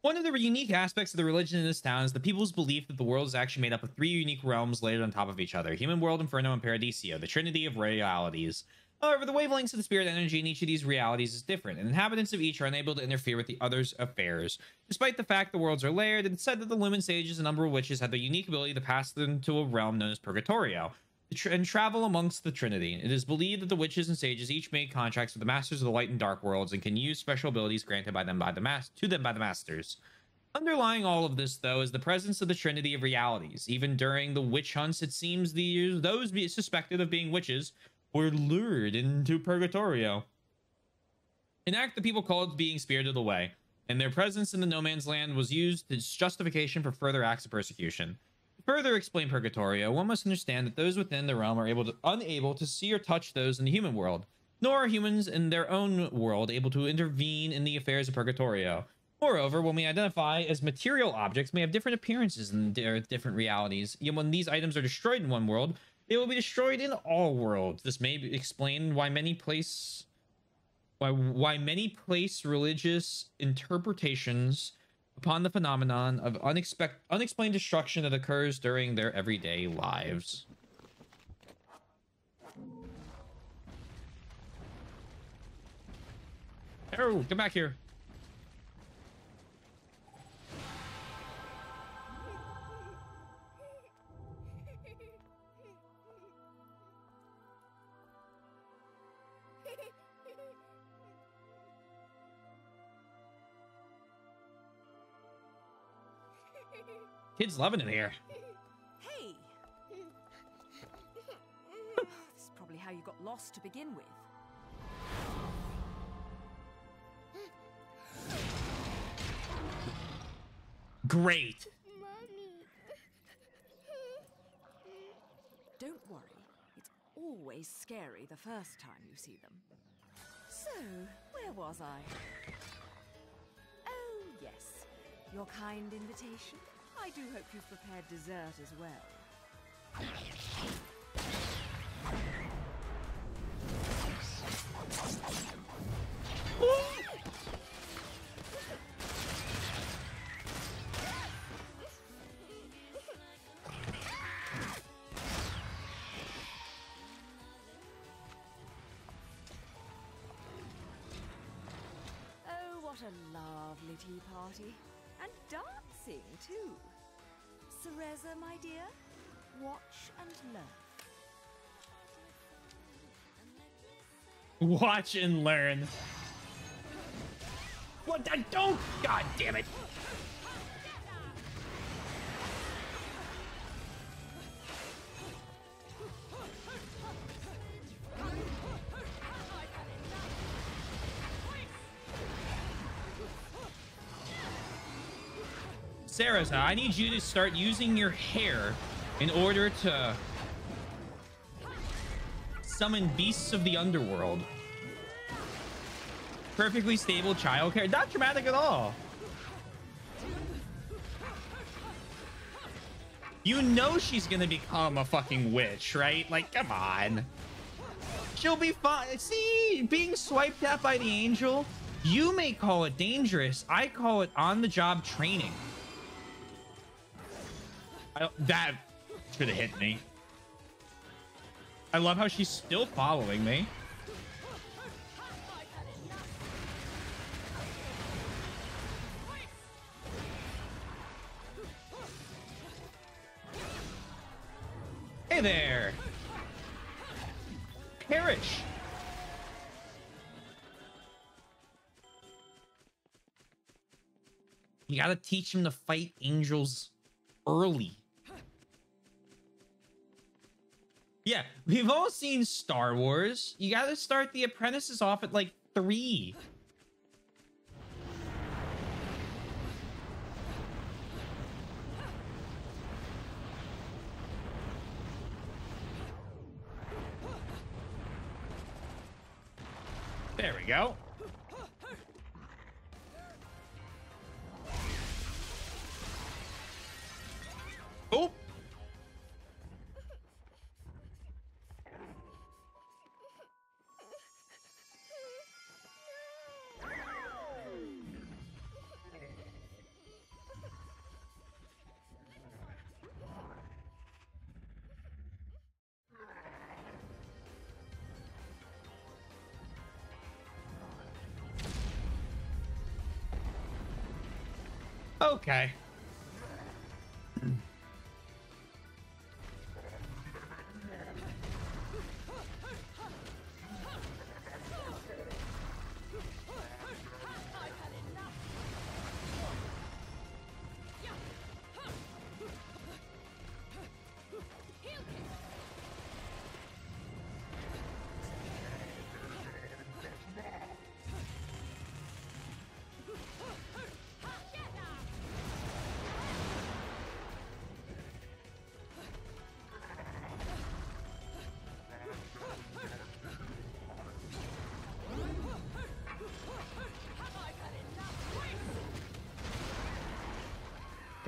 One of the unique aspects of the religion in this town is the people's belief that the world is actually made up of three unique realms layered on top of each other human world, inferno, and paradisio, the trinity of realities. However, the wavelengths of the spirit energy in each of these realities is different, and inhabitants of each are unable to interfere with the other's affairs. Despite the fact the worlds are layered, it's said that the Lumen Sages and number of witches had the unique ability to pass into a realm known as Purgatorio and travel amongst the Trinity. It is believed that the witches and sages each made contracts with the masters of the light and dark worlds and can use special abilities granted by them by the mas- to them by the masters. Underlying all of this, though, is the presence of the Trinity of Realities. Even during the witch hunts, it seems the those be suspected of being witches were lured into Purgatorio. An act that people called being spirited away, and their presence in the no man's land was used as justification for further acts of persecution. To further explain Purgatorio, one must understand that those within the realm are able to unable to see or touch those in the human world, nor are humans in their own world able to intervene in the affairs of Purgatorio. Moreover, when we identify as material objects, may have different appearances in their different realities. Yet when these items are destroyed in one world, they will be destroyed in all worlds. This may explain why many place why why many place religious interpretations upon the phenomenon of unexpect unexplained destruction that occurs during their everyday lives. Arrow, come back here. Kids loving it here. Hey! this is probably how you got lost to begin with. Great. Mommy. Don't worry, it's always scary the first time you see them. So, where was I? Oh, yes. Your kind invitation? I do hope you've prepared dessert as well. oh, what a lovely tea party. And dancing, too. Cereza, my dear, watch and learn. Watch and learn. What? I don't. God damn it. Sarah's, I need you to start using your hair in order to summon beasts of the underworld. Perfectly stable childcare. Not dramatic at all. You know she's gonna become a fucking witch, right? Like, come on. She'll be fine. See, being swiped at by the angel, you may call it dangerous. I call it on-the-job training. That should have hit me. I love how she's still following me. Hey there. Perish. You gotta teach him to fight angels early. Yeah, we've all seen Star Wars. You gotta start the apprentices off at like three. There we go. Okay.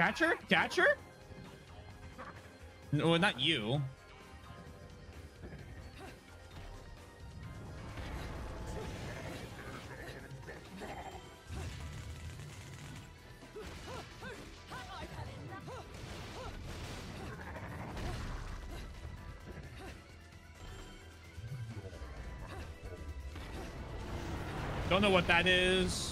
Catcher? Catcher? No, not you. Don't know what that is.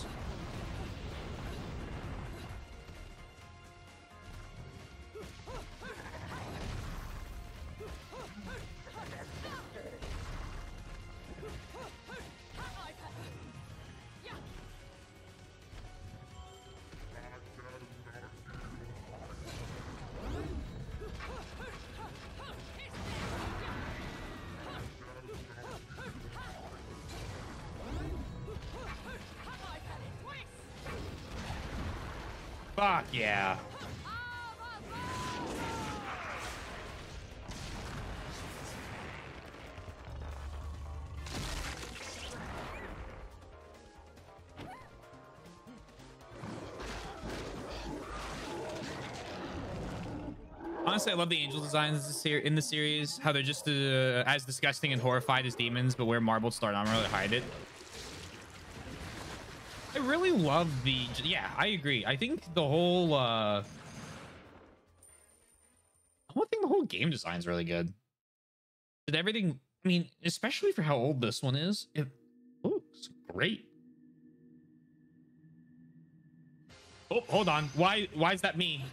Fuck yeah. Honestly, I love the angel designs in the series. How they're just uh, as disgusting and horrified as demons, but wear marbled star armor to hide it. Love the yeah, I agree. I think the whole uh I think the whole game design is really good. Did everything I mean, especially for how old this one is, it looks great. Oh, hold on. Why why is that me?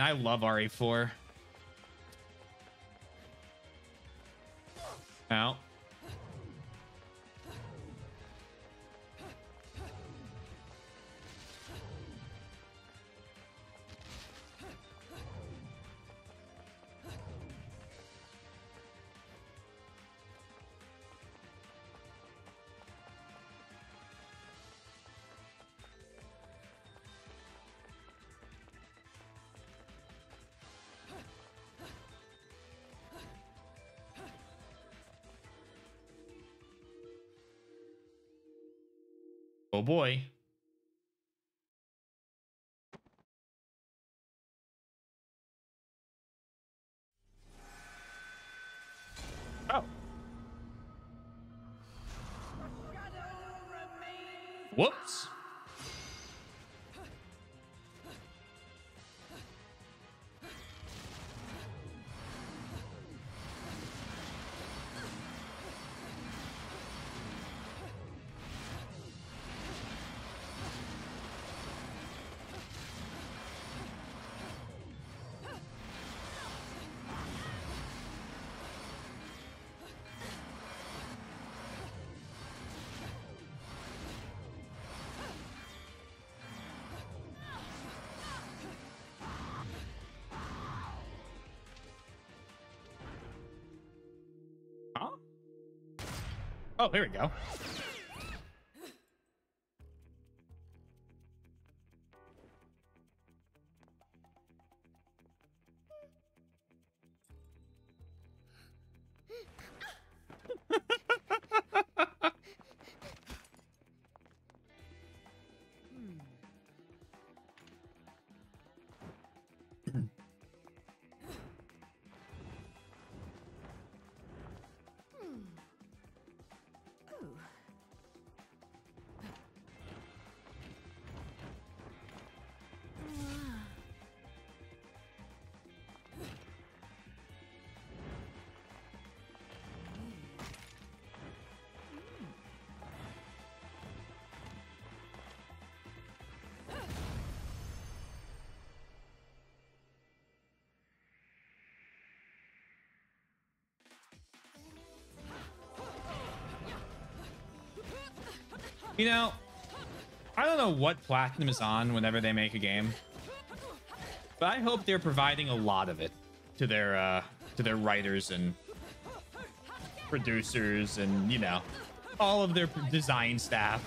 And I love RA4. Boy. Oh. Whoops. Oh, here we go. You know, I don't know what Platinum is on whenever they make a game, but I hope they're providing a lot of it to their uh, to their writers and producers and you know all of their design staff.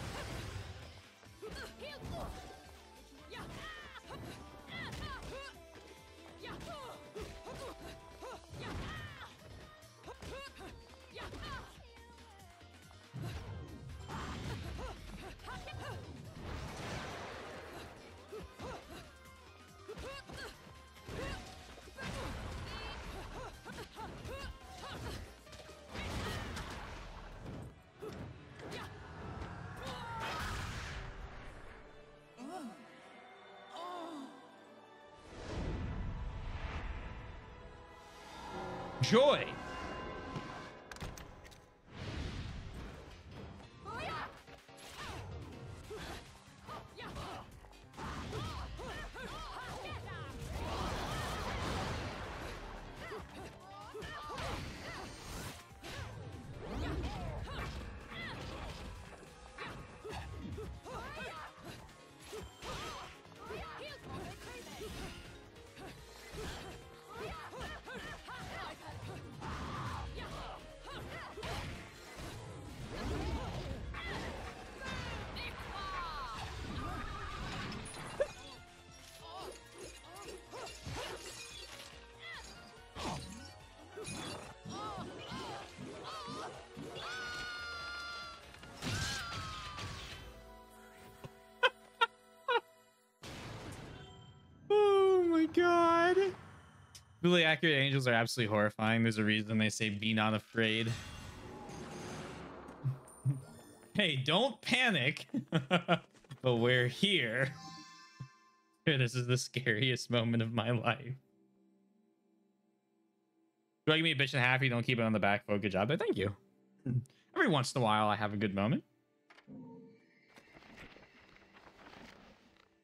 Really accurate angels are absolutely horrifying. There's a reason they say be not afraid. [LAUGHS] hey, don't panic. [LAUGHS] but we're here. [LAUGHS] this is the scariest moment of my life. Do I give me a bitch and a half? You don't keep it on the back. foot. good job. But thank you. Hmm. Every once in a while, I have a good moment.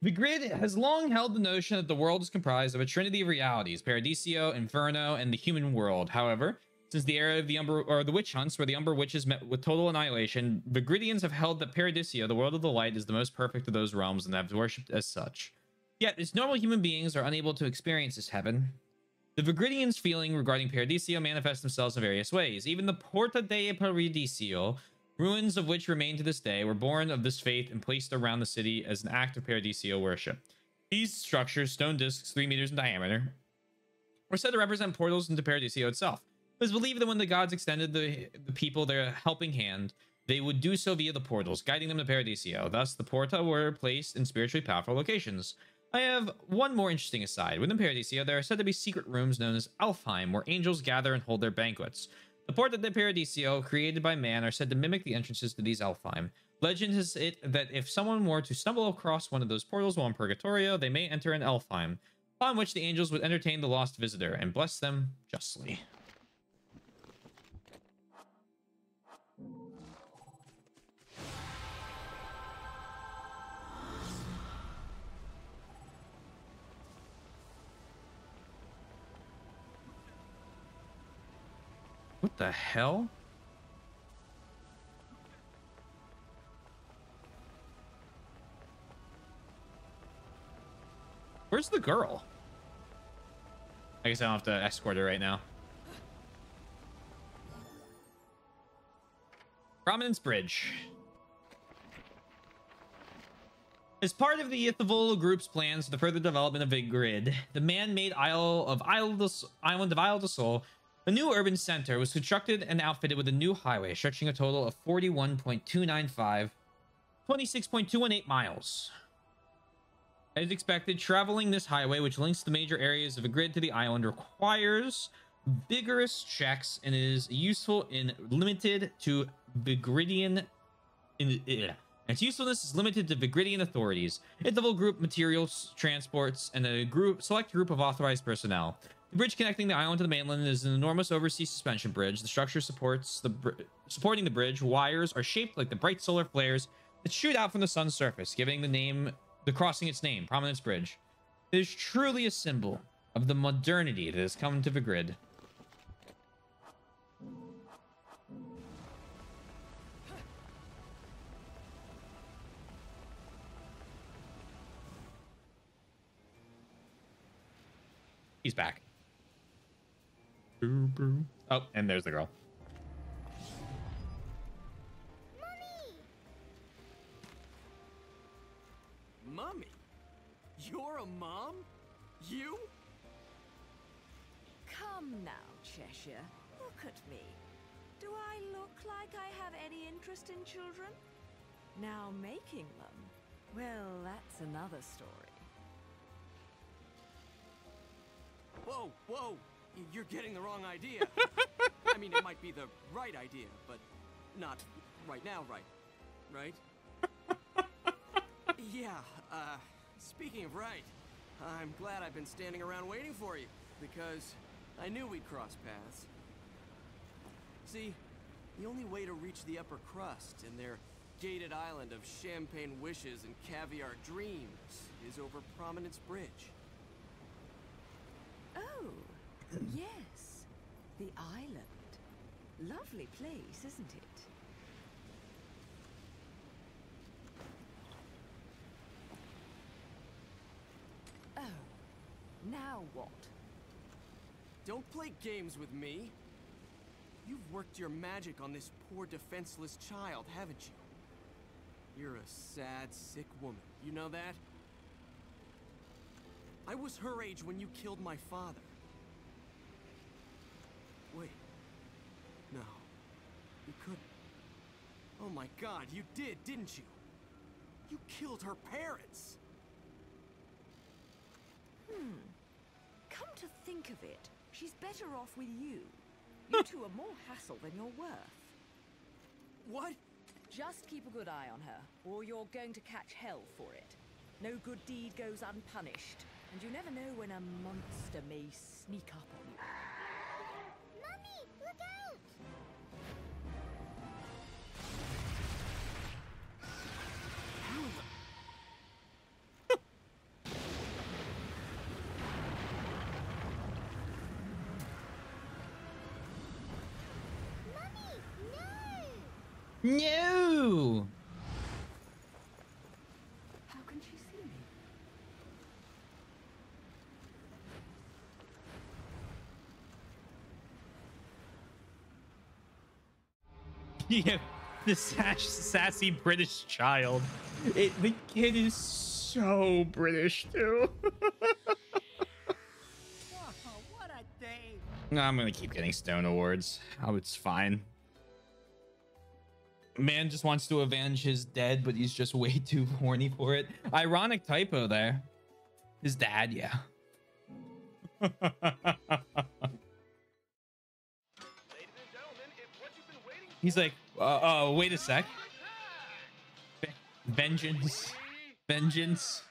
Vigrid has long held the notion that the world is comprised of a trinity of realities: Paradiso, Inferno, and the human world. However, since the era of the Umber or the witch hunts, where the Umbra Witches met with total annihilation, Vigridians have held that Paradiso, the world of the light, is the most perfect of those realms and have worshipped as such. Yet, as normal human beings are unable to experience this heaven, the Vigridians' feeling regarding Paradiso manifests themselves in various ways. Even the Porta de Paradiso, ruins of which remain to this day, were born of this faith and placed around the city as an act of Paradiso worship. These structures, stone discs 3 meters in diameter, were said to represent portals into Paradiso itself. It was believed that when the gods extended the, the people their helping hand, they would do so via the portals, guiding them to Paradiso. Thus, the porta were placed in spiritually powerful locations. I have one more interesting aside. Within Paradiso, there are said to be secret rooms known as Alfheim, where angels gather and hold their banquets. The Porta the Paradiso, created by man, are said to mimic the entrances to these Alfheim. Legend has it that if someone were to stumble across one of those portals while in Purgatorio, they may enter an Alfheim, upon which the angels would entertain the lost visitor and bless them justly. What the hell? Where's the girl? I guess I don't have to escort her right now. Prominence Bridge. As part of the Ithavoll Group's plans for the further development of Vigrid, the man-made Isle of Isle of Island of Isle of the Soul a new urban center was constructed and outfitted with a new highway stretching a total of 41.295, 26.218 miles. As expected, traveling this highway, which links the major areas of Vigrid to the island, requires vigorous checks and is useful in limited to Vigridian. In, uh, its usefulness is limited to Vigridian authorities, Ithavoll Group materials transports, and a group select group of authorized personnel. The bridge connecting the island to the mainland is an enormous overseas suspension bridge. The structure supports the supporting the bridge. Wires are shaped like the bright solar flares that shoot out from the sun's surface, giving the name the crossing its name, Prominence Bridge. It is truly a symbol of the modernity that has come to Vigrid. He's back. Oh, and there's the girl. Mummy? You're a mom? You? Come now, Cheshire. Look at me. Do I look like I have any interest in children? Now making them, well, that's another story. Whoa, whoa! Y- You're getting the wrong idea. [LAUGHS] I mean, it might be the right idea, but not right now, right? Right? [LAUGHS] yeah, uh, speaking of right, I'm glad I've been standing around waiting for you, because I knew we'd cross paths. See, the only way to reach the upper crust and their gated island of champagne wishes and caviar dreams is over Prominence Bridge. Oh, yes. The island. Lovely place, isn't it? Oh, now what? Don't play games with me. You've worked your magic on this poor defenseless child, haven't you? You're a sad, sick woman. You know that? I was her age when you killed my father. Wait. No. You couldn't. Oh my god, you did, didn't you? You killed her parents! Hmm. Come to think of it, she's better off with you. You [LAUGHS] two are more hassle than you're worth. What? Just keep a good eye on her, or you're going to catch hell for it. No good deed goes unpunished, and you never know when a monster may sneak up on you. No. How can she see me? [LAUGHS] Yeah, the sash, sassy British child. It, the kid is so British too. [LAUGHS] What a day! No, I'm gonna keep getting Stone awards. Oh, it's fine. Man just wants to avenge his dead, but he's just [LAUGHS] way too horny for it. Ironic typo there. His dad, yeah. [LAUGHS] he's like, uh, oh, wait a sec. Vengeance. Vengeance.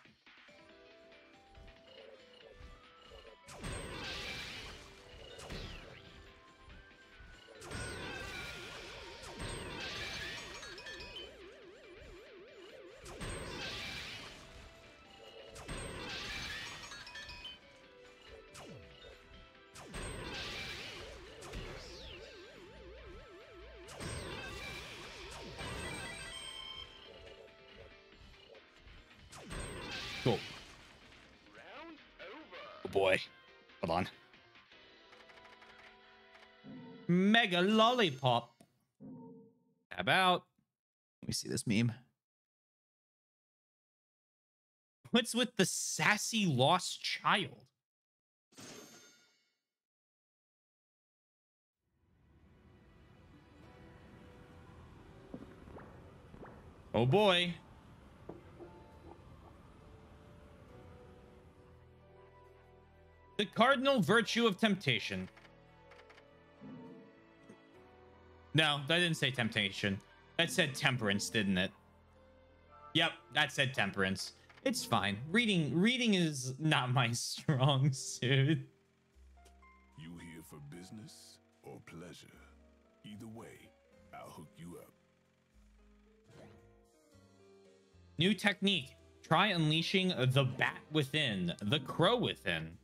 Mega lollipop. How about? Let me see this meme. What's with the sassy lost child? Oh boy. The cardinal virtue of temptation. No, that didn't say temptation. That said temperance, didn't it? Yep, that said temperance. It's fine. Reading reading is not [LAUGHS] my strong suit. You here for business or pleasure? Either way, I'll hook you up. New technique. Try unleashing the bat within, the crow within.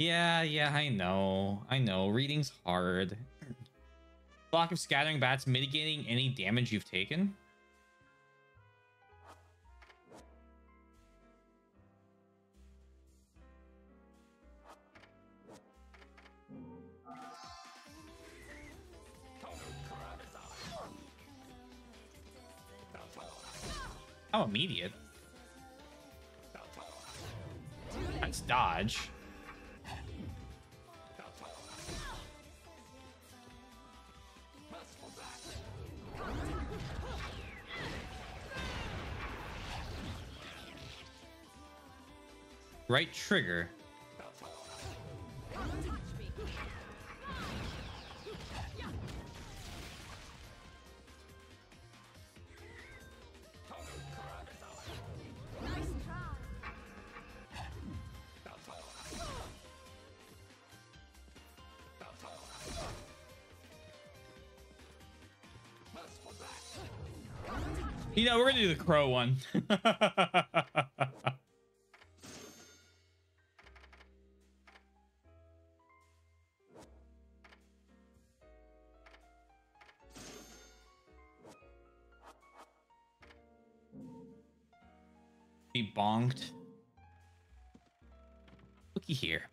Yeah, yeah, I know. I know. Reading's hard. Block of scattering bats mitigating any damage you've taken. How immediate? That's dodge. Right trigger. You know, we're gonna do the crow one. [LAUGHS]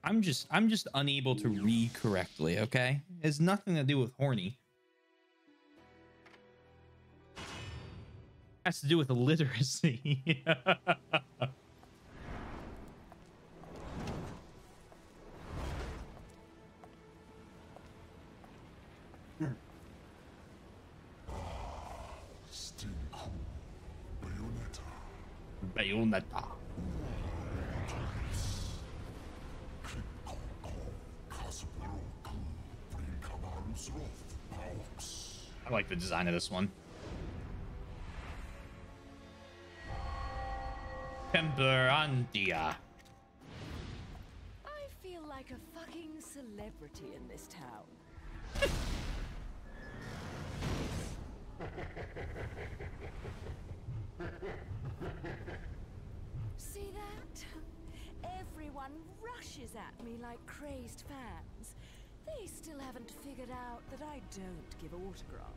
I'm just I'm just unable to read correctly, okay? It has nothing to do with horny. It has to do with illiteracy. [LAUGHS] this one. Temperantia. I feel like a fucking celebrity in this town. See that? Everyone rushes at me like crazed fans. They still haven't figured out that I don't give autographs.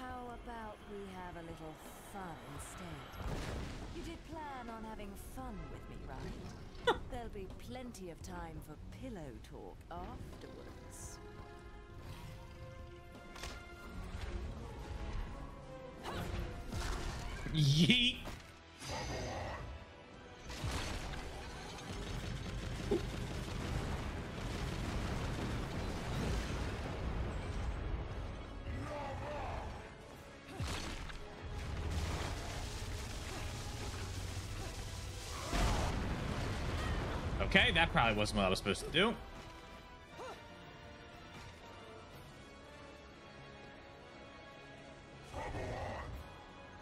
How about we have a little fun instead? You did plan on having fun with me, right? [LAUGHS] There'll be plenty of time for pillow talk afterwards. Yeet. Okay, that probably wasn't what I was supposed to do.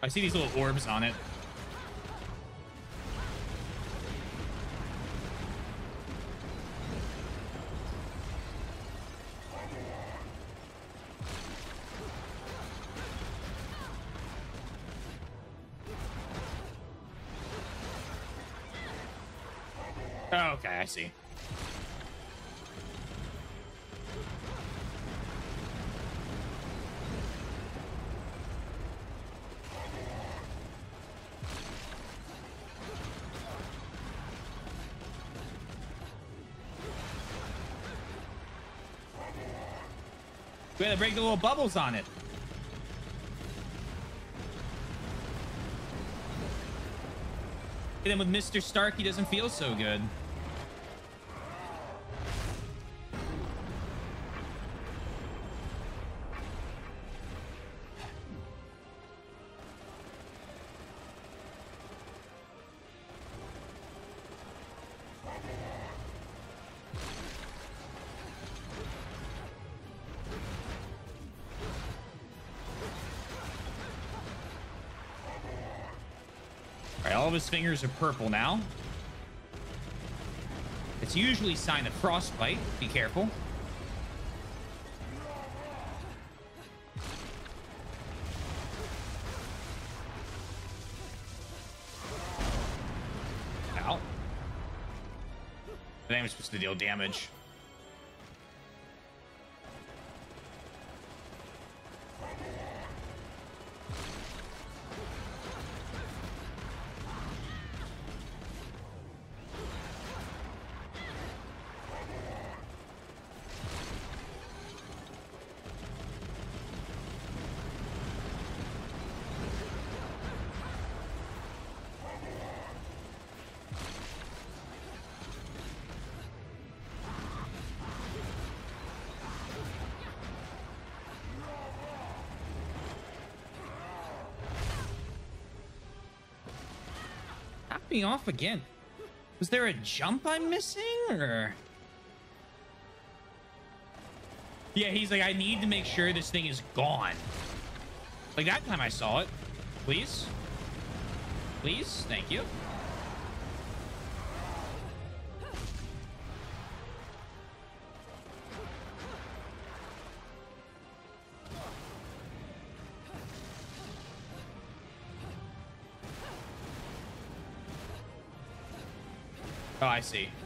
I see these little orbs on it. See. We had to break the little bubbles on it. And then with Mr. Stark, he doesn't feel so good. His fingers are purple now. It's usually sign of frostbite. Be careful. Ow. I think I'm supposed to deal damage. Me off again. Was there a jump I'm missing, or? Yeah, he's like, I need to make sure this thing is gone. Like that time I saw it. Please? Please? Thank you. I see.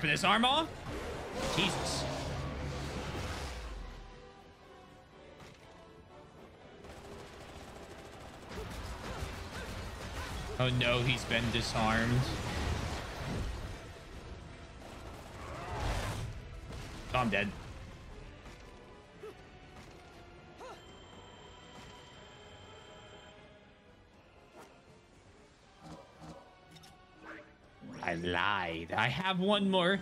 ripping his arm off? Jesus. Oh no, he's been disarmed. Oh, I'm dead. I have one more.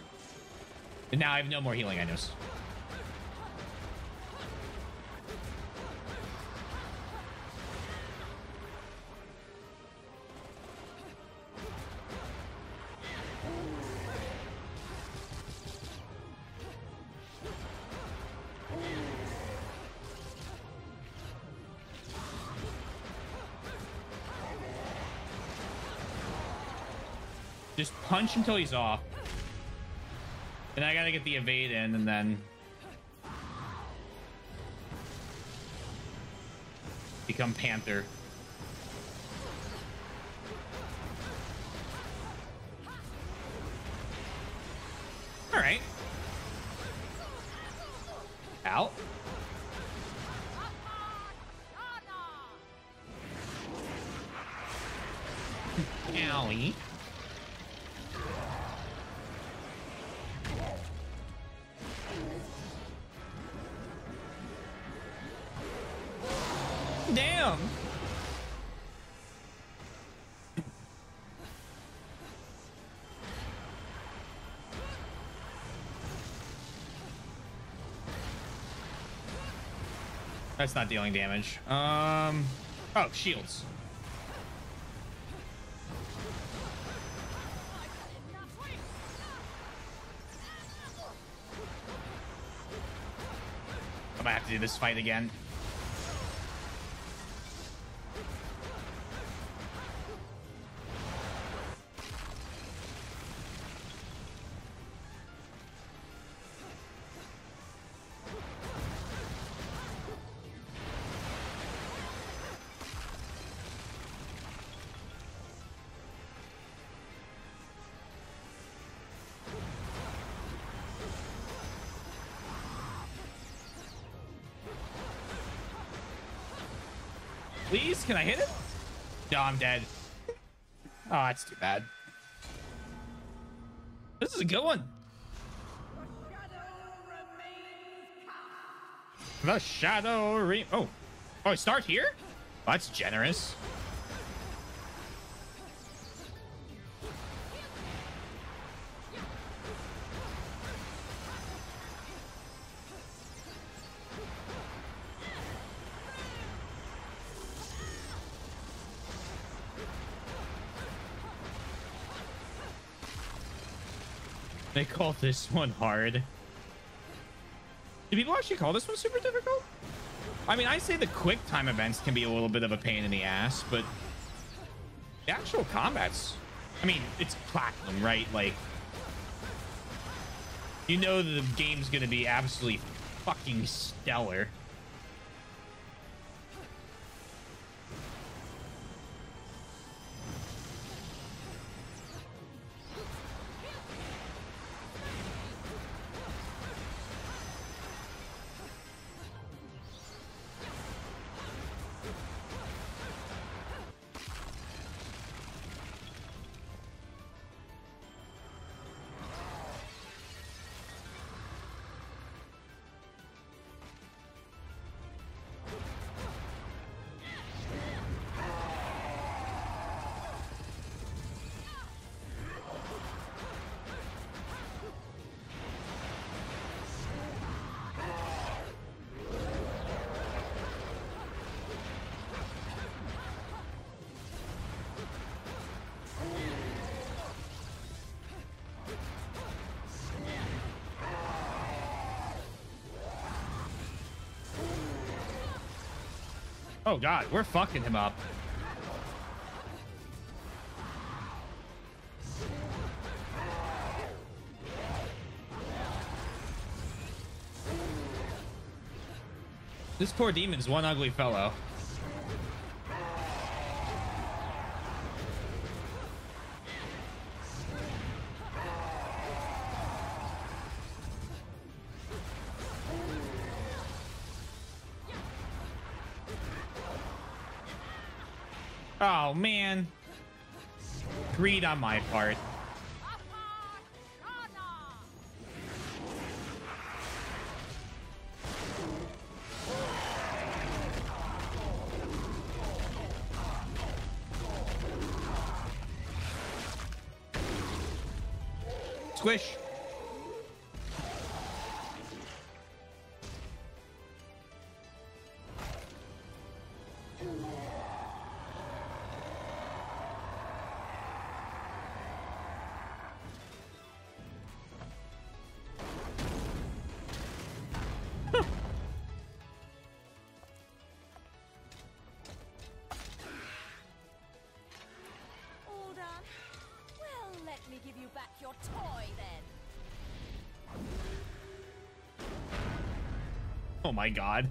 And now I have no more healing items. Just punch until he's off. And I gotta get the evade in and then become Panther. That's not dealing damage. Um. Oh, shields. I might have to do this fight again. Can I hit it? No, I'm dead. Ah, oh, that's too bad. This is a good one. The shadow re- Oh. Oh, I start here? That's generous. Call this one hard. Do people actually call this one super difficult? I mean, I say the quick time events can be a little bit of a pain in the ass, but the actual combats, I mean, it's platinum, right? Like, you know the game's gonna be absolutely fucking stellar. Oh god, we're fucking him up. This poor demon's one ugly fellow. Oh man. Greed on my part. Squish. My god.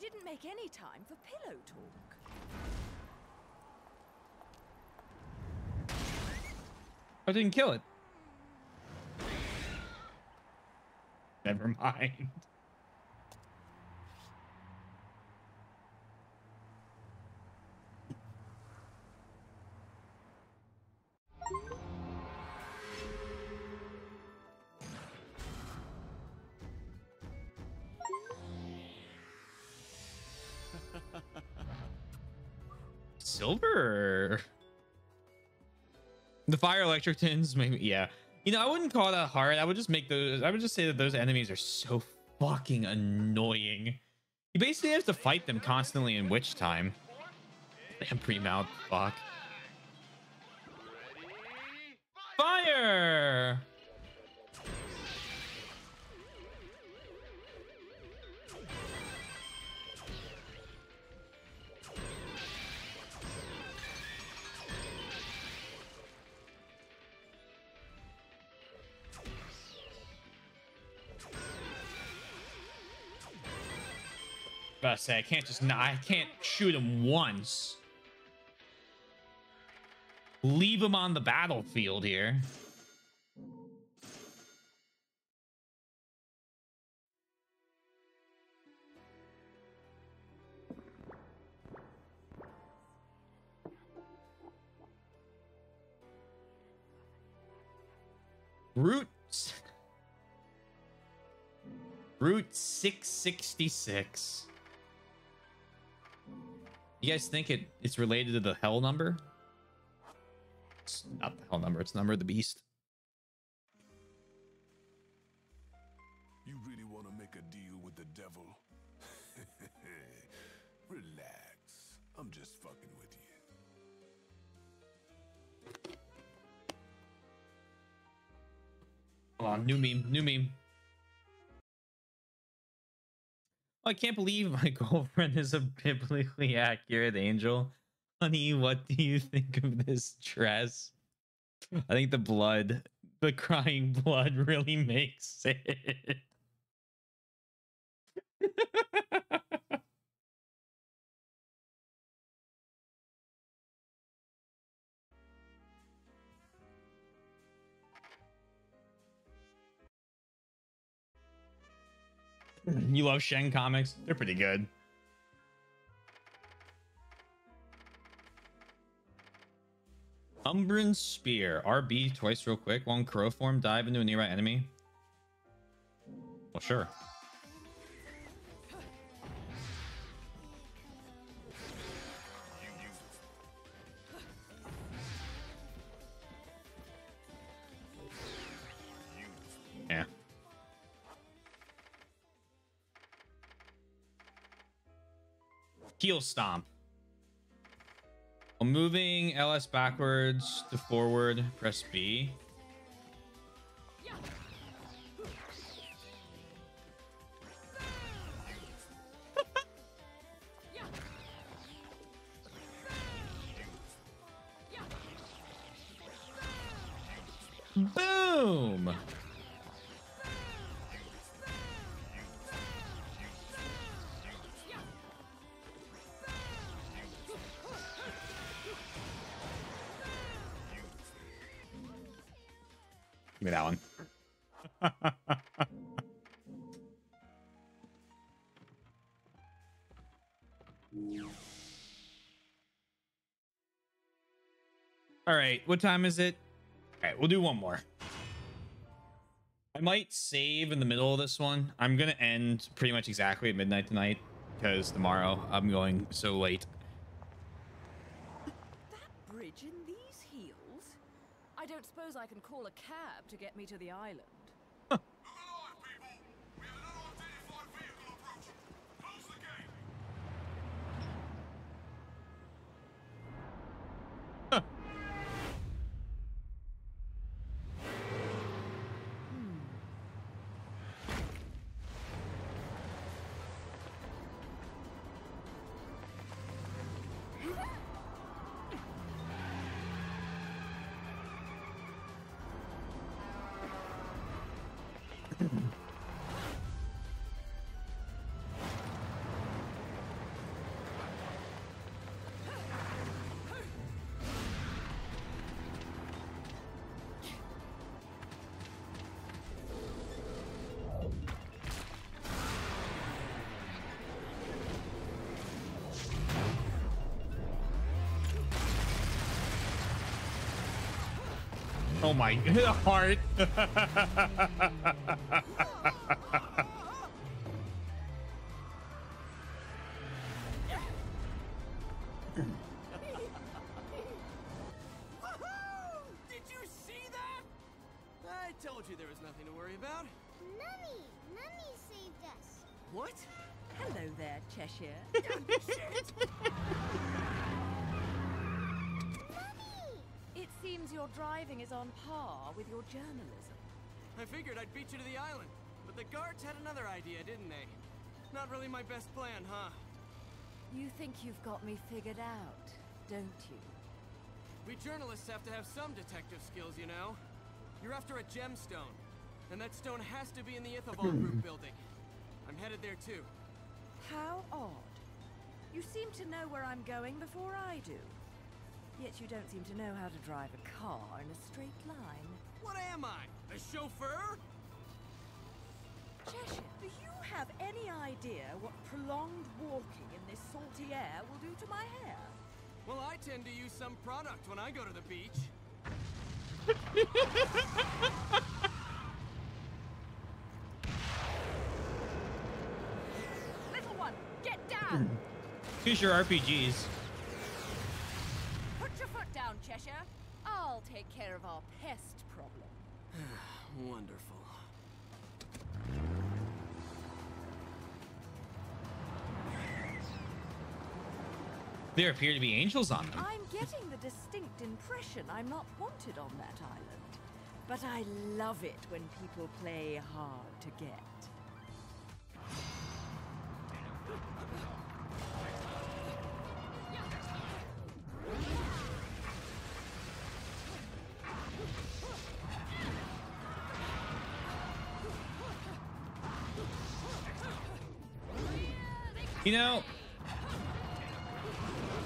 Didn't make any time for pillow talk. I didn't kill it. Never mind. Fire electric tins, maybe yeah. You know, I wouldn't call that hard. I would just make those. I would just say that those enemies are so fucking annoying. You basically have to fight them constantly in witch time. Damn pre-mount, fuck. Say I can't just I can't shoot him once. Leave him on the battlefield here. Roots. Route 666. You guys think it it's related to the hell number? It's not the hell number, it's the number of the beast. You really want to make a deal with the devil? [LAUGHS] Relax. I'm just fucking with you. Hold on, new meme, new meme. I can't believe my [LAUGHS] girlfriend is a biblically accurate angel. Honey, what do you think of this dress? I think the blood, the crying blood really makes it. [LAUGHS] [CLEARS THROAT] you love Shen comics? They're pretty good. Umbran Spear. RB twice real quick. One crow form. Dive into a nearby enemy. Well, sure. Heel stomp. While moving LS backwards to forward, press B. right, what time is it? All right, we'll do one more. I might save in the middle of this one. I'm gonna end pretty much exactly at midnight tonight because tomorrow I'm going so late. That bridge in these heels? I don't suppose I can call a cab to get me to the island. Oh my [LAUGHS] heart. Did you see that? I told you there was nothing to worry about. Mummy! Mummy saved us! What? Hello there, Cheshire. Mummy! it seems your driving is on par with your journalism. I figured I'd beat you to the island, but the guards had another idea, didn't they? Not really my best plan, huh? You think you've got me figured out, don't you? We journalists have to have some detective skills, you know. You're after a gemstone, and that stone has to be in the Ithavoll [LAUGHS] group building. I'm headed there too. How odd. You seem to know where I'm going before I do. Yet you don't seem to know how to drive a car in a straight line. What am I? A chauffeur? Cheshire, do you have any idea what prolonged walking in this salty air will do to my hair? Well, I tend to use some product when I go to the beach. [LAUGHS] Little one, get down! Choose your RPGs. Take care of our pest problem. [SIGHS] Wonderful. There appear to be angels on them. I'm getting the distinct impression I'm not wanted on that island. But I love it when people play hard to get. You know,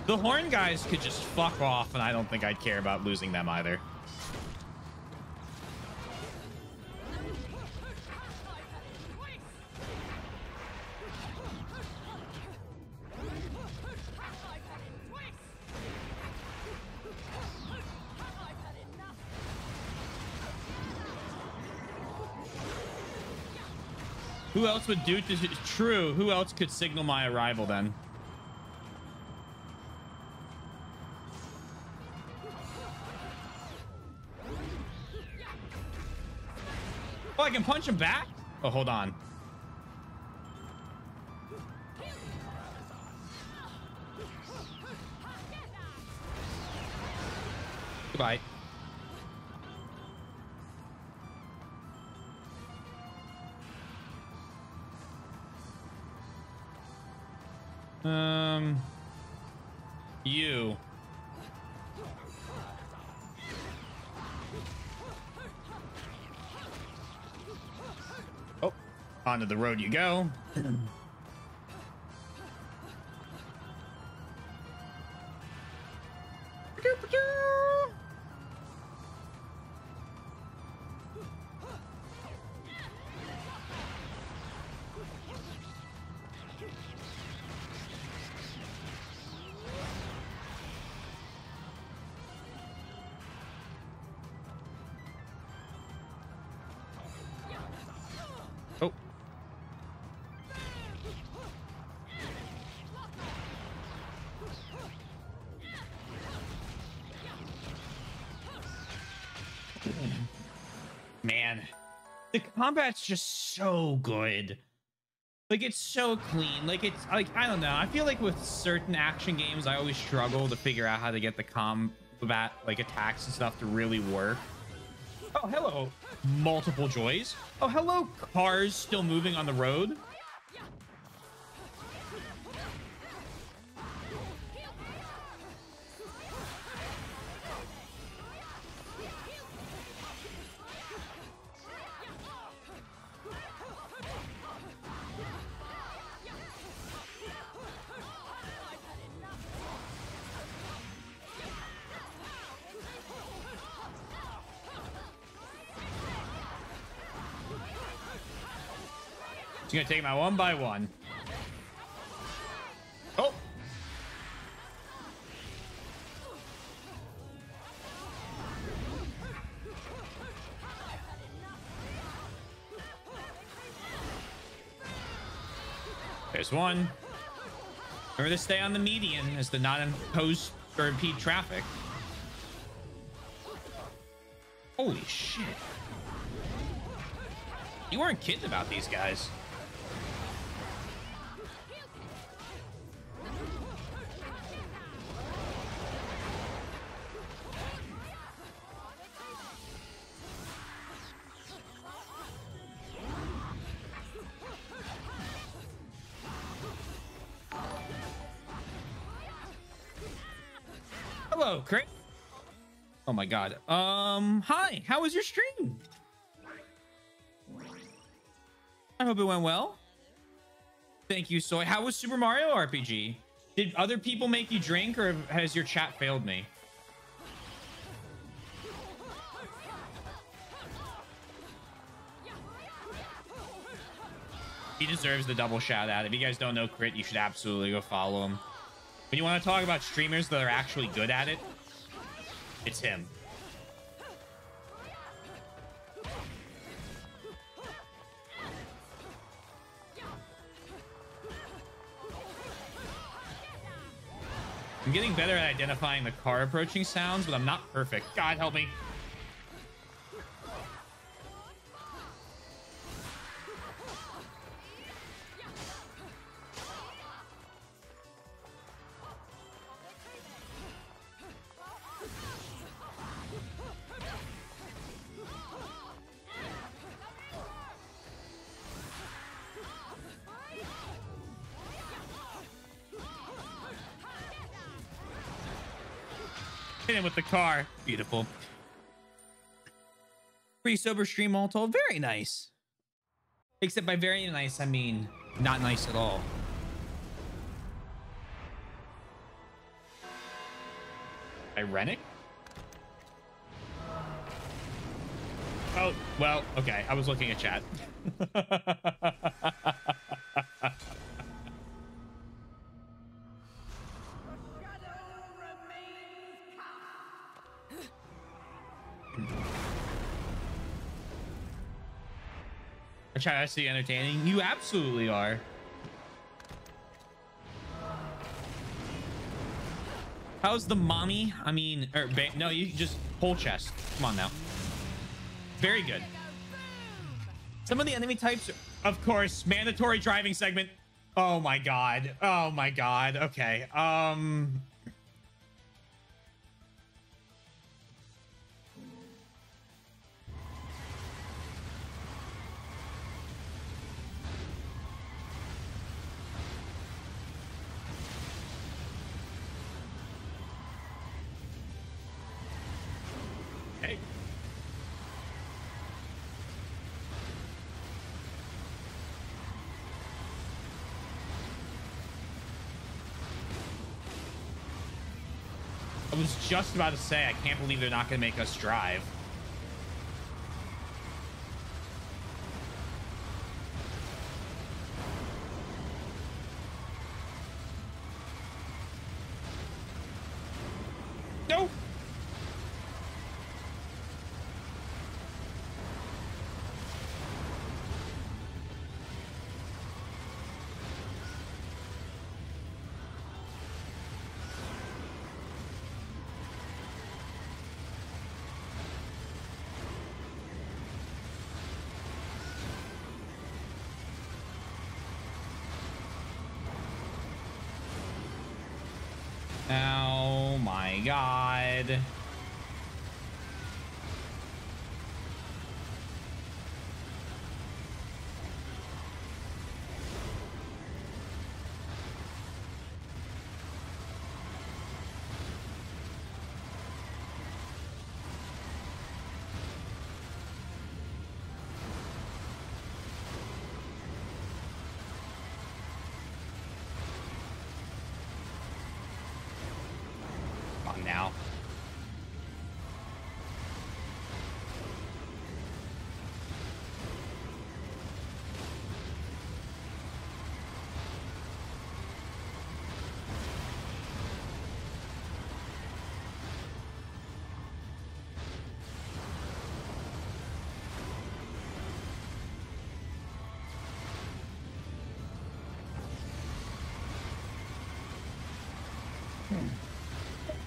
the horn guys could just fuck off, and I don't think I'd care about losing them either. Else would do this? True. Who else could signal my arrival then? Oh, I can punch him back? Oh, hold on. Goodbye. Um, you. Oh, onto the road you go. [CLEARS THROAT] combat's just so good. Like it's so clean. Like it's like I don't know. I feel like with certain action games, I always struggle to figure out how to get the combat like attacks and stuff to really work. Oh, hello. Multiple joys. Oh, hello. Cars still moving on the road. Gonna take my one by one. Oh. There's one. Remember to stay on the median as the not impose or impede traffic. Holy shit. You weren't kidding about these guys. Oh my god. Um, hi. How was your stream? I hope it went well. Thank you, Soy. How was Super Mario RPG? Did other people make you drink or has your chat failed me? He deserves the double shout out. If you guys don't know Crit, you should absolutely go follow him. When you want to talk about streamers that are actually good at it, it's him. I'm getting better at identifying the car approaching sounds, but I'm not perfect. God help me. Hit him with the car. Beautiful. Pretty sober stream all told. Very nice. Except by very nice, I mean not nice at all. Irenic? Oh, well, okay. I was looking at chat. [LAUGHS] Try entertaining. You absolutely are. How's the mommy? I mean, or no, you just whole chest. Come on now. Very good. Some of the enemy types, of course, mandatory driving segment. Oh my god. Oh my god. Okay. Um. Just about to say, I can't believe they're not going to make us drive.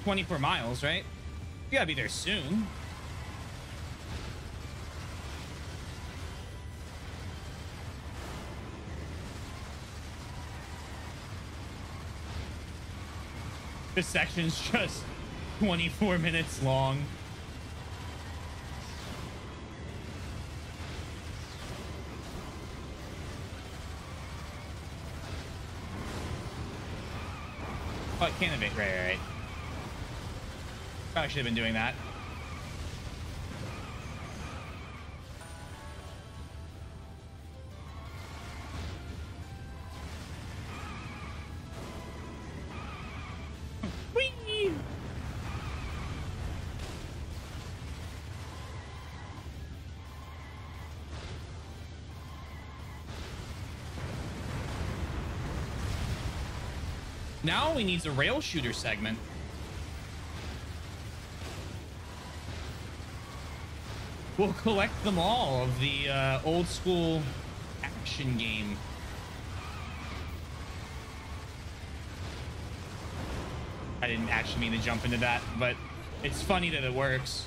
24 miles, right? You gotta be there soon. This section's just 24 minutes long. Oh, I. Right, right, right. Probably should have been doing that. Now we need a rail shooter segment. We'll collect them all of the uh, old school action game. I didn't actually mean to jump into that, but it's funny that it works.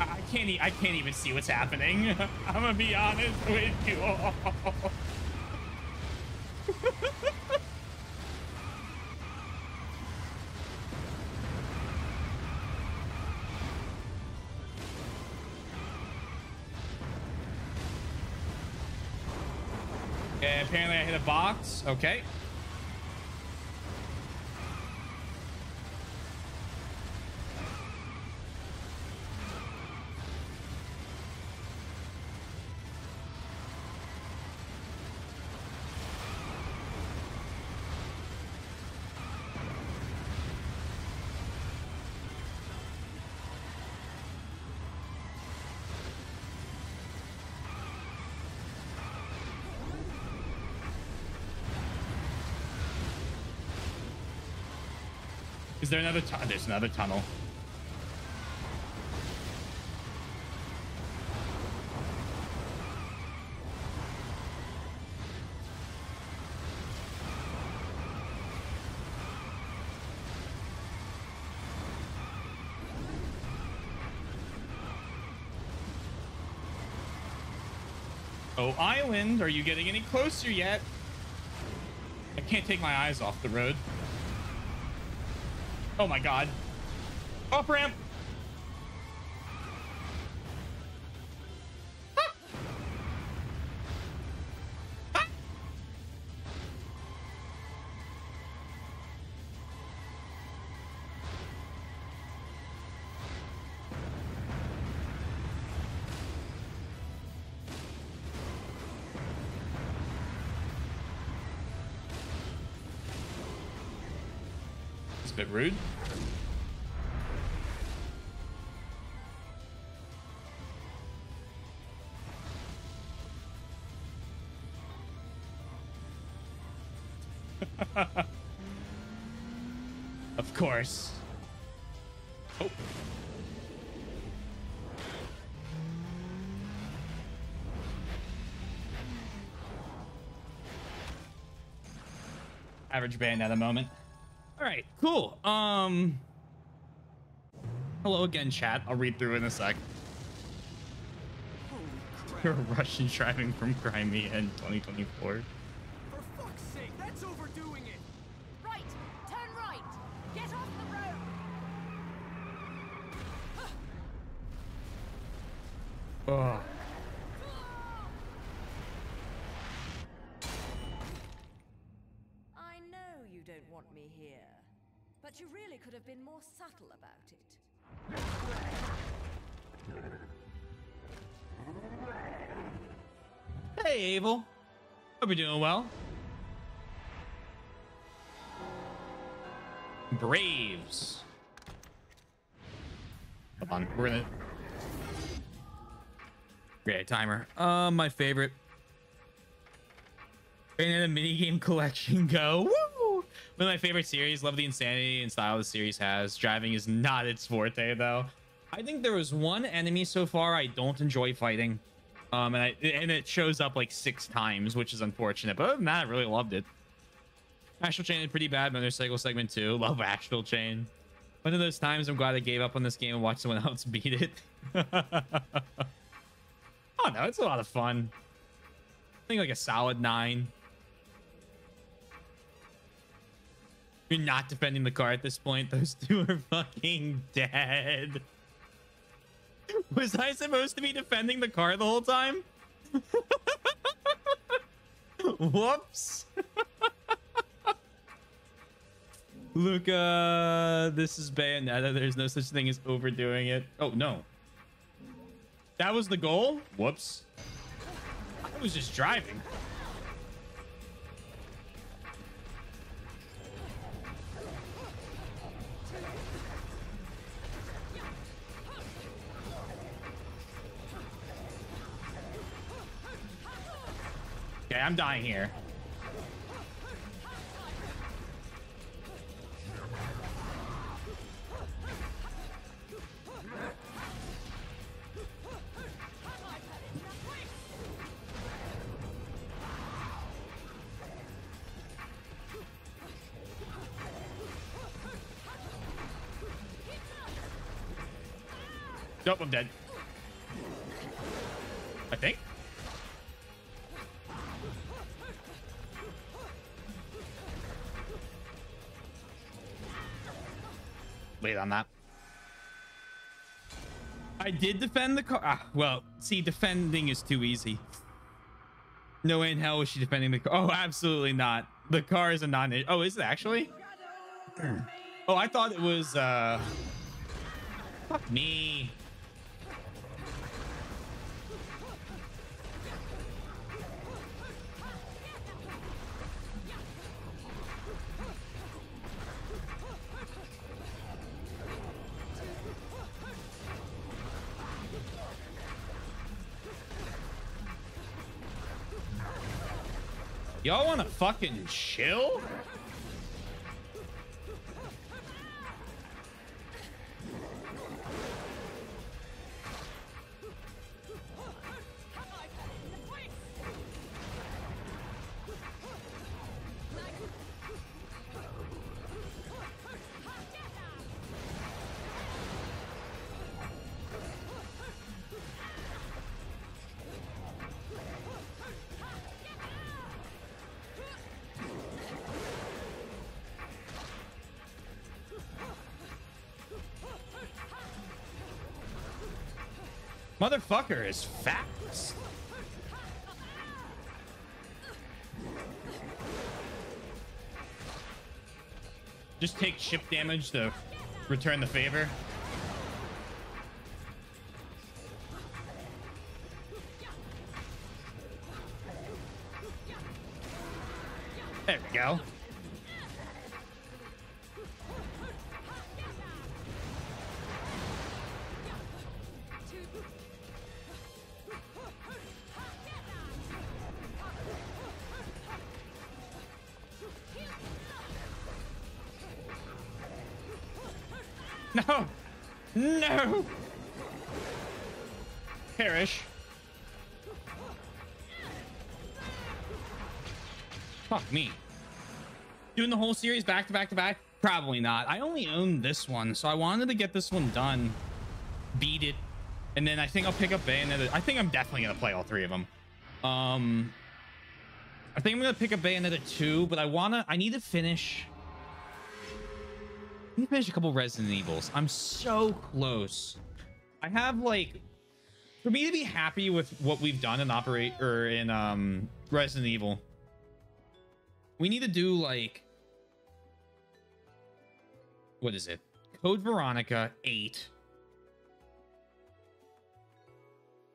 I can't. E I can't even see what's happening. [LAUGHS] I'm gonna be honest with you. Okay. Is there another? tunnel? There's another tunnel. Oh, island, are you getting any closer yet? I can't take my eyes off the road. Oh my god. Off ramp. It's a bit rude. Course. Oh. Average band at the moment. All right, cool. Um, hello again, chat. I'll read through in a sec. Holy crap. [LAUGHS] You're Russian driving from Crimea in 2024. You're doing well. Braves. Hold on, we're gonna. Great timer. Uh, my favorite. Bayonetta minigame [LAUGHS] collection. Go. Woo! One of my favorite series. Love the insanity and style the series has. Driving is not its forte though. I think there was one enemy so far I don't enjoy fighting. Um, and I and it shows up like six times, which is unfortunate. But other than that, I really loved it. Astral Chain is pretty bad. Motorcycle segment two. [LAUGHS] Love Astral Chain. One of those times I'm glad I gave up on this game and watched someone [LAUGHS] else beat it. [LAUGHS] oh no, it's a lot of fun. I think like a solid nine. You're not defending the car at this point. Those two are fucking dead. [LAUGHS] Was I supposed to be defending the car the whole time? [LAUGHS] Whoops. [LAUGHS] Luka, this is Bayonetta. There's no such thing as overdoing it. Oh, no. That was the goal? Whoops. I was just driving. Okay, I'm dying here. Nope, I'm dead. I think. Wait on that. I did defend the car. Ah, well, see, defending is too easy. No way in hell was she defending the car. Oh, absolutely not. The car is a non. Oh, is it actually? Oh, I thought it was. uh Fuck me. Y'all want to fucking chill? Motherfucker is fast. Just take ship damage to return the favor. Doing the whole series back to back to back? Probably not. I only own this one, so I wanted to get this one done. Beat it. And then I think I'll pick up Bayonetta. I think I'm definitely going to play all three of them. Um, I think I'm to pick up Bayonetta 2, but I want to... I need to finish... I need to finish a couple Resident Evils. I'm so close. I have, like... For me to be happy with what we've done in Operate... Or in um Resident Evil... We need to do, like... What is it? Code Veronica 8.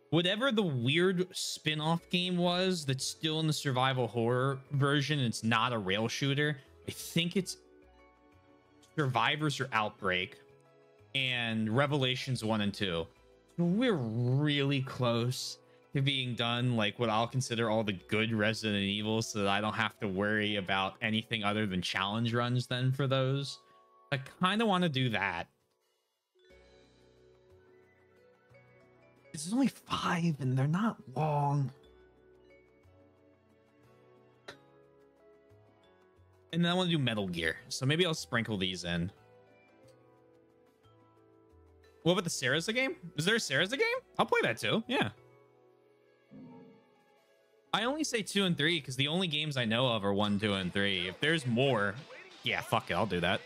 Whatever the weird spin-off game was that's still in the survival horror version, it's not a rail shooter. I think it's Survivors or Outbreak and Revelations 1 and 2. We're really close to being done like what I'll consider all the good Resident Evils so that I don't have to worry about anything other than challenge runs then for those. I kind of want to do that. There's only five and they're not long. And then I want to do Metal Gear. So maybe I'll sprinkle these in. What about the Cereza's game? Is there a Cereza's game? I'll play that too. Yeah. I only say two and three because the only games I know of are one, two, and three. If there's more, yeah, fuck it, I'll do that.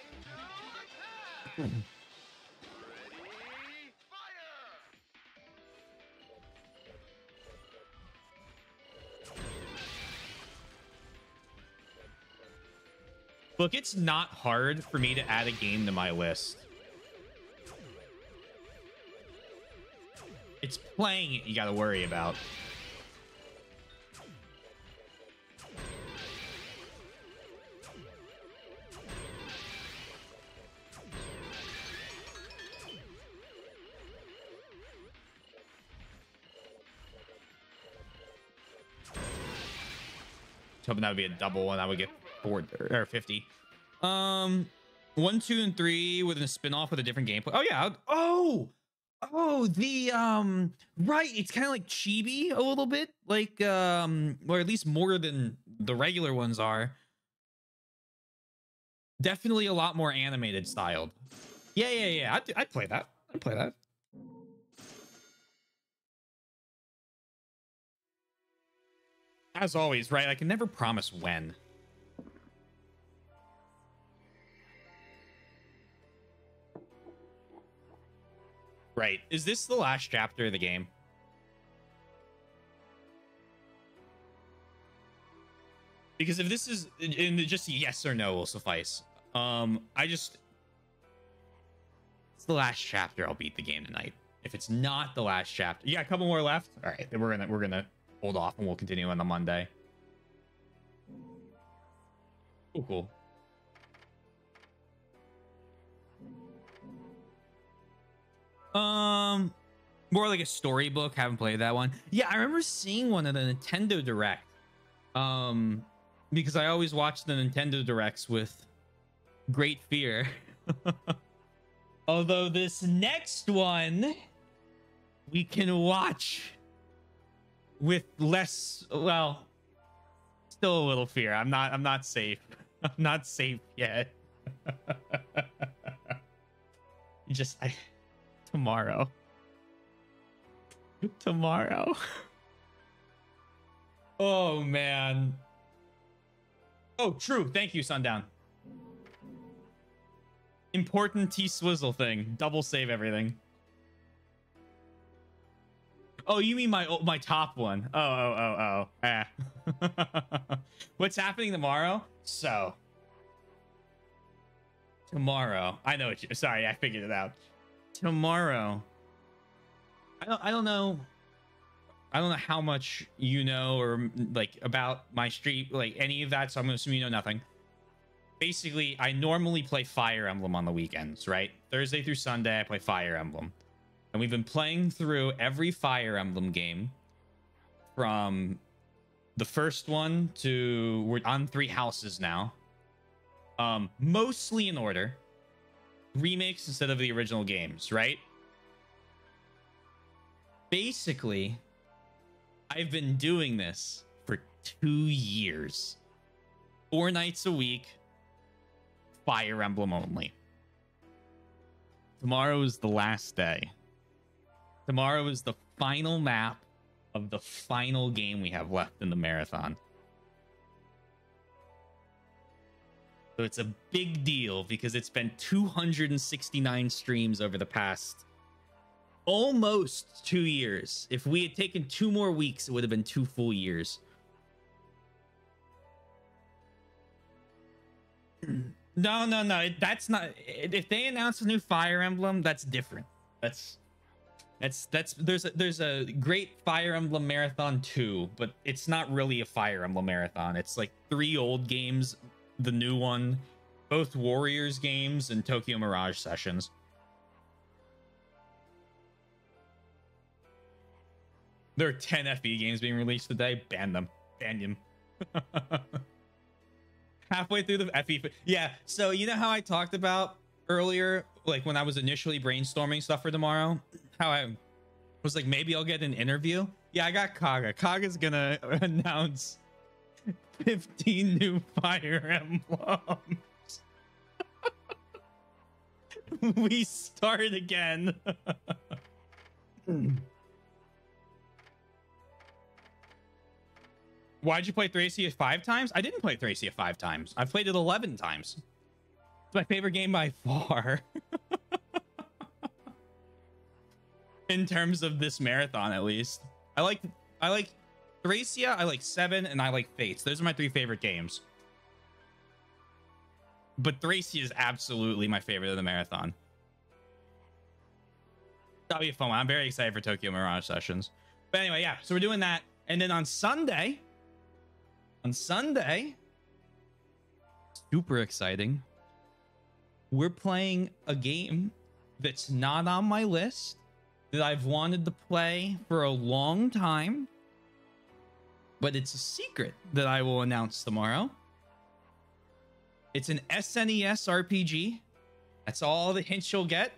Look, it's not hard for me to add a game to my list. It's playing it you got to worry about. Hoping that would be a double and I would get four or 50. Um, one, two, and three with a spin-off with a different gameplay. Oh yeah. Oh, oh, the um, right. It's kind of like chibi a little bit, like um, or at least more than the regular ones are. Definitely a lot more animated styled. Yeah, yeah, yeah. I'd, I'd play that. I'd play that. As always, right? I can never promise when. Right. Is this the last chapter of the game? Because if this is and just yes or no will suffice. Um, I just it's the last chapter. I'll beat the game tonight. If it's not the last chapter, yeah, a couple more left. All right, then we're gonna we're gonna hold off and we'll continue on the Monday. Oh, cool. Um, more like a storybook. Haven't played that one. Yeah, I remember seeing one at the Nintendo Direct. Um, because I always watch the Nintendo Directs with great fear. [LAUGHS] Although this next one we can watch with less well still a little fear. I'm not I'm not safe. [LAUGHS] I'm not safe yet. [LAUGHS] just I tomorrow. Tomorrow. [LAUGHS] oh man. Oh, true. Thank you, Sundown. Important T Swizzle thing. Double save everything. Oh, you mean my my top one? Oh, oh, oh, oh. Ah. [LAUGHS] What's happening tomorrow? So tomorrow, I know what you. Sorry, I figured it out. Tomorrow, I don't. I don't know. I don't know how much you know or like about my street, like any of that. So I'm gonna assume you know nothing. Basically, I normally play Fire Emblem on the weekends, right? Thursday through Sunday, I play Fire Emblem and we've been playing through every Fire Emblem game from the first one to we're on three houses now. Um, mostly in order. Remakes instead of the original games, right? Basically, I've been doing this for two years. Four nights a week, Fire Emblem only. Tomorrow is the last day. Tomorrow is the final map of the final game we have left in the marathon. So it's a big deal because it's been 269 streams over the past almost two years. If we had taken two more weeks, it would have been two full years. [CLEARS THROAT] no, no, no. That's not. If they announce a new Fire Emblem, that's different. That's that's that's there's a, there's a great Fire Emblem Marathon 2, but it's not really a Fire Emblem Marathon. It's like three old games, the new one, both Warriors games and Tokyo Mirage sessions. There are 10 FE games being released today. Ban them. Ban them. [LAUGHS] Halfway through the FE. Yeah, so you know how I talked about earlier, like when I was initially brainstorming stuff for tomorrow? How I was like, maybe I'll get an interview. Yeah, I got Kaga. Kaga's gonna [LAUGHS] announce 15 new Fire [LAUGHS] Emblems. [LAUGHS] we start again. Why'd you play Thracia five times? I didn't play Thracia five times. I've played it 11 times. It's my favorite game by far. In terms of this marathon at least. I like I like Thracia, I like Seven, and I like Fates. Those are my three favorite games. But Thracia is absolutely my favorite of the marathon. That'll be a fun one. I'm very excited for Tokyo Mirage sessions. But anyway, yeah, so we're doing that. And then on Sunday, on Sunday, super exciting. We're playing a game that's not on my list that I've wanted to play for a long time, but it's a secret that I will announce tomorrow. It's an SNES RPG. That's all the hints you'll get.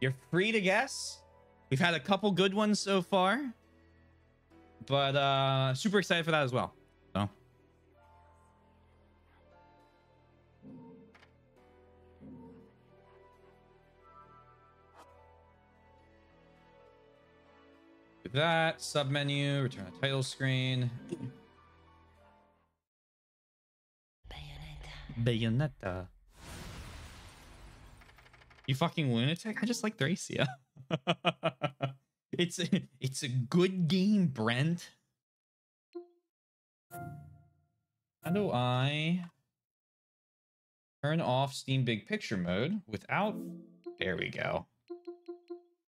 You're free to guess. We've had a couple good ones so far, but uh super excited for that as well. That sub menu, return a title screen. Bayonetta. Bayonetta. You fucking lunatic! I just like Thracia. [LAUGHS] it's a, it's a good game, Brent. How do I turn off Steam Big Picture mode without? There we go.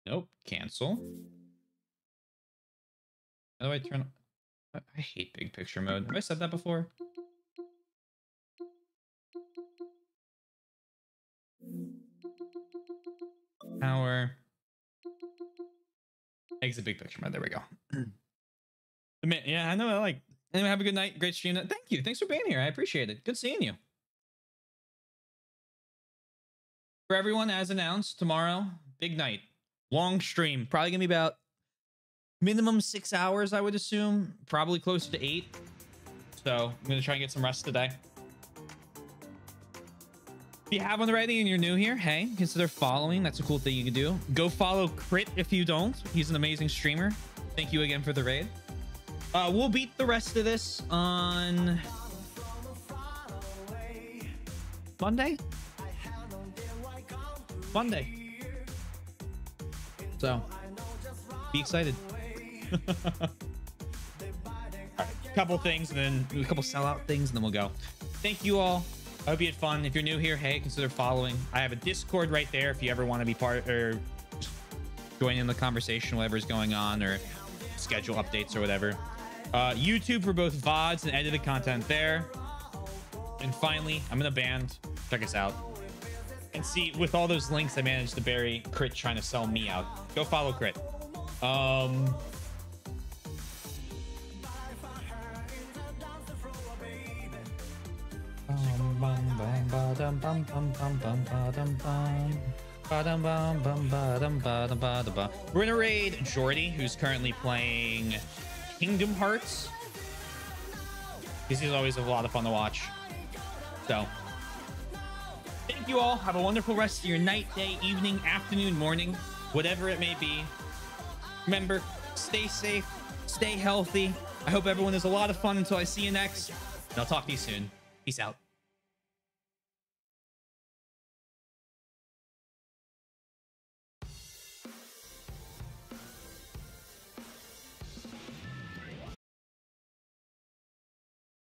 Nope, cancel. How do I turn? I hate big picture mode. Have I said that before? Power. Exit big picture mode. There we go. [CLEARS THROAT] Man, yeah, I know. I like. Anyway, have a good night. Great stream. Thank you. Thanks for being here. I appreciate it. Good seeing you. For everyone, as announced, tomorrow, big night. Long stream. Probably going to be about minimum six hours, I would assume. Probably closer to eight. So I'm going to try and get some rest today. If you haven't already and you're new here, hey, consider following. That's a cool thing you can do. Go follow Crit if you don't. He's an amazing streamer. Thank you again for the raid. Uh, we'll beat the rest of this on Monday. Monday. So, be excited. [LAUGHS] couple things and then a couple sellout things and then we'll go. Thank you all. I hope you had fun. If you're new here, hey, consider following. I have a Discord right there if you ever want to be part or join in the conversation, whatever's going on, or schedule updates or whatever. Uh, YouTube for both VODs and edited content there. And finally, I'm in a band. Check us out. And see, with all those links, I managed to bury Crit trying to sell me out. Go follow Crit. Um, We're gonna raid Jordy, who's currently playing Kingdom Hearts. This is always a lot of fun to watch. So, thank you all. Have a wonderful rest of your night, day, evening, afternoon, morning, whatever it may be. Remember, stay safe, stay healthy. I hope everyone has a lot of fun until I see you next. And I'll talk to you soon. Peace out.